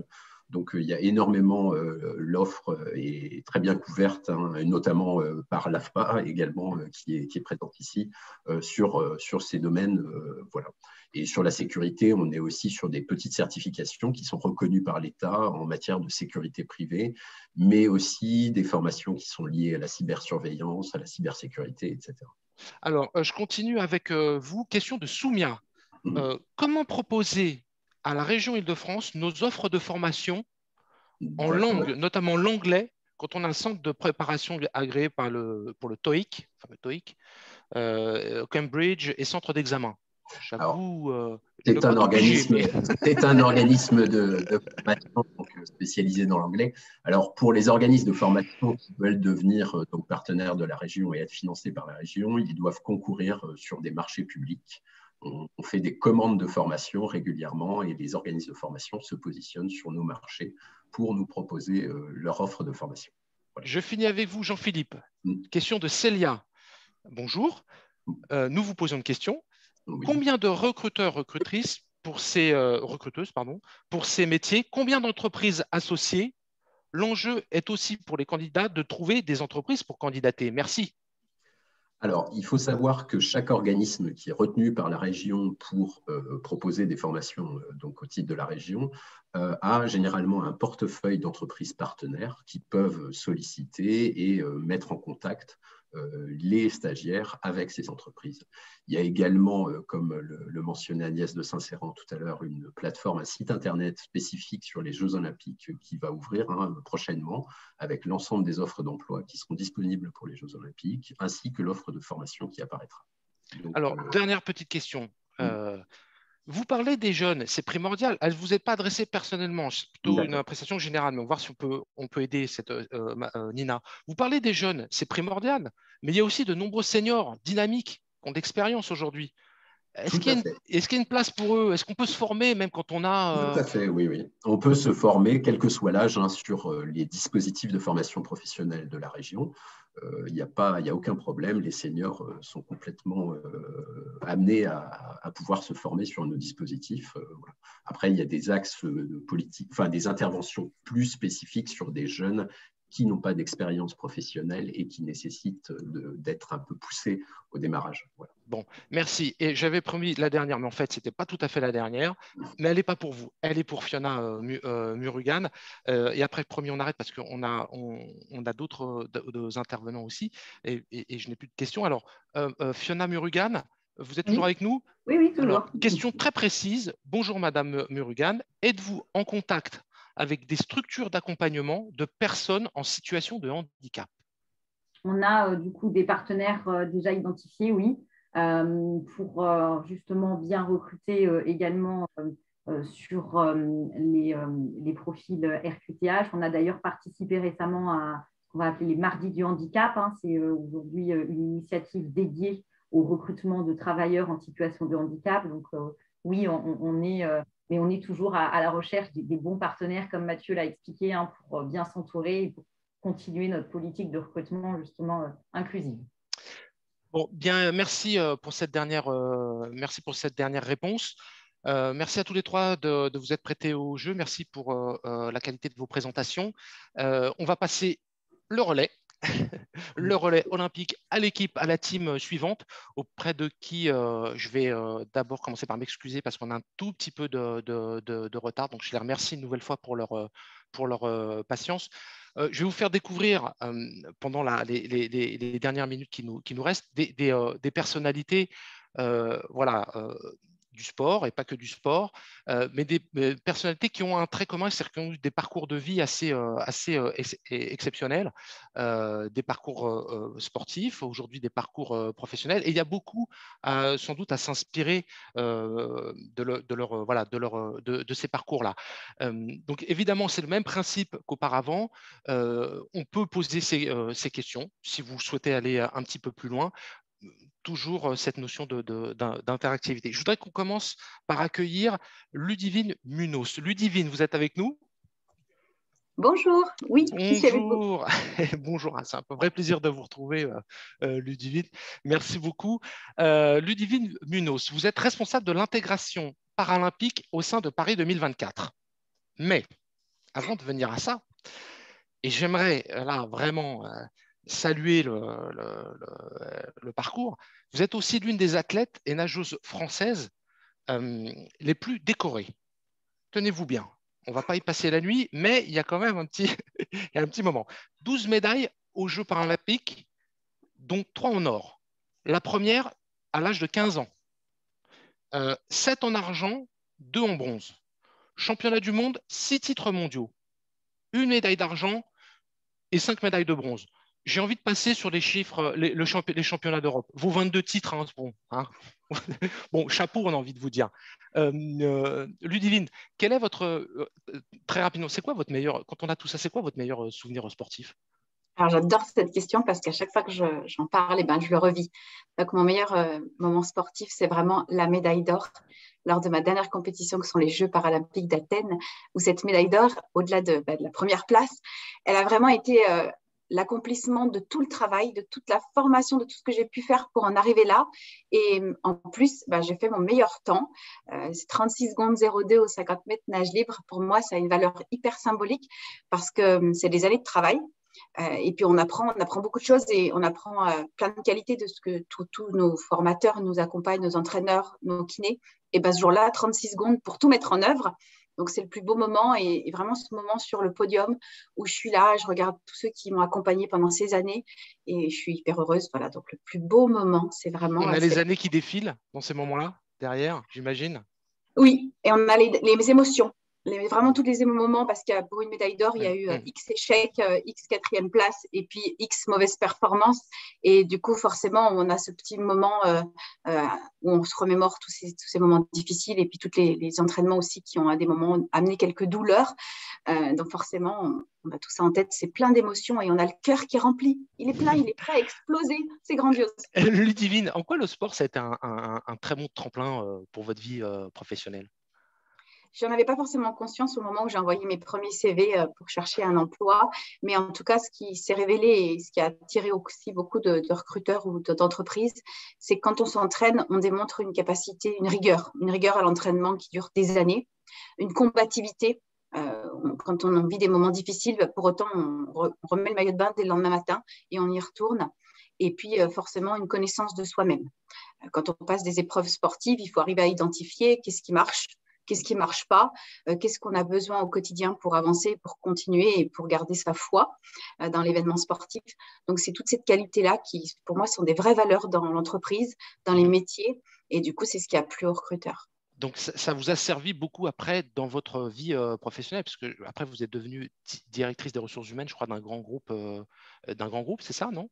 Donc, euh, il y a énormément, l'offre est très bien couverte, hein, notamment par l'AFPA également, qui, est, qui, est, présente ici, sur, sur ces domaines. voilà. Et sur la sécurité, on est aussi sur des petites certifications qui sont reconnues par l'État en matière de sécurité privée, mais aussi des formations qui sont liées à la cybersurveillance, à la cybersécurité, etc. Alors, euh, je continue avec euh, vous. Question de Soumia. Mhm. Euh, comment proposer à la région Île-de-France nos offres de formation en langue, notamment l'anglais, quand on a un centre de préparation agréé par le, pour le TOEIC, enfin le TOEIC Cambridge et centre d'examen? Euh, c'est un, organisme, un organisme de, formation euh, spécialisé dans l'anglais. Alors, pour les organismes de formation qui veulent devenir euh, donc, partenaires de la région et être financés par la région, ils doivent concourir sur des marchés publics. On, fait des commandes de formation régulièrement et les organismes de formation se positionnent sur nos marchés pour nous proposer leur offre de formation. Je finis avec vous, Jean-Philippe. Mm. Question de Célia. Bonjour. Mm. nous vous posons une question. Combien de recruteurs, recrutrices pour ces euh, recruteuses, pardon, pour ces métiers? Combien d'entreprises associées? L'enjeu est aussi pour les candidats de trouver des entreprises pour candidater. Merci. Alors, il faut savoir que chaque organisme qui est retenu par la région pour euh, proposer des formations euh, donc au titre de la région a généralement un portefeuille d'entreprises partenaires qui peuvent solliciter et mettre en contact les stagiaires avec ces entreprises. Il y a également, euh, comme le, mentionnait Agnès de Saint-Céran tout à l'heure, une plateforme, un site internet spécifique sur les Jeux olympiques qui va ouvrir hein, prochainement avec l'ensemble des offres d'emploi qui seront disponibles pour les Jeux olympiques, ainsi que l'offre de formation qui apparaîtra. Alors, euh, dernière petite question. Vous parlez des jeunes, c'est primordial. Elle ne vous est pas adressée personnellement, c'est plutôt une prestation générale, mais on va voir si on peut, on peut aider cette, euh, euh, Nina. Vous parlez des jeunes, c'est primordial, mais il y a aussi de nombreux seniors dynamiques qui ont d'expérience aujourd'hui. Est-ce qu'il, y a une place pour eux? Est-ce qu'on peut se former même quand on a... Tout à euh, fait, oui, oui. On peut se former, quel que soit l'âge, hein, sur les dispositifs de formation professionnelle de la région. Il n'y a, pas, a aucun problème. Les seniors sont complètement amenés à, pouvoir se former sur nos dispositifs. Après, il y a des axes politiques, enfin des interventions plus spécifiques sur des jeunes qui n'ont pas d'expérience professionnelle et qui nécessitent d'être un peu poussés au démarrage. Bon, merci. Et j'avais promis la dernière, mais en fait, ce n'était pas tout à fait la dernière, mais elle n'est pas pour vous. Elle est pour Fiona euh, euh, Murugan. Euh, et après, promis, on arrête parce qu'on a, on, a d'autres intervenants aussi et, je n'ai plus de questions. Alors, Fiona Murugan, vous êtes toujours avec nous? Oui, oui, toujours. question très précise. Bonjour, Madame Murugan. Êtes-vous en contact avec des structures d'accompagnement de personnes en situation de handicap On a du coup des partenaires déjà identifiés, oui, pour justement bien recruter également sur les, les, profils RQTH. On a d'ailleurs participé récemment à ce qu'on va appeler les mardis du handicap. Hein. C'est aujourd'hui une initiative dédiée au recrutement de travailleurs en situation de handicap. Donc oui, on, est mais on est toujours à, la recherche des, bons partenaires, comme Mathieu l'a expliqué, hein, pour bien s'entourer et pour continuer notre politique de recrutement justement euh, inclusive. Bon, bien, merci euh, pour cette dernière, euh, merci pour cette dernière réponse. merci à tous les trois de, de, vous être prêtés au jeu. Merci pour la qualité de vos présentations. on va passer le relais le relais olympique à l'équipe, à la team suivante, auprès de qui euh, je vais euh, d'abord commencer par m'excuser parce qu'on a un tout petit peu de, retard. Donc, je les remercie une nouvelle fois pour leur, euh, pour leur patience. je vais vous faire découvrir pendant les, dernières minutes qui nous, qui nous restent des, des personnalités voilà, du sport et pas que du sport, euh, mais des personnalités qui ont un trait commun, c'est-à-dire qui ont eu des parcours de vie assez, euh, assez euh, exceptionnels, des parcours sportifs, aujourd'hui des parcours professionnels. Et il y a beaucoup, sans doute, à s'inspirer de, leur, voilà, de, leur, de, ces parcours-là. donc, évidemment, c'est le même principe qu'auparavant. on peut poser ces, ces questions si vous souhaitez aller un petit peu plus loin toujours euh, cette notion d'interactivité. Je voudrais qu'on commence par accueillir Ludivine Munos. Ludivine, vous êtes avec nous? Bonjour, oui. Bonjour, bonjour. Ah, c'est un vrai plaisir de vous retrouver, euh, euh, Ludivine. Merci beaucoup. Ludivine Munos, vous êtes responsable de l'intégration paralympique au sein de Paris 2024. Mais avant de venir à ça, et j'aimerais là vraiment saluer le, parcours, vous êtes aussi l'une des athlètes et nageuses françaises euh, les plus décorées. Tenez-vous bien, on ne va pas y passer la nuit, mais il y a quand même un petit, moment. 12 médailles aux Jeux paralympiques, dont 3 en or. La première à l'âge de 15 ans. 7 euh, en argent, 2 en bronze. Championnat du monde, 6 titres mondiaux. Une médaille d'argent et 5 médailles de bronze j'ai envie de passer sur les chiffres, les, le les championnats d'Europe. Vos 22 titres, hein, bon, hein. bon, chapeau, on a envie de vous dire. Euh, euh, Ludivine, quel est votre, euh, très rapidement, c'est quoi votre meilleur, quand on a tout ça, c'est quoi votre meilleur souvenir sportif? Alors j'adore cette question parce qu'à chaque fois que j'en parle, eh ben, je le revis. Donc mon meilleur moment sportif, c'est vraiment la médaille d'or lors de ma dernière compétition, que sont les Jeux paralympiques d'Athènes, où cette médaille d'or, au-delà de, bah, de, la première place, elle a vraiment été l'accomplissement de tout le travail, de toute la formation, de tout ce que j'ai pu faire pour en arriver là. Et en plus, bah, j'ai fait mon meilleur temps. Euh, c'est 36 secondes 02 au 50 mètres nage libre. Pour moi, ça a une valeur hyper symbolique parce que hum, c'est des années de travail. Euh, et puis on apprend, on apprend beaucoup de choses et on apprend euh, plein de qualités de ce que tous nos formateurs nous accompagnent, nos entraîneurs, nos kinés. Et ben, ce jour-là, 36 secondes pour tout mettre en œuvre. Donc, c'est le plus beau moment et, vraiment ce moment sur le podium où je suis là, je regarde tous ceux qui m'ont accompagné pendant ces années et je suis hyper heureuse. Voilà, donc le plus beau moment, c'est vraiment. On a les années qui défilent dans ces moments-là, derrière, j'imagine? Oui, et on a les émotions vraiment tous les moments, parce que pour une médaille d'or, il y a eu euh, X échecs, euh, X quatrième place et puis X mauvaise performance. Et du coup, forcément, on a ce petit moment euh, où on se remémore tous ces, tous ces moments difficiles et puis tous les, entraînements aussi qui ont à des moments amené quelques douleurs. donc forcément, on, a tout ça en tête, c'est plein d'émotions et on a le cœur qui est rempli. Il est plein, il est prêt à exploser. C'est grandiose. Ludivine, en quoi le sport, ça a été un, un très bon tremplin pour votre vie professionnelle? Je n'en avais pas forcément conscience au moment où j'ai envoyé mes premiers CV euh, pour chercher un emploi, mais en tout cas, ce qui s'est révélé et ce qui a attiré aussi beaucoup de, recruteurs ou d'entreprises, c'est que quand on s'entraîne, on démontre une capacité, une rigueur, une rigueur à l'entraînement qui dure des années, une combativité. Euh, quand on vit des moments difficiles, pour autant, on, remet le maillot de bain dès le lendemain matin et on y retourne et puis euh, forcément une connaissance de soi-même. Quand on passe des épreuves sportives, il faut arriver à identifier qu'est-ce qui marche, qu'est-ce qui ne marche pas, euh, qu'est-ce qu'on a besoin au quotidien pour avancer, pour continuer et pour garder sa foi euh, dans l'événement sportif. Donc, c'est toute cette qualité-là qui, pour moi, sont des vraies valeurs dans l'entreprise, dans les métiers. Et du coup, c'est ce qui a plu aux recruteurs. Donc, ça, vous a servi beaucoup après dans votre vie euh, professionnelle, parce que après, vous êtes devenue directrice des ressources humaines, je crois, d'un grand groupe, d'un grand groupe, c'est ça, non?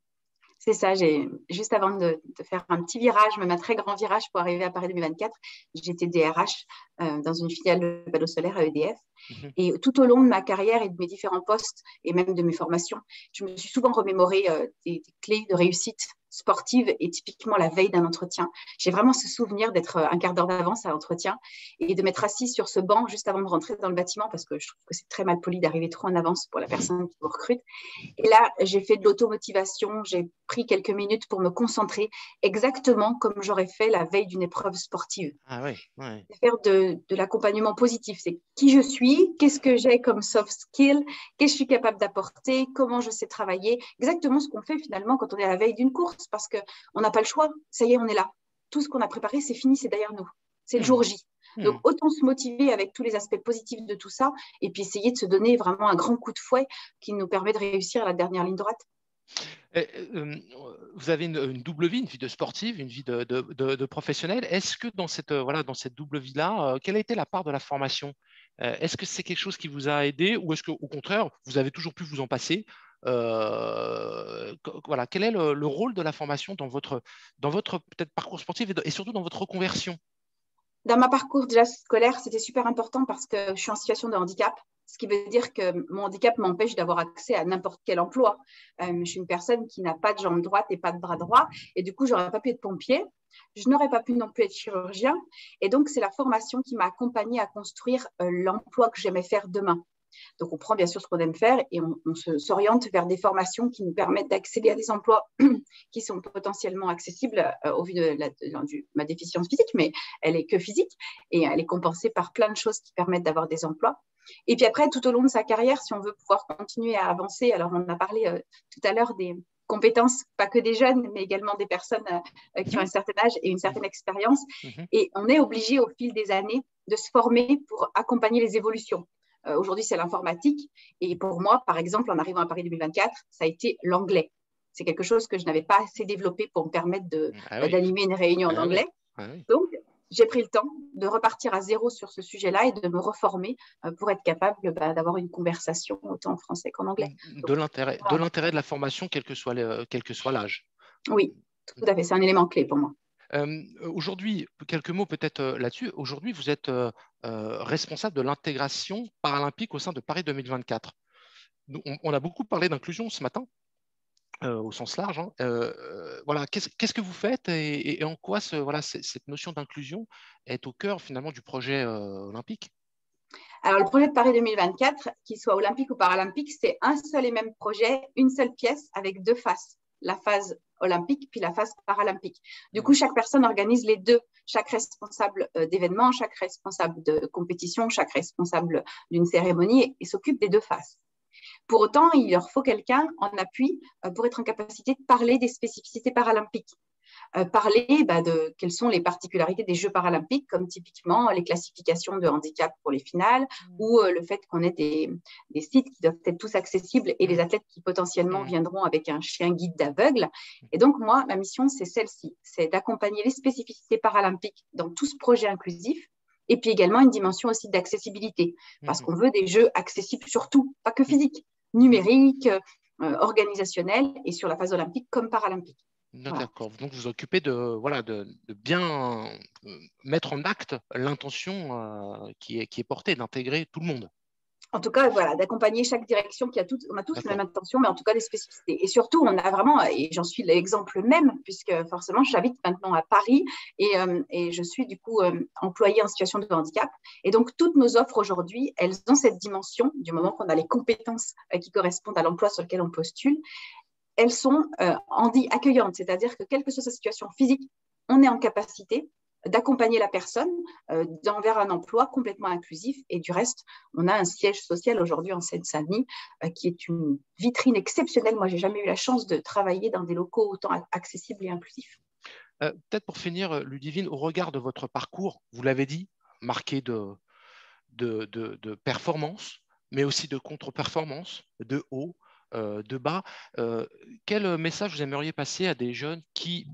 C'est ça, j'ai juste avant de, faire un petit virage, même un très grand virage pour arriver à Paris 2024, j'étais DRH euh, dans une filiale de panneaux solaires à EDF. Mhm. Et tout au long de ma carrière et de mes différents postes et même de mes formations, je me suis souvent remémoré euh, des, clés de réussite sportive et typiquement la veille d'un entretien. J'ai vraiment ce souvenir d'être un quart d'heure d'avance à l'entretien et de m'être assise sur ce banc juste avant de rentrer dans le bâtiment parce que je trouve que c'est très mal poli d'arriver trop en avance pour la personne qui vous recrute. Et là, j'ai fait de l'automotivation, j'ai pris quelques minutes pour me concentrer exactement comme j'aurais fait la veille d'une épreuve sportive. Ah oui, Faire de, de l'accompagnement positif, c'est qui je suis, qu'est-ce que j'ai comme soft skill, qu'est-ce que je suis capable d'apporter, comment je sais travailler, exactement ce qu'on fait finalement quand on est à la veille d'une course parce qu'on n'a pas le choix. Ça y est, on est là. Tout ce qu'on a préparé, c'est fini, c'est derrière nous. C'est le mmh. jour J. Mmh. Donc, autant se motiver avec tous les aspects positifs de tout ça et puis essayer de se donner vraiment un grand coup de fouet qui nous permet de réussir à la dernière ligne droite. Euh, vous avez une, double vie, une vie de sportive, une vie de, de, professionnelle. Est-ce que dans cette, voilà, dans cette double vie-là, euh, quelle a été la part de la formation? Euh, Est-ce que c'est quelque chose qui vous a aidé ou est-ce qu'au contraire, vous avez toujours pu vous en passer? Euh, voilà, quel est le, rôle de la formation dans votre, dans votre peut-être parcours sportif et, surtout dans votre reconversion? Dans ma parcours déjà scolaire, c'était super important parce que je suis en situation de handicap, ce qui veut dire que mon handicap m'empêche d'avoir accès à n'importe quel emploi. Euh, je suis une personne qui n'a pas de jambe droite et pas de bras droit, et du coup, j'aurais pas pu être pompier. Je n'aurais pas pu non plus être chirurgien. Et donc, c'est la formation qui m'a accompagnée à construire euh, l'emploi que j'aimais faire demain. Donc, on prend bien sûr ce qu'on aime faire et on, s'oriente vers des formations qui nous permettent d'accéder à des emplois qui sont potentiellement accessibles euh, au vu de, ma déficience physique, mais elle est que physique et elle est compensée par plein de choses qui permettent d'avoir des emplois. Et puis après, tout au long de sa carrière, si on veut pouvoir continuer à avancer, alors on a parlé euh, tout à l'heure des compétences, pas que des jeunes, mais également des personnes euh, qui ont un certain âge et une certaine expérience. Mhm. Et on est obligé au fil des années de se former pour accompagner les évolutions. Euh, aujourd'hui, c'est l'informatique. Et pour moi, par exemple, en arrivant à Paris 2024, ça a été l'anglais. C'est quelque chose que je n'avais pas assez développé pour me permettre ah d'animer une réunion en ah anglais. Ah Donc, j'ai pris le temps de repartir à zéro sur ce sujet-là et de me reformer euh, pour être capable bah, d'avoir une conversation autant en français qu'en anglais. De l'intérêt, de l'intérêt de la formation, quel que soit l'âge. Oui, tout à fait. C'est un élément clé pour moi. Aujourd'hui, quelques mots peut-être là-dessus. Aujourd'hui, vous êtes responsable de l'intégration paralympique au sein de Paris 2024. On, a beaucoup parlé d'inclusion ce matin, au sens large. Hein. voilà, qu'est-ce que vous faites et, en quoi cette notion d'inclusion est au cœur finalement du projet olympique? Alors, le projet de Paris 2024, qu'il soit olympique ou paralympique, c'est un seul et même projet, une seule pièce avec deux faces la phase olympique puis la phase paralympique. Du coup, chaque personne organise les deux. Chaque responsable euh, d'événement, chaque responsable de compétition, chaque responsable d'une cérémonie et, s'occupe des deux phases. Pour autant, il leur faut quelqu'un en appui euh, pour être en capacité de parler des spécificités paralympiques. Euh, parler bah, de quelles sont les particularités des Jeux paralympiques, comme typiquement les classifications de handicap pour les finales, mmh. ou euh, le fait qu'on ait des, sites qui doivent être tous accessibles et les mmh. athlètes qui potentiellement mmh. viendront avec un chien guide d'aveugle. Et donc, moi, ma mission, c'est celle-ci, c'est d'accompagner les spécificités paralympiques dans tout ce projet inclusif, et puis également une dimension aussi d'accessibilité, parce qu'on veut des jeux accessibles surtout, pas que physiques, numériques, euh, organisationnels, et sur la phase olympique comme paralympique. D'accord. Donc vous vous occupez de, voilà, de, bien euh, mettre en acte l'intention euh, qui, est, qui est portée, d'intégrer tout le monde. En tout cas, voilà, d'accompagner chaque direction qui a toutes, on a tous la même intention, mais en tout cas des spécificités. Et surtout, on a vraiment, et j'en suis l'exemple même, puisque forcément, j'habite maintenant à Paris et, euh, et je suis du coup employée en situation de handicap. Et donc, toutes nos offres aujourd'hui, elles ont cette dimension, du moment qu'on a les compétences qui correspondent à l'emploi sur lequel on postule, elles sont euh, accueillantes, c'est-à-dire que quelle que soit sa situation physique, on est en capacité d'accompagner la personne euh, vers un emploi complètement inclusif. Et du reste, on a un siège social aujourd'hui en Seine-Saint-Denis euh, qui est une vitrine exceptionnelle. Moi, j'ai jamais eu la chance de travailler dans des locaux autant accessibles et inclusifs. Euh, peut-être pour finir, Ludivine, au regard de votre parcours, vous l'avez dit, marqué de, de, de, performance, mais aussi de contre-performance, de haut, de bas. Euh, quel message vous aimeriez passer à des jeunes qui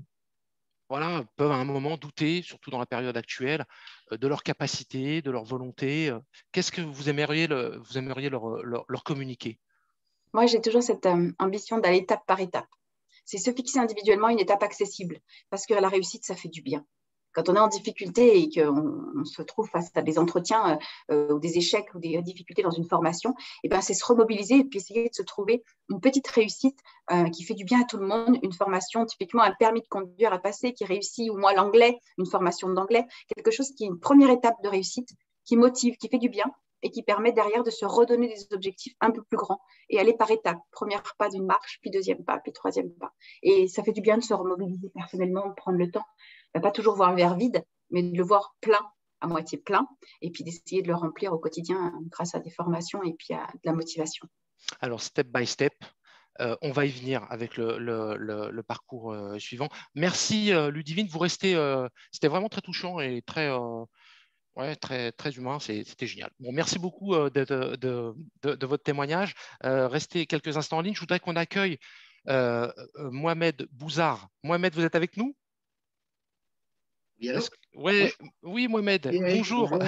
peuvent à un moment douter, surtout dans la période actuelle, euh, de leur capacité, de leur volonté Qu'est-ce que vous aimeriez, leur, communiquer? Moi, j'ai toujours cette ambition d'aller étape par étape. c'est se fixer individuellement une étape accessible, parce que la réussite, ça fait du bien quand on est en difficulté et qu'on se trouve face à des entretiens euh, ou des échecs ou des difficultés dans une formation, et eh ben, c'est se remobiliser et puis essayer de se trouver une petite réussite euh, qui fait du bien à tout le monde. Une formation, typiquement un permis de conduire à passer qui réussit, ou moi l'anglais, une formation d'anglais, quelque chose qui est une première étape de réussite, qui motive, qui fait du bien et qui permet derrière de se redonner des objectifs un peu plus grands et aller par étapes. Première pas d'une marche, puis deuxième pas, puis troisième pas. Et ça fait du bien de se remobiliser personnellement, prendre le temps pas toujours voir le verre vide, mais de le voir plein, à moitié plein, et puis d'essayer de le remplir au quotidien grâce à des formations et puis à de la motivation. Alors, step by step, euh, on va y venir avec le, parcours euh, suivant. Merci euh, Ludivine, vous restez, c'était vraiment très touchant et très, ouais, très, très humain, c'était génial. Bon, merci beaucoup de, de, votre témoignage. restez quelques instants en ligne. Je voudrais qu'on accueille Mohamed Bouzard. Mohamed, vous êtes avec nous? Oui, oui, Mohamed. bonjour.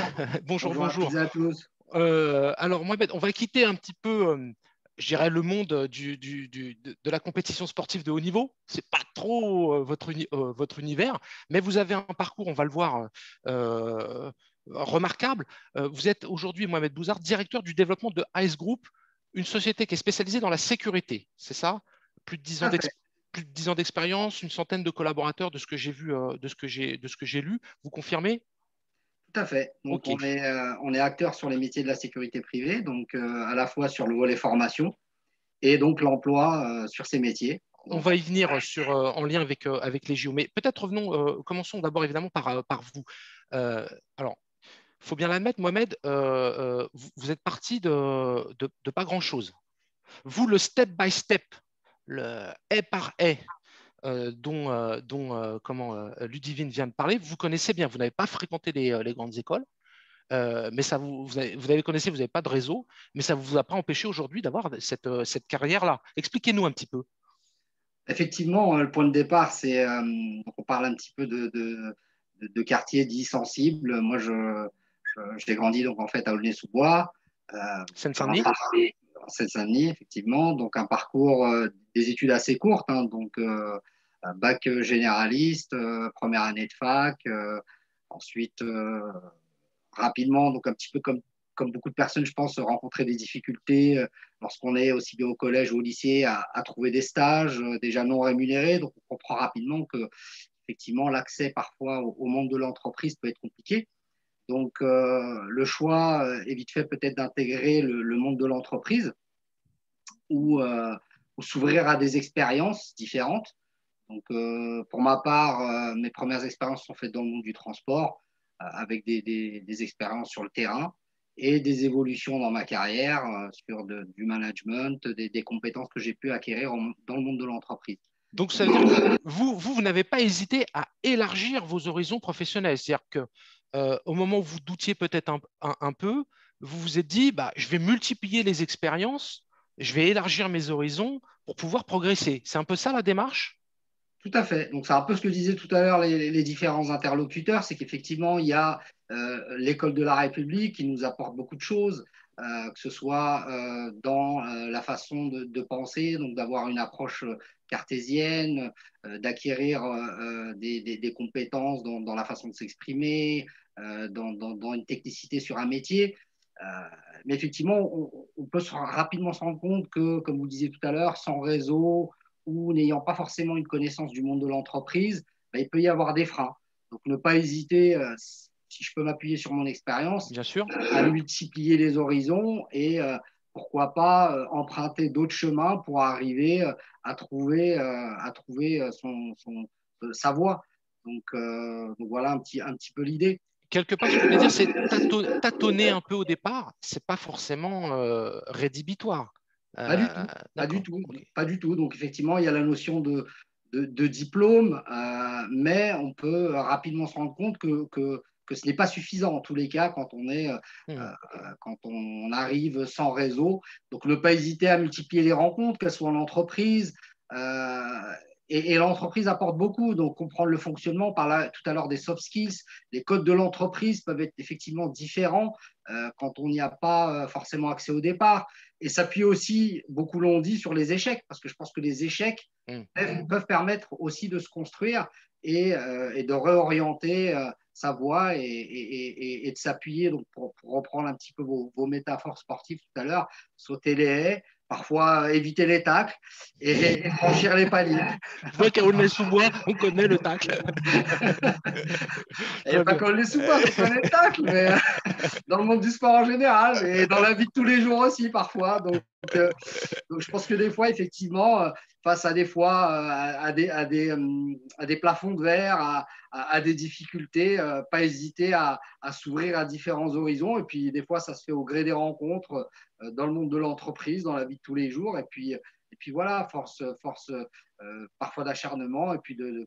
bonjour. bonjour, à tous. Euh, alors, Mohamed, on va quitter un petit peu, euh, je dirais, le monde du, de, la compétition sportive de haut niveau. Ce n'est pas trop euh, votre, votre univers, mais vous avez un parcours, on va le voir, remarquable. vous êtes aujourd'hui, Mohamed Bouzard, directeur du développement de Ice Group, une société qui est spécialisée dans la sécurité. C'est ça? Plus de 10 ans d'expérience plus de 10 ans d'expérience, une centaine de collaborateurs de ce que j'ai vu, euh, de ce que j'ai, de ce que j'ai lu. Vous confirmez? Tout à fait. Donc on, est, euh, on est acteur sur les métiers de la sécurité privée, donc euh, à la fois sur le volet formation et donc l'emploi sur ces métiers. On va y venir sur, en lien avec, avec les JO. Mais peut-être revenons, commençons d'abord évidemment par, par vous. alors, il faut bien l'admettre, Mohamed, vous, vous, êtes parti de, de, de pas grand-chose. Vous, le step by step le est par est euh, dont, euh, dont euh, comment, Ludivine vient de parler, vous connaissez bien, vous n'avez pas fréquenté les, grandes écoles, mais ça vous, vous, avez, vous connaissé, vous n'avez pas de réseau, mais ça ne vous a pas empêché aujourd'hui d'avoir cette, cette carrière-là. Expliquez-nous un petit peu. Effectivement, le point de départ, c'est, on parle un petit peu de, de, de quartier dit sensible. Moi, je, j'ai grandi donc en fait à Aulnay-sous-Bois. Seine-Saint-Denis Seine-Saint-Denis, effectivement. Donc, un parcours euh, des études assez courtes. Hein. donc, euh, bac généraliste, euh, première année de fac. ensuite, rapidement, donc un petit peu comme, comme beaucoup de personnes, je pense, rencontrer des difficultés lorsqu'on est aussi bien au collège ou au lycée à, trouver des stages déjà non rémunérés. Donc, on comprend rapidement que, effectivement, l'accès parfois au, monde de l'entreprise peut être compliqué. Donc, le choix est vite fait peut-être d'intégrer le, monde de l'entreprise ou, s'ouvrir à des expériences différentes. Donc, pour ma part, mes premières expériences sont faites dans le monde du transport, avec des, expériences sur le terrain et des évolutions dans ma carrière sur du management, des, compétences que j'ai pu acquérir dans le monde de l'entreprise. Donc, ça veut dire que vous, vous, vous n'avez pas hésité à élargir vos horizons professionnels. C'est-à-dire que euh, moment où vous doutiez peut-être un, peu, vous vous êtes dit, bah, je vais multiplier les expériences, je vais élargir mes horizons pour pouvoir progresser. C'est un peu ça la démarche? Tout à fait. Donc c'est un peu ce que disaient tout à l'heure les, différents interlocuteurs, c'est qu'effectivement, il y a euh, l'école de la République qui nous apporte beaucoup de choses. Euh, que ce soit dans la façon de, penser, donc d'avoir une approche cartésienne, d'acquérir des, compétences dans, la façon de s'exprimer, euh, dans, une technicité sur un métier. Euh, mais effectivement, on, peut rapidement se rendre compte que, comme vous disiez tout à l'heure, sans réseau ou n'ayant pas forcément une connaissance du monde de l'entreprise, bah, il peut y avoir des freins. Donc, ne pas hésiter, euh, si je peux m'appuyer sur mon expérience, à multiplier les horizons et pourquoi pas emprunter d'autres chemins pour arriver à trouver, à trouver son, sa voie. Donc, donc, voilà un petit, un petit peu l'idée quelque part, ce que je voulais dire, c'est tâtonner un peu au départ, c'est pas forcément euh, rédhibitoire. pas du tout, euh, pas du tout, pas du tout. Donc effectivement, il y a la notion de, de, diplôme, euh, mais on peut rapidement se rendre compte que, que, que ce n'est pas suffisant en tous les cas quand on est, hmm. quand on arrive sans réseau. Donc ne pas hésiter à multiplier les rencontres, qu'elles soient en entreprise et, l'entreprise apporte beaucoup. Donc, comprendre le fonctionnement, on parlait tout à l'heure des soft skills, les codes de l'entreprise peuvent être effectivement différents euh, quand on n'y a pas euh, forcément accès au départ. Et s'appuyer aussi, beaucoup l'ont dit, sur les échecs, parce que je pense que les échecs mmh. peuvent, permettre aussi de se construire et, euh, de réorienter sa voie et, de s'appuyer. Donc, pour, reprendre un petit peu vos, vos métaphores sportives tout à l'heure, sauter les haies, parfois éviter les tacles et, franchir les paliers. Vois qu'à Aulnay-sous-Bois, on connaît le tacle. A pas qu'à Aulnay-sous-Bois qu'on connaît le tacle, mais euh, dans le monde du sport en général et dans la vie de tous les jours aussi parfois. Donc, euh, donc je pense que des fois, effectivement, euh, face à des fois à, des, à, des, à des plafonds de verre, à, des difficultés, pas hésiter à, s'ouvrir à différents horizons. Et puis des fois, ça se fait au gré des rencontres dans le monde de l'entreprise, dans la vie de tous les jours. Et puis, et puis voilà, force, force parfois d'acharnement et puis de,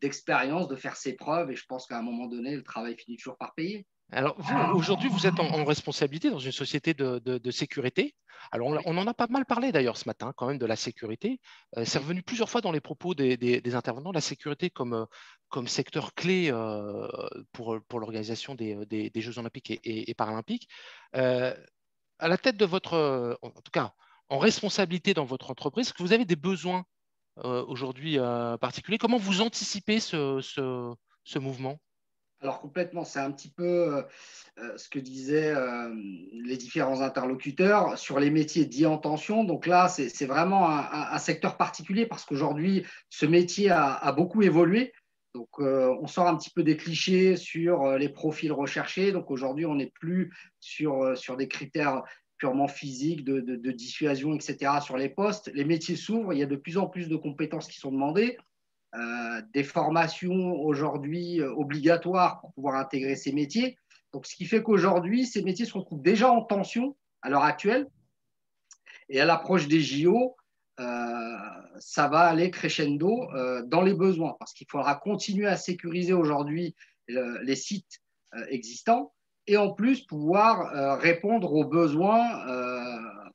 d'expérience, de faire ses preuves. Et je pense qu'à un moment donné, le travail finit toujours par payer. Alors, aujourd'hui, vous êtes en, responsabilité dans une société de, sécurité. Alors, on, en a pas mal parlé d'ailleurs ce matin, quand même, de la sécurité. Euh, c'est revenu plusieurs fois dans les propos des, intervenants, la sécurité comme, euh, comme secteur clé euh, pour, pour l'organisation des, Jeux olympiques et, paralympiques. à la tête de votre, en tout cas, en responsabilité dans votre entreprise, est-ce que vous avez des besoins aujourd'hui particuliers? Comment vous anticipez ce, ce mouvement? Alors complètement, c'est un petit peu euh, euh, ce que disaient euh, les différents interlocuteurs sur les métiers dits en tension. Donc là, c'est vraiment un, secteur particulier parce qu'aujourd'hui, ce métier a, beaucoup évolué. Donc on sort un petit peu des clichés sur les profils recherchés. Donc aujourd'hui, on n'est plus sur, sur des critères purement physiques, de, de dissuasion, etc. sur les postes. Les métiers s'ouvrent, il y a de plus en plus de compétences qui sont demandées. Euh, des formations aujourd'hui euh, obligatoires pour pouvoir intégrer ces métiers. Donc, ce qui fait qu'aujourd'hui, ces métiers se retrouvent déjà en tension à l'heure actuelle. Et à l'approche des JO, euh, ça va aller crescendo dans les besoins parce qu'il faudra continuer à sécuriser aujourd'hui les sites existants et en plus pouvoir répondre aux besoins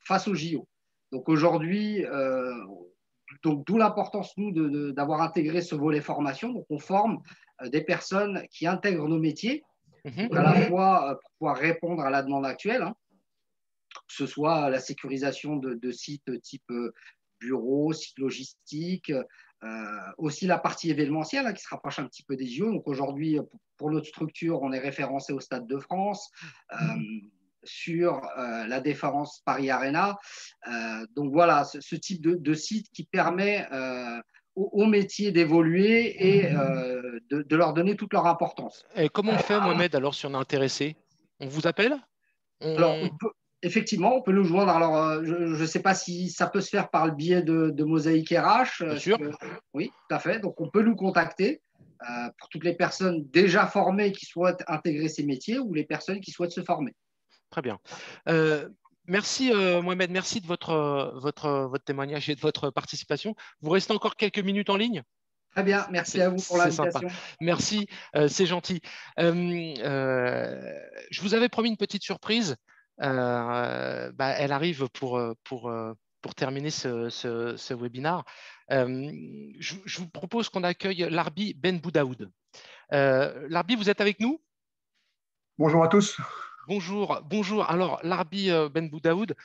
face aux JO. Donc aujourd'hui, donc, d'où l'importance, nous, d'avoir intégré ce volet formation. Donc, on forme euh, des personnes qui intègrent nos métiers, mhm. à la fois euh, pour pouvoir répondre à la demande actuelle, hein, que ce soit la sécurisation de, sites type euh, bureau, site logistique, aussi la partie événementielle hein, qui se rapproche un petit peu des JO. Donc aujourd'hui, pour, notre structure, on est référencé au Stade de France sur euh, la défense Paris Arena. Euh, donc voilà, ce, type de, site qui permet euh, aux, métiers d'évoluer et de, leur donner toute leur importance. Et comment on fait, Mohamed, alors si on est intéressé? On vous appelle? Alors, Effectivement, on peut nous joindre. Alors, je ne sais pas si ça peut se faire par le biais de, de Mosaïque RH. Bien sûr. oui, tout à fait. Donc, on peut nous contacter. pour toutes les personnes déjà formées qui souhaitent intégrer ces métiers ou les personnes qui souhaitent se former. Très bien. Euh, merci euh, Mohamed, merci de votre, votre, votre témoignage et de votre participation. Vous restez encore quelques minutes en ligne? Très bien, merci à vous pour l'invitation. Merci, euh, c'est gentil. je vous avais promis une petite surprise. Bah, elle arrive pour, pour, pour terminer ce, ce, webinaire. Je, je, vous propose qu'on accueille Larbi Ben Boudaoud. Larbi, vous êtes avec nous? Bonjour à tous. Bonjour, bonjour. Alors, Larbi euh, Ben Boudaoud,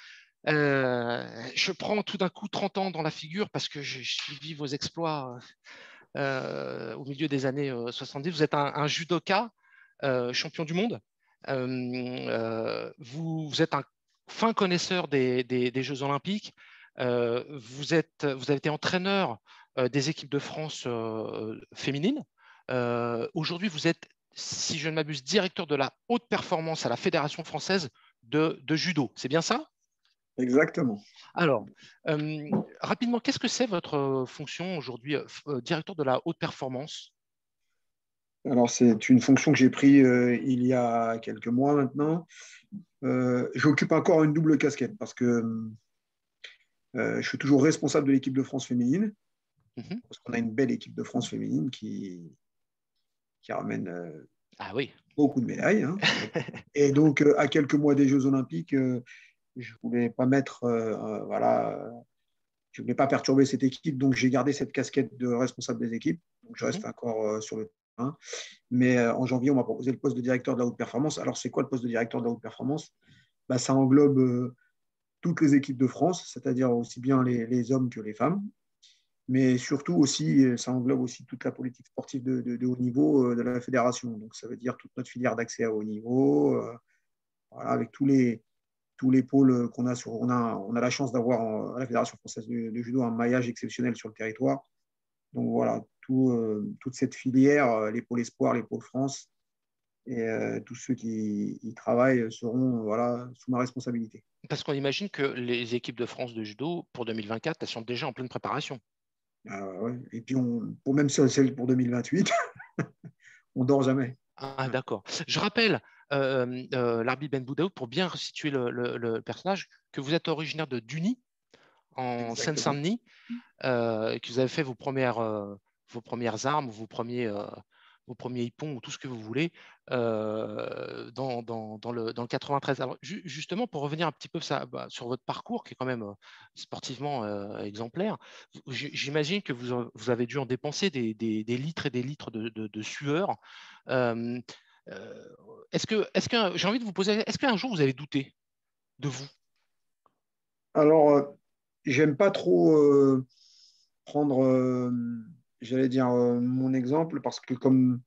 euh, je prends tout d'un coup 30 ans dans la figure parce que j'ai suivi vos exploits euh, au milieu des années 70. Vous êtes un, judoka, champion du monde. Vous, êtes un fin connaisseur des, Jeux olympiques. vous, êtes, vous avez été entraîneur des équipes de France féminines. Aujourd'hui, vous êtes si je ne m'abuse, directeur de la haute performance à la Fédération française de, judo. C'est bien ça? Exactement. Alors, euh, rapidement, qu'est-ce que c'est votre fonction aujourd'hui, euh, euh, directeur de la haute performance? Alors, c'est une fonction que j'ai prise il y a quelques mois maintenant. J'occupe encore une double casquette parce que je suis toujours responsable de l'équipe de France féminine, mhm. parce qu'on a une belle équipe de France féminine qui, qui ramène euh, ah oui. beaucoup de médailles. Hein. et donc, euh, à quelques mois des Jeux Olympiques, euh, je ne voulais pas mettre voilà, je ne voulais pas perturber cette équipe, donc j'ai gardé cette casquette de responsable des équipes. Donc je reste encore sur le terrain. Mais en janvier, on m'a proposé le poste de directeur de la haute performance. Alors, c'est quoi le poste de directeur de la haute performance? Bah, Ça englobe toutes les équipes de France, c'est-à-dire aussi bien les, les, hommes que les femmes. Mais surtout aussi, ça englobe aussi toute la politique sportive de, haut niveau de la fédération. Donc, ça veut dire toute notre filière d'accès à haut niveau, euh, avec tous les, tous les pôles qu'on a sur. On a, on a la chance d'avoir à la Fédération française de, judo un maillage exceptionnel sur le territoire. Donc voilà, tout, euh, toute cette filière, les pôles espoirs, les pôles France, et euh, tous ceux qui y travaillent seront voilà, sous ma responsabilité. Parce qu'on imagine que les équipes de France de judo pour 2024, elles sont déjà en pleine préparation. Ah. Et puis, on, pour même celle pour 2028, on dort jamais. Ah, d'accord. Je rappelle, euh, euh, l'arbitre Ben Boudaouk, pour bien resituer le, le, le, personnage, que vous êtes originaire de Duny, en Seine-Saint-Denis, euh, que vous avez fait vos premières, vos premières armes, vos premiers, vos premiers hippons ou tout ce que vous voulez euh, dans, le, dans le 93. Alors, ju justement, pour revenir un petit peu bah, sur votre parcours, qui est quand même euh, sportivement euh, exemplaire, j'imagine que vous, avez dû en dépenser des, litres et des litres de, sueur. est-ce que, que j'ai envie de vous poser, est-ce qu'un jour vous avez douté de vous? Alors, j'aime pas trop prendre j'allais dire euh, mon exemple parce que comme,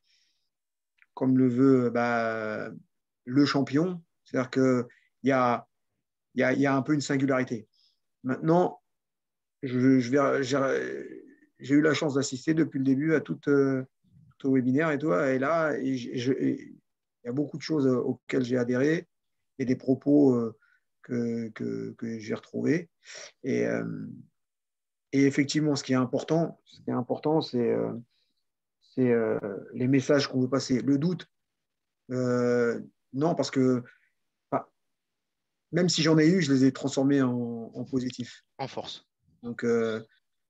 comme le veut bah, le champion, c'est-à-dire qu'il y a, y, a, y a un peu une singularité. Maintenant, je, j'ai eu la chance d'assister depuis le début à tout, euh, tout webinaire et tout, et là, il y a beaucoup de choses auxquelles j'ai adhéré et des propos euh, que, que, que j'ai retrouvés. Et, euh, et effectivement, ce qui est important, ce qui est important, c'est euh, euh, les messages qu'on veut passer. Le doute, euh, non, parce que bah, même si j'en ai eu, je les ai transformés en, en positif. En force. Donc, euh,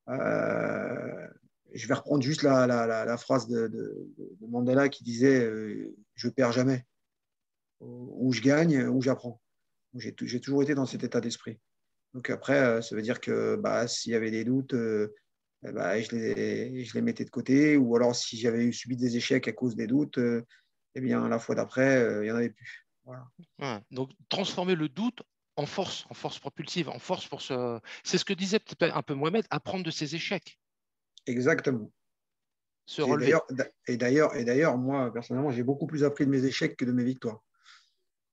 je vais reprendre juste la, la, la, la phrase de, de, de, Mandela qui disait Je perds jamais. Ou je gagne, ou j'apprends. J'ai toujours été dans cet état d'esprit. Donc après, ça veut dire que bah, s'il y avait des doutes, euh, bah, je, les, je, les, mettais de côté. Ou alors si j'avais subi des échecs à cause des doutes, euh, eh bien la fois d'après, euh, il n'y en avait plus. Voilà. Ouais, donc transformer le doute en force, en force propulsive, en force pour ce. C'est ce que disait peut-être un peu Mohamed, apprendre de ses échecs. Exactement. Se relever. Et d'ailleurs, et d'ailleurs, moi personnellement, j'ai beaucoup plus appris de mes échecs que de mes victoires.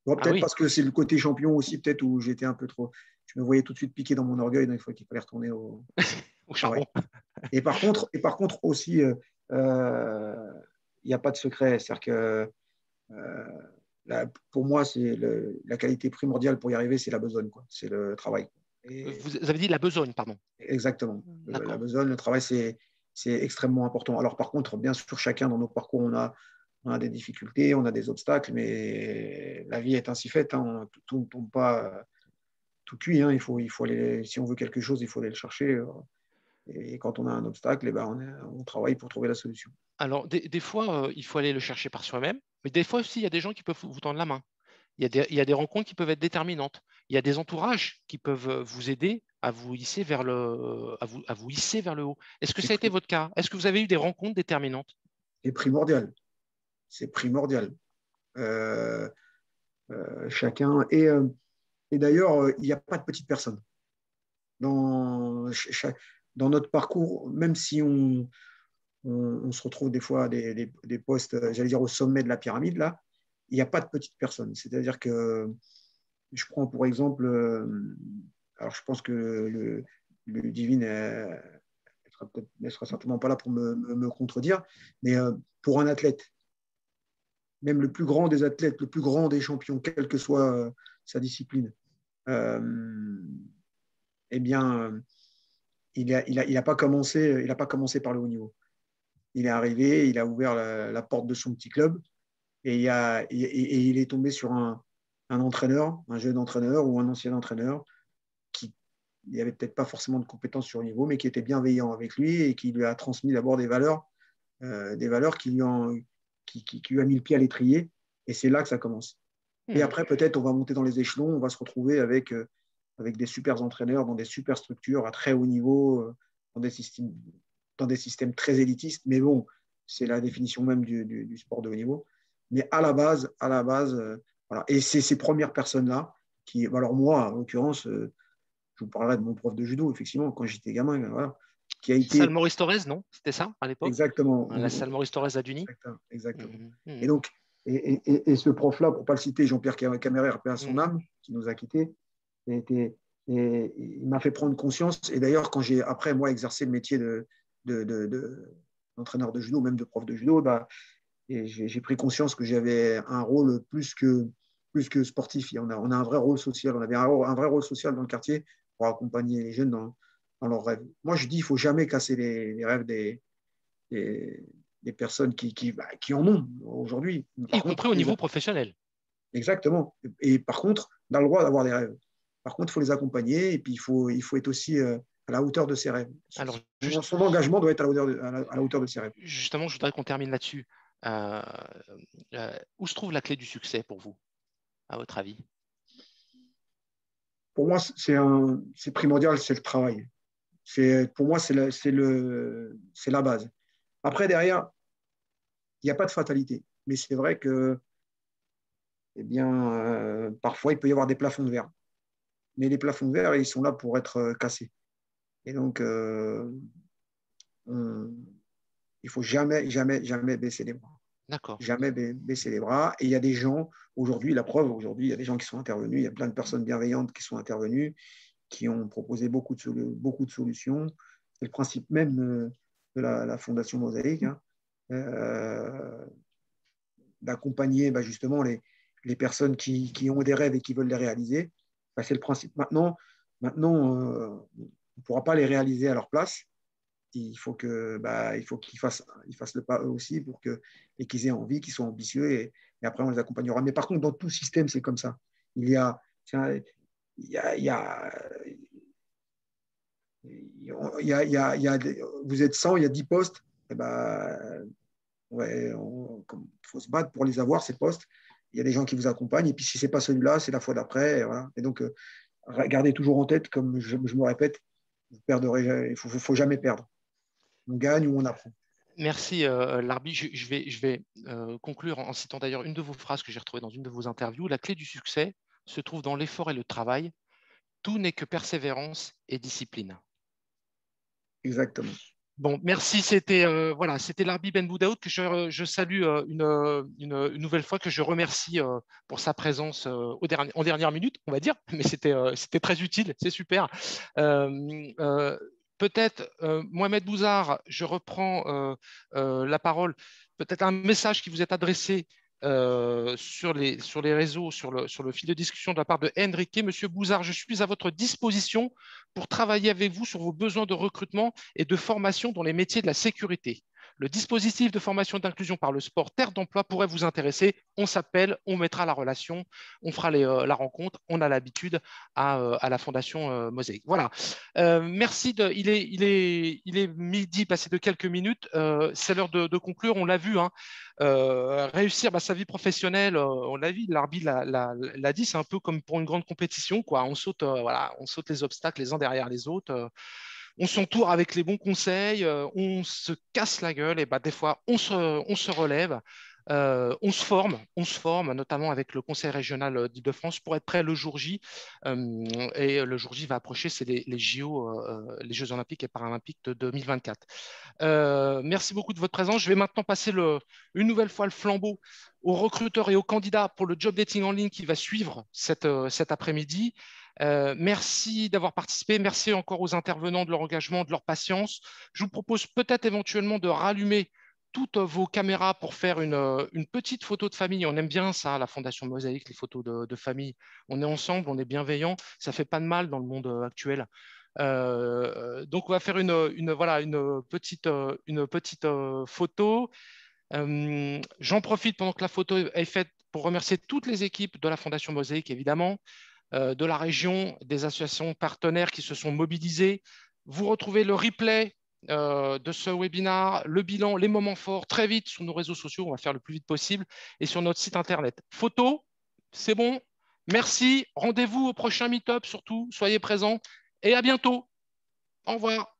Bon, peut-être ah oui. parce que c'est le côté champion aussi, peut-être où j'étais un peu trop je me voyais tout de suite piqué dans mon orgueil, donc il faut qu'il fallait retourner au, au charbon. Ouais. Et, par contre, et par contre aussi, il euh, n'y a pas de secret. C'est-à-dire que euh, pour moi, c'est la qualité primordiale pour y arriver, c'est la besogne, c'est le travail. Et, vous avez dit la besogne, pardon. Exactement. La besogne, le travail, c'est extrêmement important. Alors par contre, bien sûr, chacun dans nos parcours, on a, on a des difficultés, on a des obstacles, mais la vie est ainsi faite. Hein. Tout ne tombe pas tout cuit. Hein. Il faut, il faut aller, si on veut quelque chose, il faut aller le chercher. Et quand on a un obstacle, eh ben on, est, on, travaille pour trouver la solution. Alors, des, des fois, euh, il faut aller le chercher par soi-même, mais des fois aussi, il y a des gens qui peuvent vous tendre la main. Il y, a des, il y a des rencontres qui peuvent être déterminantes. Il y a des entourages qui peuvent vous aider à vous hisser vers le, à vous, à vous hisser vers le haut. Est-ce que ça a été votre cas? Est-ce que vous avez eu des rencontres déterminantes? C'est primordial. C'est primordial. Euh, euh, chacun. Et et d'ailleurs, il n'y a pas de petite personne. Dans, notre parcours, même si on, se retrouve des fois à des, postes, j'allais dire, au sommet de la pyramide, là, il n'y a pas de petite personne. C'est-à-dire que je prends pour exemple, alors je pense que le, le divine ne sera certainement pas là pour me, contredire, mais pour un athlète, même le plus grand des athlètes, le plus grand des champions, quelle que soit sa discipline, euh, eh bien, il n'a a, pas, commencé, il a pas commencé par le haut niveau. Il est arrivé, il a ouvert la, porte de son petit club et, il, est tombé sur un, entraîneur, un jeune entraîneur ou un ancien entraîneur qui n'avait peut-être pas forcément de compétences sur le niveau, mais qui était bienveillant avec lui et qui lui a transmis d'abord des valeurs, euh, des valeurs qui lui, ont, qui, qui lui a mis le pied à l'étrier. Et c'est là que ça commence. Et après, peut-être, on va monter dans les échelons, on va se retrouver avec, avec des super entraîneurs dans des super structures à très haut niveau, euh, dans des systèmes, dans des systèmes très élitistes. Mais bon, c'est la définition même du, du, sport de haut niveau. Mais à la base, à la base, euh, voilà. Et c'est ces premières personnes-là qui, alors moi, en l'occurrence, euh, je vous parlerai de mon prof de judo, effectivement, quand j'étais gamin, voilà, qui a été. Salle Maurice Torres, non? C'était ça à l'époque? Exactement. La salle Maurice Torres à Duny Exactement. Mmh, mmh. Et donc, et, et, et ce prof-là, pour ne pas le citer, Jean-Pierre Caméret, à son mmh. âme, qui nous a quittés, et, il m'a fait prendre conscience. Et d'ailleurs, quand j'ai après moi exercé le métier de, d'entraîneur de, judo, même de prof de judo, bah, j'ai pris conscience que j'avais un rôle plus que, plus que sportif. On a, on a un vrai rôle social. On avait un, vrai rôle social dans le quartier pour accompagner les jeunes dans, dans leurs rêves. Moi, je dis, il ne faut jamais casser les, rêves des, des, personnes qui, qui, bah, qui en ont aujourd'hui. Y compris au niveau professionnel. Exactement. Et par contre, on a le droit d'avoir des rêves. Par contre, il faut les accompagner et puis il faut, il faut être aussi euh, à la hauteur de ses rêves. Alors, Son engagement doit être à la hauteur de, à la, hauteur de ses rêves. Justement, je voudrais qu'on termine là-dessus. Euh, euh, où se trouve la clé du succès pour vous, à votre avis? Pour moi, c'est primordial, c'est le travail. Pour moi, c'est la base. Après, derrière, il n'y a pas de fatalité. Mais c'est vrai que eh bien, parfois, il peut y avoir des plafonds de verre mais les plafonds de verre, ils sont là pour être euh, cassés. Et donc, euh, il ne faut jamais, jamais, jamais baisser les bras. D'accord. Jamais baisser les bras. Et il y a des gens, aujourd'hui, la preuve, aujourd'hui, il y a des gens qui sont intervenus, il y a plein de personnes bienveillantes qui sont intervenues, qui ont proposé beaucoup de, beaucoup de solutions. C'est le principe même euh, de la, Fondation Mosaïque, hein. d'accompagner bah, justement les, personnes qui, ont des rêves et qui veulent les réaliser. Bah, c'est le principe. Maintenant, maintenant euh, on ne pourra pas les réaliser à leur place. Il faut bah, qu'ils fassent, le pas eux aussi pour et qu'ils aient envie, qu'ils soient ambitieux, et, après on les accompagnera. Mais par contre, dans tout système, c'est comme ça. Il y a, vous êtes 100, il y a 10 postes, et eh ben, ouais, faut se battre pour les avoir, ces postes il y a des gens qui vous accompagnent. Et puis, si ce n'est pas celui-là, c'est la fois d'après. Et, donc, euh, gardez toujours en tête, comme je, me répète, vous perdrez, il ne faut, jamais perdre. On gagne ou on apprend. Merci, euh, Larbi. Je, vais, euh, conclure en citant d'ailleurs une de vos phrases que j'ai retrouvée dans une de vos interviews. La clé du succès se trouve dans l'effort et le travail. Tout n'est que persévérance et discipline. Exactement. Bon, merci. C'était euh, voilà, c'était Larbi Ben Boudaoud que je, je salue euh, une, une, nouvelle fois, que je remercie euh, pour sa présence au en dernière minute, on va dire, mais c'était c'était très utile, c'est super. Peut-être, Mohamed Bouzard, je reprends la parole. Peut-être un message qui vous est adressé euh, sur, les, réseaux, sur le, sur le fil de discussion de la part de Henrique. Monsieur Bouzard, je suis à votre disposition pour travailler avec vous sur vos besoins de recrutement et de formation dans les métiers de la sécurité. Le dispositif de formation d'inclusion par le sport Terre d'emploi pourrait vous intéresser. On s'appelle, on mettra la relation, on fera euh, la rencontre. On a l'habitude à, euh, la Fondation euh, Mosaïque. Voilà. merci. De, il, est, midi, passé de quelques minutes. C'est l'heure de, conclure. On l'a vu. Hein. réussir bah, sa vie professionnelle, on l'a vu, l'arbitre l'a dit, c'est un peu comme pour une grande compétition. On saute les obstacles les uns derrière les autres on s'entoure avec les bons conseils, euh, on se casse la gueule, et bah, des fois, on se, on se relève. Euh, on se forme, on se forme, notamment avec le Conseil régional d'Île-de-France pour être prêt le jour J. Euh, et le jour J va approcher, c'est les, JO, les Jeux Olympiques et Paralympiques de 2024. merci beaucoup de votre présence. Je vais maintenant passer une nouvelle fois le flambeau aux recruteurs et aux candidats pour le job dating en ligne qui va suivre cet après-midi. Euh, merci d'avoir participé. Merci encore aux intervenants de leur engagement, de leur patience. Je vous propose peut-être éventuellement de rallumer toutes vos caméras pour faire une, petite photo de famille. On aime bien ça, la Fondation Mosaïque, les photos de, famille. On est ensemble, on est bienveillant. Ça fait pas de mal dans le monde actuel. Euh, donc, on va faire une, voilà, une petite, une petite euh, photo. J'en profite pendant que la photo est faite pour remercier toutes les équipes de la Fondation Mosaïque, évidemment. Euh, de la région, des associations partenaires qui se sont mobilisées. Vous retrouvez le replay euh, de ce webinaire, le bilan, les moments forts très vite sur nos réseaux sociaux. On va faire le plus vite possible et sur notre site internet. Photo, c'est bon. Merci. Rendez-vous au prochain meet-up, surtout. Soyez présents et à bientôt. Au revoir.